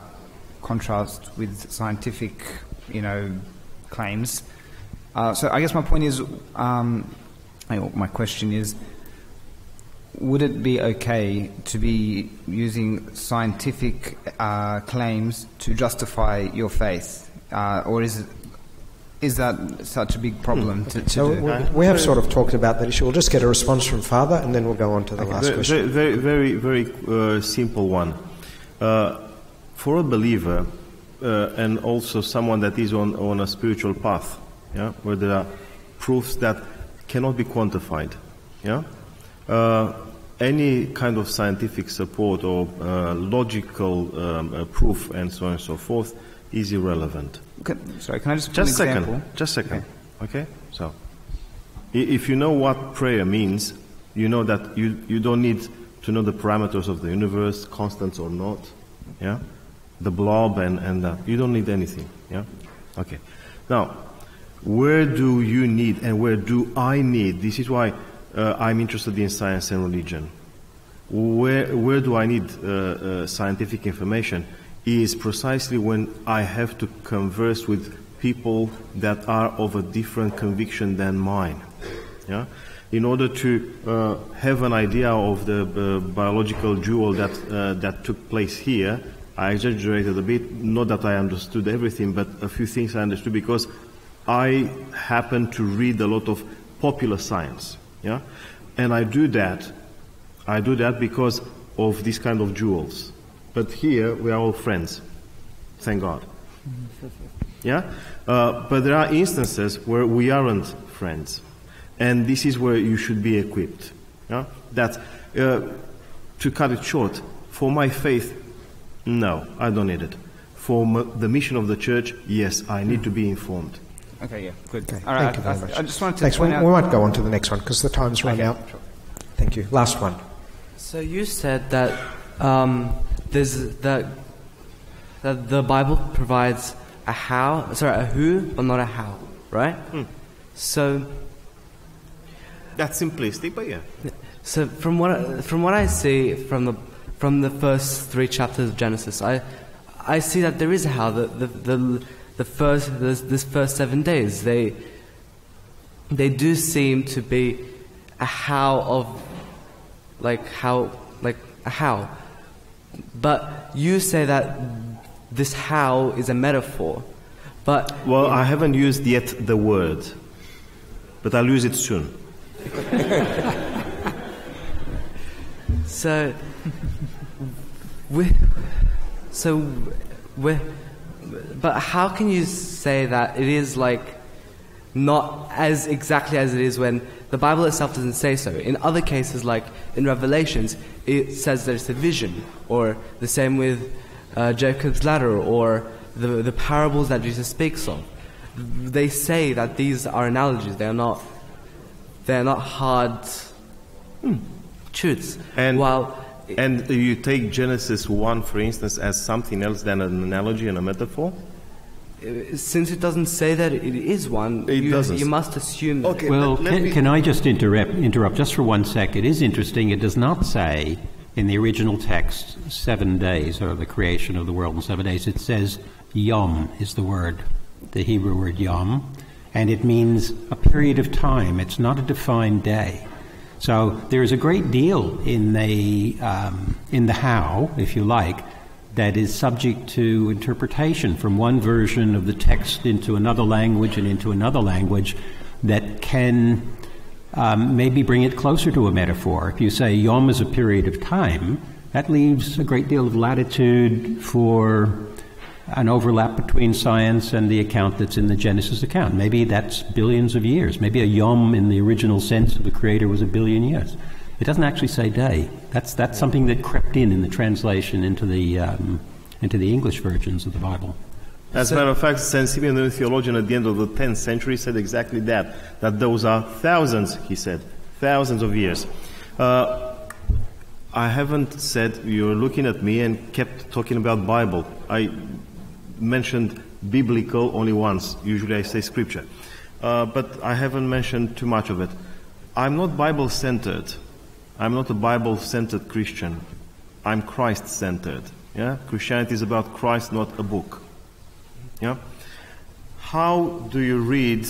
contrast with scientific, you know, claims. Uh, so I guess my point is, um, my question is, would it be okay to be using scientific uh, claims to justify your faith, uh, or is it, is that such a big problem to, to So do? we, we have sort of talked about that issue. We'll just get a response from Father, and then we'll go on to the last Very, question. very, very, very, very uh, simple one. Uh, for a believer, uh, and also someone that is on, on a spiritual path, yeah, where there are proofs that cannot be quantified, yeah, any kind of scientific support or uh, logical um, uh, proof and so on and so forth is irrelevant. Can, sorry, can I just Just second. example? Just a second. Okay. So, if you know what prayer means, you know that you, you don't need to know the parameters of the universe, constants or not. Yeah. The blob and and uh, you don't need anything. Yeah. Okay. Now, where do you need and where do I need? This is why uh, I'm interested in science and religion. Where, where do I need uh, uh, scientific information? Is precisely when I have to converse with people that are of a different conviction than mine. Yeah? In order to uh, have an idea of the uh, biological duel that, uh, that took place here, I exaggerated a bit. Not that I understood everything, but a few things I understood because I happen to read a lot of popular science. Yeah? And I do that I do that because of this kind of jewels. But here we are all friends. Thank God. Yeah? Uh, but there are instances where we aren't friends. And this is where you should be equipped. Yeah? That, uh, to cut it short, for my faith, no, I don't need it. For m- the mission of the church, yes, I need to be informed. Okay, yeah, good. Okay, All right, thank you very I- much. I just wanted to Thanks. We, point out. we might go on to the next one because the time's run Okay, out. Thank you. Last one. So you said that um, there's that that the Bible provides a how, sorry, a who, but not a how, right? Hmm. So, That's simplistic, but yeah. so from what I, from what I see from the from the first three chapters of Genesis, I I see that there is a how. The the the, the first this, this first seven days. They they do seem to be a how of like how like a how. But you say that this how is a metaphor. But Well, I haven't used yet the word, but I'll use it soon. so we so we but how can you say that it is like not as exactly as it is when the Bible itself doesn't say so. In other cases, like in Revelations, it says that it's a vision, or the same with uh, Jacob's ladder, or the, the parables that Jesus speaks of. They say that these are analogies. They are not. They are not hard truths. And, While and you take Genesis 1, for instance, as something else than an analogy and a metaphor? since it doesn't say that it is one, It you, doesn't. you must assume that. Okay. Well, let- let can, me- can I just interrupt, interrupt just for one sec? It is interesting. It does not say in the original text seven days or the creation of the world in seven days. It says yom is the word, the Hebrew word yom, and it means a period of time. It's not a defined day. So there is a great deal in the um, in the how, if you like, that is subject to interpretation from one version of the text into another language and into another language that can um, maybe bring it closer to a metaphor. If you say yom is a period of time, that leaves a great deal of latitude for an overlap between science and the account that's in the Genesis account. Maybe that's billions of years. Maybe a yom in the original sense of the Creator was a billion years. It doesn't actually say day. That's, that's something that crept in in the translation into the, um, into the English versions of the Bible. As a matter of fact, St. Simeon, the theologian at the end of the 10th century, said exactly that. That those are thousands, he said, thousands of years. Uh, I haven't said you're looking at me and kept talking about Bible. I mentioned biblical only once. Usually I say scripture. Uh, but I haven't mentioned too much of it. I'm not Bible centered. I'm not a Bible centered Christian. I'm Christ centered. Yeah? Christianity is about Christ, not a book. Yeah? How do you read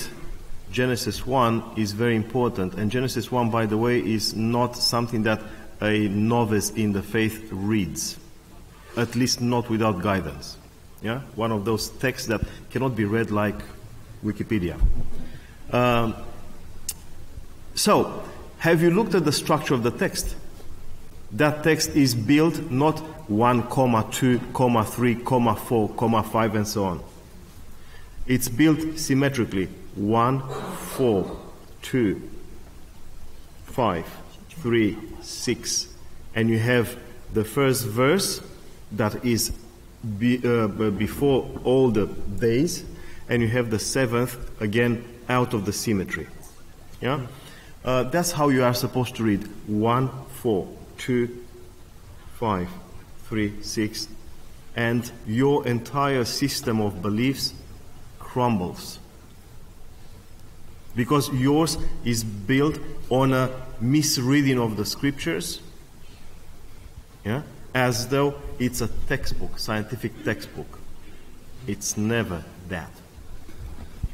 Genesis 1 is very important. And Genesis 1, by the way, is not something that a novice in the faith reads, at least not without guidance. Yeah? One of those texts that cannot be read like Wikipedia. Um, so, have you looked at the structure of the text? That text is built not 1, comma 2, comma 3, comma 4, comma 5, and so on. It's built symmetrically 1, 4, 2, 5, 3, 6. And you have the first verse that is be, uh, before all the days, and you have the seventh again out of the symmetry. Yeah? Uh, that's how you are supposed to read 1, 4, 2, 5, 3, 6, and your entire system of beliefs crumbles. Because yours is built on a misreading of the scriptures, yeah, as though it's a textbook, scientific textbook. It's never that.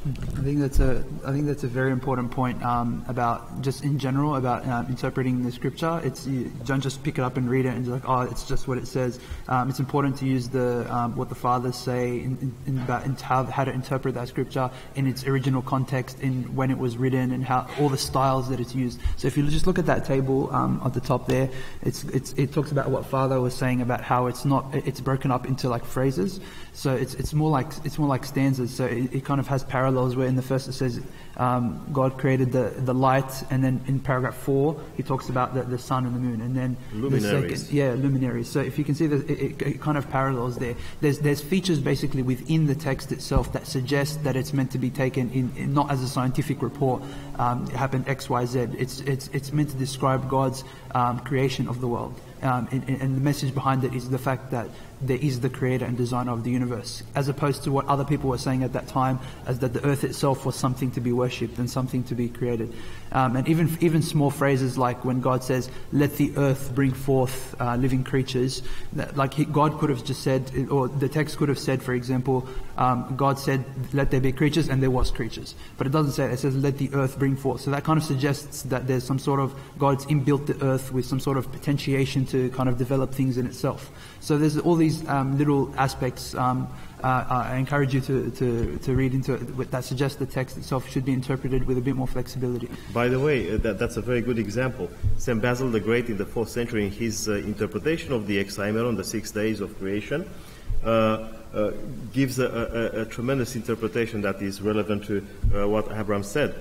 I think that's a I think that's a very important point um, about just in general about uh, interpreting the scripture. It's you don't just pick it up and read it and like oh it's just what it says. Um, it's important to use the um, what the fathers say in, in, about in how, how to interpret that scripture in its original context, in when it was written, and how all the styles that it's used. So if you just look at that table um, at the top there, it's, it's it talks about what Father was saying about how it's not it's broken up into like phrases. So it's it's more like it's more like stanzas. So it, it kind of has parallels where in the first it says um, God created the, the light, and then in paragraph four he talks about the, the sun and the moon, and then luminaries. the second, yeah, luminaries. So if you can see that it, it, kind of parallels there. There's there's features basically within the text itself that suggest that it's meant to be taken in, in not as a scientific report. Um, it happened X Y Z. It's it's it's meant to describe God's um, creation of the world. Um, and, and, the message behind it is the fact that there is the creator and designer of the universe, as opposed to what other people were saying at that time, as that the earth itself was something to be worshipped and something to be created. Um, and even even small phrases like when God says, "Let the earth bring forth uh, living creatures," that, like he, God could have just said, or the text could have said, for example, um, God said, "Let there be creatures," and there was creatures. But it doesn't say it. Says, "Let the earth bring forth." So that kind of suggests that there's some sort of God's inbuilt the earth with some sort of potentiation to kind of develop things in itself. So there's all these um, little aspects. Uh, I encourage you to, to, to read into it that suggests the text itself should be interpreted with a bit more flexibility. By the way, uh, that, that's a very good example. St. Basil the Great in the 4th century, in his uh, interpretation of the Hexaemeron, the six days of creation, uh, uh gives a, a, a, tremendous interpretation that is relevant to uh, what Abraam said.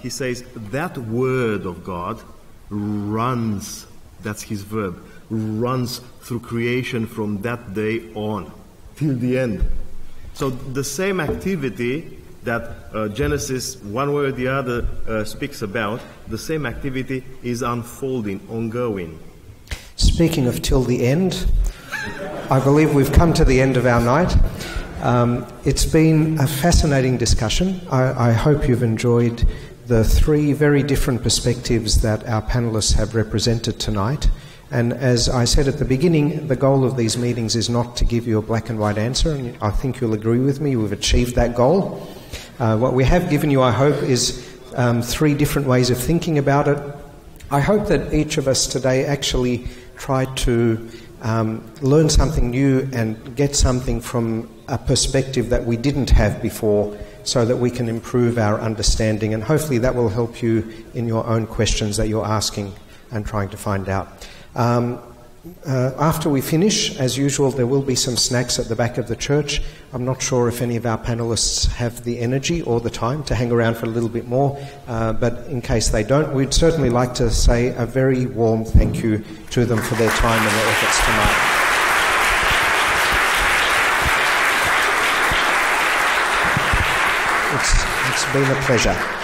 he says, That word of God runs, that's his verb, runs through creation from that day on till the end. So the same activity that uh, Genesis, one way or the other, uh, speaks about, the same activity is unfolding, ongoing. Speaking of till the end, I believe we've come to the end of our night. Um, it's been a fascinating discussion. I, I hope you've enjoyed the three very different perspectives that our panelists have represented tonight. And as I said at the beginning, the goal of these meetings is not to give you a black and white answer, and I think you'll agree with me, we've achieved that goal. Uh, what we have given you, I hope, is um, three different ways of thinking about it. I hope that each of us today actually tried to um, learn something new and get something from a perspective that we didn't have before so that we can improve our understanding, and hopefully that will help you in your own questions that you're asking and trying to find out. Um, uh, after we finish, as usual, there will be some snacks at the back of the church. I'm not sure if any of our panelists have the energy or the time to hang around for a little bit more, uh, but in case they don't, we'd certainly like to say a very warm thank you to them for their time and their efforts tonight. It's, it's been a pleasure.